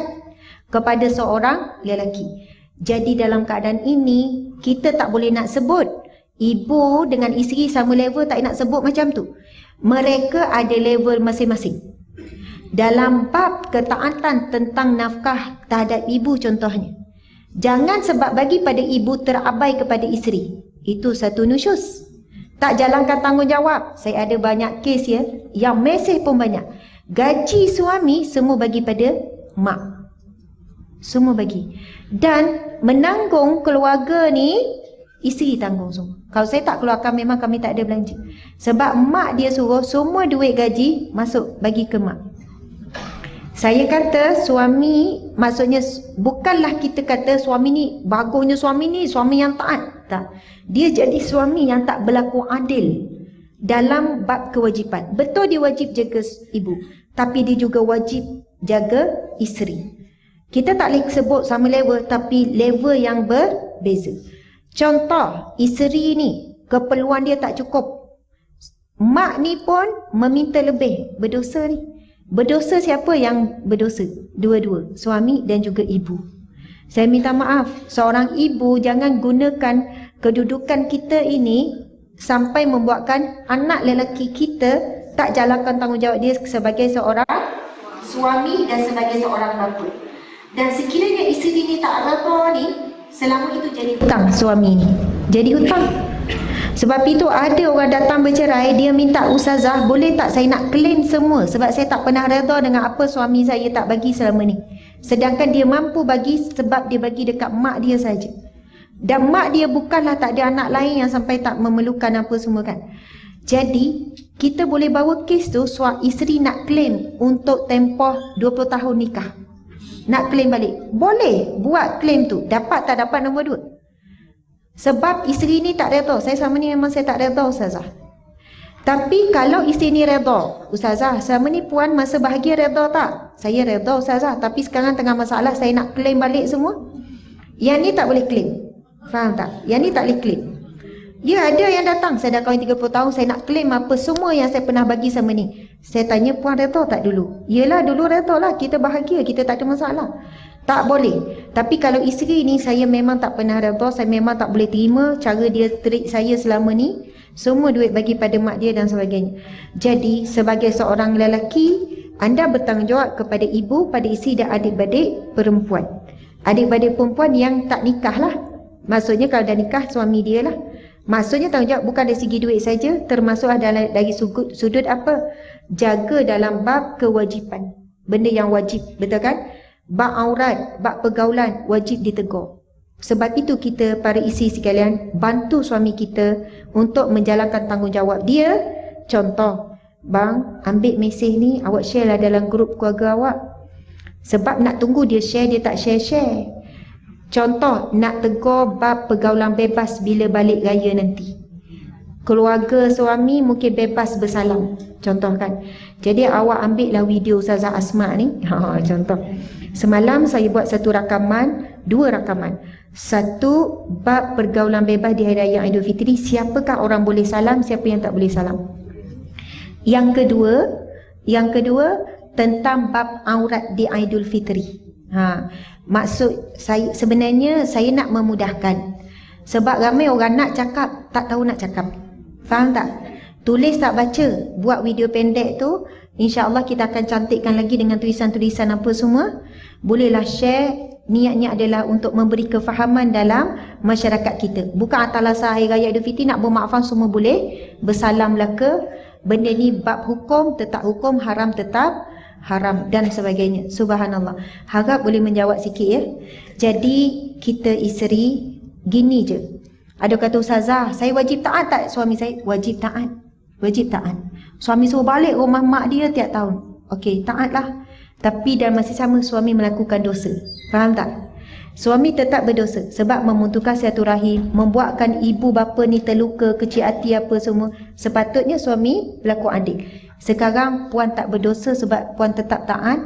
kepada seorang lelaki. Jadi dalam keadaan ini, kita tak boleh nak sebut ibu dengan isteri sama level tak nak sebut macam tu. Mereka ada level masing-masing. Dalam bab ketaatan tentang nafkah terhadap ibu contohnya. Jangan sebab bagi pada ibu terabai kepada isteri. Itu satu nusyus. Tak jalankan tanggungjawab. Saya ada banyak kes ya. Yang mesej pun banyak. Gaji suami semua bagi pada mak. Semua bagi. Dan menanggung keluarga ni Isteri tanggung semua. Kalau saya tak keluarkan memang kami tak ada belanja. Sebab mak dia suruh semua duit gaji masuk bagi ke mak. Saya kata suami maksudnya bukanlah kita kata suami ni bagusnya suami ni suami yang taat. Tak. Dia jadi suami yang tak berlaku adil dalam bab kewajipan. Betul dia wajib jaga ibu. Tapi dia juga wajib jaga isteri. Kita tak boleh sebut sama level tapi level yang berbeza. Contoh, isteri ni keperluan dia tak cukup. Mak ni pun meminta lebih, berdosa ni. Berdosa siapa yang berdosa? Dua-dua, suami dan juga ibu. Saya minta maaf, seorang ibu jangan gunakan kedudukan kita ini sampai membuatkan anak lelaki kita tak jalankan tanggungjawab dia sebagai seorang suami dan sebagai seorang bapa. Dan sekiranya isteri ni tak rata ni, selama itu jadi hutang suami ni. Jadi hutang. Sebab itu ada orang datang bercerai, dia minta ustazah, boleh tak saya nak claim semua sebab saya tak pernah reda dengan apa suami saya tak bagi selama ni. Sedangkan dia mampu bagi sebab dia bagi dekat mak dia saja. Dan mak dia bukanlah tak ada anak lain yang sampai tak memerlukan apa semua kan. Jadi, kita boleh bawa kes tu suami isteri nak claim untuk tempoh 20 tahun nikah. Nak claim balik. Boleh buat claim tu. Dapat tak dapat nombor dua. Sebab isteri ni tak reda. Saya sama ni memang saya tak reda Ustazah. Tapi kalau isteri ni reda, Ustazah, selama ni puan masa bahagia reda tak? Saya reda Ustazah. Tapi sekarang tengah masalah saya nak claim balik semua. Yang ni tak boleh claim. Faham tak? Yang ni tak boleh claim. Ya ada yang datang, saya dah kahwin 30 tahun, saya nak claim apa semua yang saya pernah bagi sama ni. Saya tanya puan reta tak dulu? Yelah dulu reta lah, kita bahagia, kita tak ada masalah. Tak boleh. Tapi kalau isteri ni saya memang tak pernah reta, saya memang tak boleh terima cara dia treat saya selama ni. Semua duit bagi pada mak dia dan sebagainya. Jadi sebagai seorang lelaki, anda bertanggungjawab kepada ibu, pada isteri dan adik-adik perempuan. Adik-adik perempuan yang tak nikah lah. Maksudnya kalau dah nikah suami dia lah. Maksudnya tanggungjawab bukan dari segi duit saja, termasuk adalah dari sudut, sudut apa? Jaga dalam bab kewajipan. Benda yang wajib, betul kan? Bab aurat, bab pergaulan wajib ditegur. Sebab itu kita para isi sekalian bantu suami kita untuk menjalankan tanggungjawab dia. Contoh, bang ambil mesej ni awak share lah dalam grup keluarga awak. Sebab nak tunggu dia share, dia tak share-share. Contoh, nak tegur bab pergaulan bebas bila balik raya nanti. Keluarga suami mungkin bebas bersalam. Contoh kan. Jadi awak ambil lah video Ustazah Asma ni. Ha, contoh. Semalam saya buat satu rakaman, dua rakaman. Satu, bab pergaulan bebas di Hari Raya Aidil Fitri. Siapakah orang boleh salam, siapa yang tak boleh salam. Yang kedua, yang kedua, tentang bab aurat di Aidil Fitri. Ha, Maksud saya sebenarnya saya nak memudahkan. Sebab ramai orang nak cakap tak tahu nak cakap. Faham tak? Tulis tak baca, buat video pendek tu, insya-Allah kita akan cantikkan lagi dengan tulisan-tulisan apa semua. Bolehlah share niatnya adalah untuk memberi kefahaman dalam masyarakat kita. Bukan atalasa hari raya Idul nak bermaafan semua boleh. Bersalamlah ke benda ni bab hukum tetap hukum haram tetap haram dan sebagainya. Subhanallah. Harap boleh menjawab sikit ya. Jadi kita isteri gini je. Ada kata ustazah, saya wajib taat tak suami saya? Wajib taat. Wajib taat. Suami suruh balik rumah mak dia tiap tahun. Okey, taatlah. Tapi dalam masa sama suami melakukan dosa. Faham tak? Suami tetap berdosa sebab memutuskan satu rahim, membuatkan ibu bapa ni terluka, kecil hati apa semua. Sepatutnya suami berlaku adil. Sekarang puan tak berdosa sebab puan tetap taat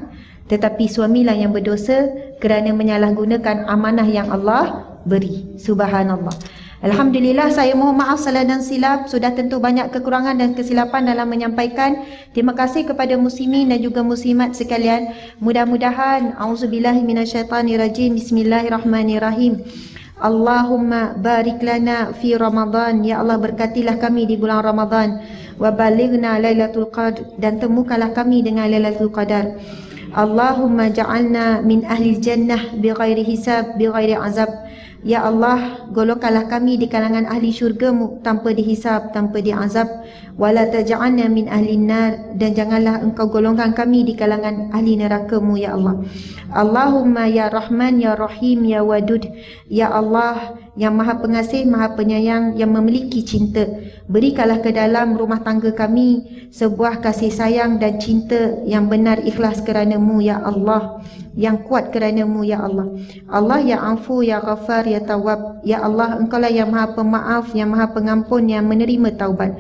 tetapi suamilah yang berdosa kerana menyalahgunakan amanah yang Allah beri. Subhanallah. Alhamdulillah saya mohon maaf salah dan silap sudah tentu banyak kekurangan dan kesilapan dalam menyampaikan. Terima kasih kepada muslimin dan juga muslimat sekalian. Mudah-mudahan auzubillahi minasyaitanirrajim. Bismillahirrahmanirrahim. Allahumma barik lana fi Ramadan. Ya Allah berkatilah kami di bulan Ramadan wa balighna lailatul qadr dan temukanlah kami dengan lailatul qadar Allahumma ja'alna min ahli jannah bighairi hisab bighairi azab Ya Allah, golongkanlah kami di kalangan ahli syurgamu tanpa dihisab, tanpa diazab. Wala taj'alna min ahli nar dan janganlah engkau golongkan kami di kalangan ahli nerakamu ya Allah. Allahumma ya Rahman ya Rahim ya Wadud. Ya Allah, yang maha pengasih, maha penyayang, yang memiliki cinta. Berikanlah ke dalam rumah tangga kami sebuah kasih sayang dan cinta yang benar ikhlas kerana-Mu ya Allah. Yang kuat kerana-Mu ya Allah. Allah ya afu, ya ghafar, ya tawab. Ya Allah, Engkaulah yang maha pemaaf, yang maha pengampun, yang menerima taubat.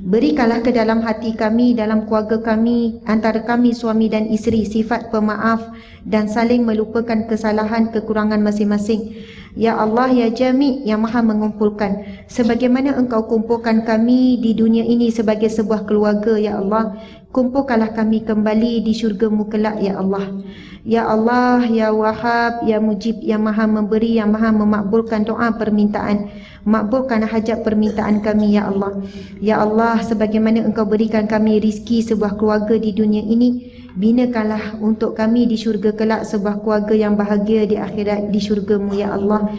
Berikanlah ke dalam hati kami, dalam keluarga kami, antara kami suami dan isteri sifat pemaaf dan saling melupakan kesalahan kekurangan masing-masing. Ya Allah, Ya Jami yang maha mengumpulkan. Sebagaimana engkau kumpulkan kami di dunia ini sebagai sebuah keluarga, Ya Allah. Kumpulkanlah kami kembali di syurgamu kelak, Ya Allah. Ya Allah, Ya Wahab, Ya Mujib, yang maha memberi, yang maha memakbulkan doa permintaan. Makbulkan hajat permintaan kami ya Allah. Ya Allah, sebagaimana Engkau berikan kami rizki sebuah keluarga di dunia ini, binakanlah untuk kami di syurga kelak sebuah keluarga yang bahagia di akhirat di syurgamu ya Allah.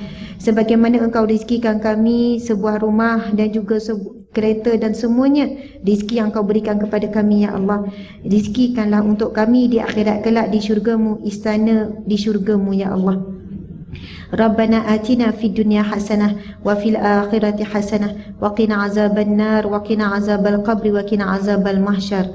Sebagaimana Engkau rizkikan kami sebuah rumah dan juga sebu- kereta dan semuanya rizki yang Engkau berikan kepada kami ya Allah. Rizkikanlah untuk kami di akhirat kelak di syurgamu, istana di syurgamu ya Allah. ربنا آتنا في الدنيا حسنة وفي الآخرة حسنة وقنا عذاب النار وقنا عذاب القبر وقنا عذاب المحشر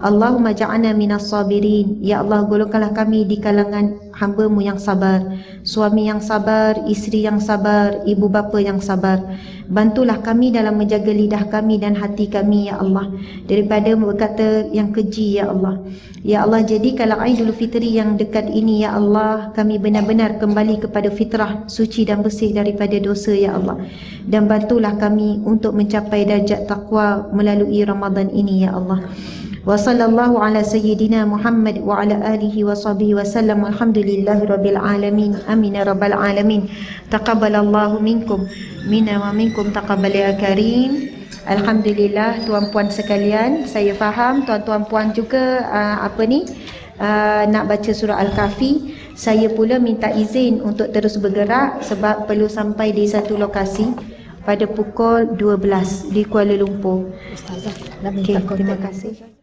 Allahumma ja'ana minas sabirin Ya Allah golongkanlah kami di kalangan hambamu yang sabar Suami yang sabar, isteri yang sabar, ibu bapa yang sabar. Bantulah kami dalam menjaga lidah kami dan hati kami Ya Allah. Daripada berkata yang keji Ya Allah. Ya Allah jadikanlah Aidul Fitri yang dekat ini Ya Allah. Kami benar-benar kembali kepada fitrah Suci dan bersih daripada dosa Ya Allah. Dan bantulah kami untuk mencapai darjat taqwa melalui Ramadan ini Ya Allah wa sallallahu ala sayyidina Muhammad wa ala alihi wa sahbihi wa sallam. Alhamdulillahi rabbil alamin. Amina rabbil alamin. Taqabbalallahu minkum. Minna wa minkum taqabbal ya karim. Alhamdulillah tuan-puan sekalian. Saya faham tuan-tuan puan juga uh, apa ni uh, nak baca surah al-kahfi. Saya pula minta izin untuk terus bergerak sebab perlu sampai di satu lokasi pada pukul 12 di Kuala Lumpur. Ustazah, okay, terima kasih.